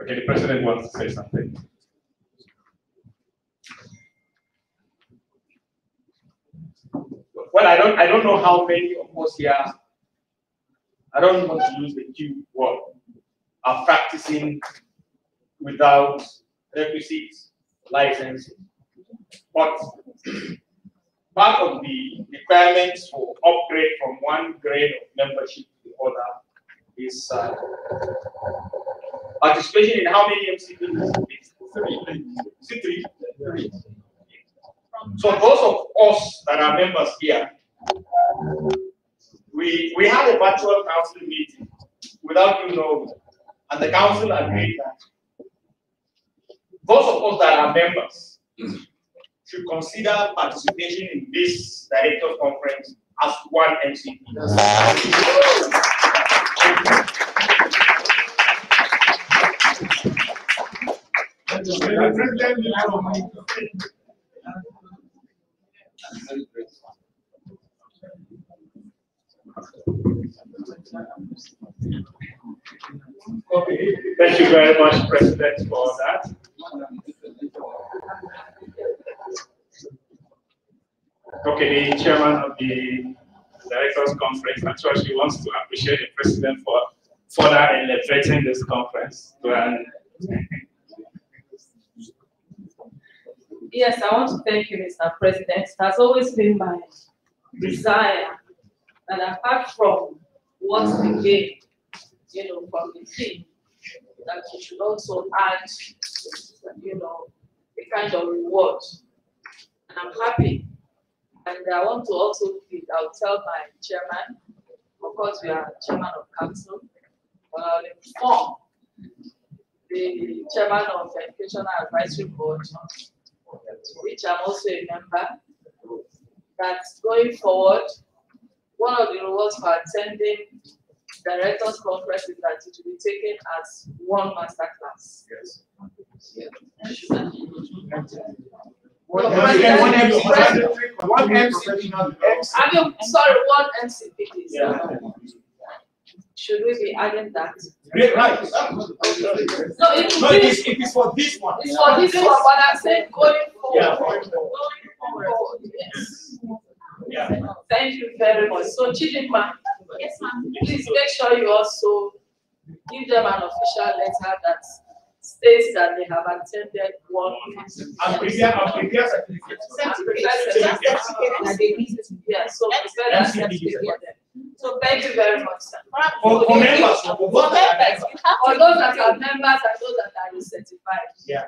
N: Okay, the president wants to say something. Well, I don't, I don't know how many of us here, I don't want to use the Q word, are practicing without requisites, licenses. But part of the requirements for upgrade from one grade of membership to the other is uh, participation in how many MCPs? Three? Three. So those of us that are members here, we we had a virtual council meeting without you knowing, and the council agreed that those of us that are members should consider participation in this directors conference as one MCP. Okay, thank you very much, President, for that. Okay, the chairman of the directors conference actually wants to appreciate the president for further elevating this conference.
K: Yes, I want to thank you, Mr. President. It has always been my desire that apart from what we gain, you know, from the team, that you should also add, you know, a kind of reward. And I'm happy. And I want to also, give- I'll tell my chairman, of course, we are chairman of council, I'll inform the chairman of the Educational Advisory Board, which I'm also a member, that going forward, one of the rewards for attending directors conference is that it will be taken as one master class.
I: Yes.
K: No,
I: One
K: President,
I: MC,
K: President-
I: one MC,
K: I mean, sorry, one MCP.
I: Yeah.
K: Should we be adding that?
M: Great, right.
K: No, it
M: No, it
K: is,
M: is, it is for this one.
K: it's for this one, but I'm saying going forward.
M: going
K: Going forward, yes.
M: Yeah.
K: Thank you very much. So Chidinma,
C: Yes, ma'am.
K: please make sure you also give them an official letter that states that they have attended one.
M: And prepare, and prepare certificates.
K: Yeah, so prepare that certificate for them. So thank you very much, sir.
M: For, for members, for those
K: For
M: that are
K: members,
M: members.
K: for those that are members and those that are certified.
M: Yeah.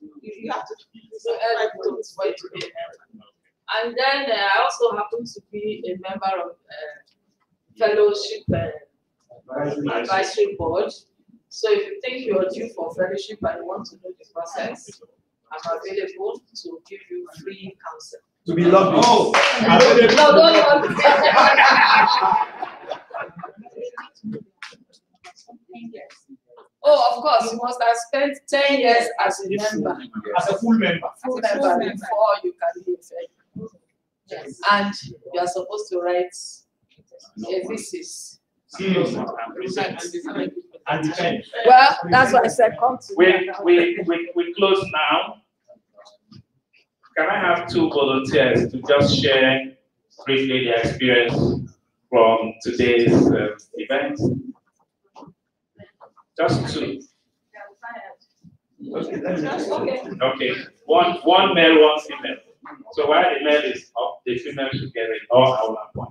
K: You you have to, so everyone is going to be a member. And then uh, I also happen to be a member of uh, fellowship uh, advisory board. So if you think you're due for fellowship and you want to know the process, I'm available to give you free counsel.
M: To be loved. Oh.
K: No, don't want Oh, of course, you must have spent ten years as a member.
M: As a full member.
K: Full member before you can be a fellow. Yes. And you are supposed to write a thesis.
M: And.
K: Well, that's why I said come to.
N: we, we, we, we close now. Can I have two volunteers to just share briefly their experience from today's uh, event? Just two.
K: Okay.
N: Okay, one, one male, one female. So while the male is up, the female should get it all at one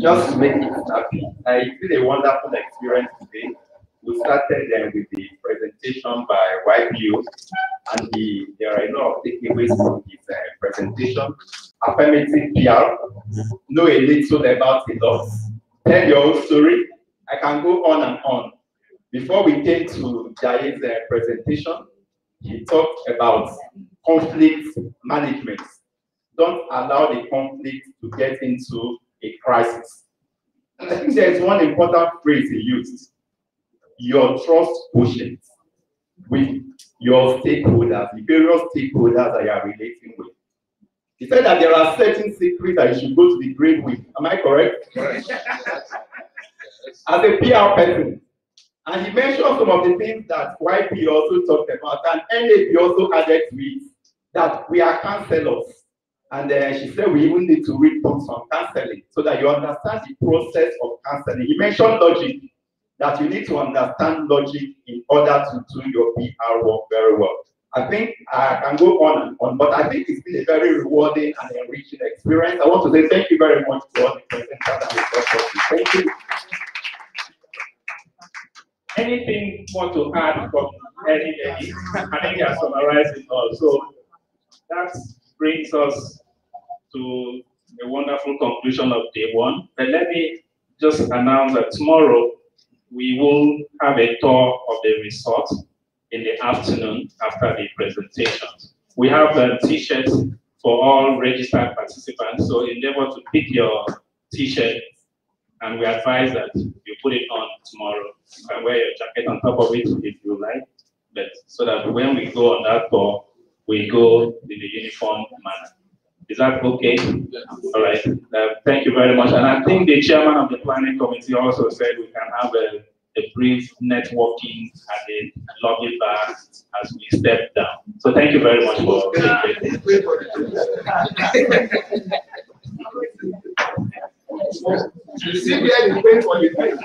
G: just to make it happy, I did a wonderful experience today. We started then with the presentation by YPO, and the, there are a lot of takeaways from his uh, presentation. Affirmative PR, know a little about the lot, tell your own story. I can go on and on. Before we came to Jai's uh, presentation, he talked about conflict management. Don't allow the conflict to get into a crisis. And I think there's one important phrase he used your trust quotient with your stakeholders, the various stakeholders that you are relating with. He said that there are certain secrets that you should go to the grave with. Am I correct? As a PR person. And he mentioned some of the things that YP also talked about, and NAP also added to it that we are counselors. And uh, she said we even need to read books on counseling so that you understand the process of counseling. He mentioned logic, that you need to understand logic in order to do your PR work very well. I think I can go on and on, but I think it's been a very rewarding and enriching experience. I want to say thank you very much to all the presenters Thank you.
N: Anything more to add from anybody? I think I summarized it all. So that brings us to a wonderful conclusion of day one. But let me just announce that tomorrow we will have a tour of the resort in the afternoon after the presentations. We have a t-shirts for all registered participants, so endeavor to pick your t-shirt and we advise that you put it on tomorrow. You can wear your jacket on top of it if you like, but so that when we go on that tour, we go in a uniform manner. Is that okay? All right. Uh, thank you very much. And I think the chairman of the planning committee also said we can have a, a brief networking at the lobby bar as we step down. So thank you very much for.
A: You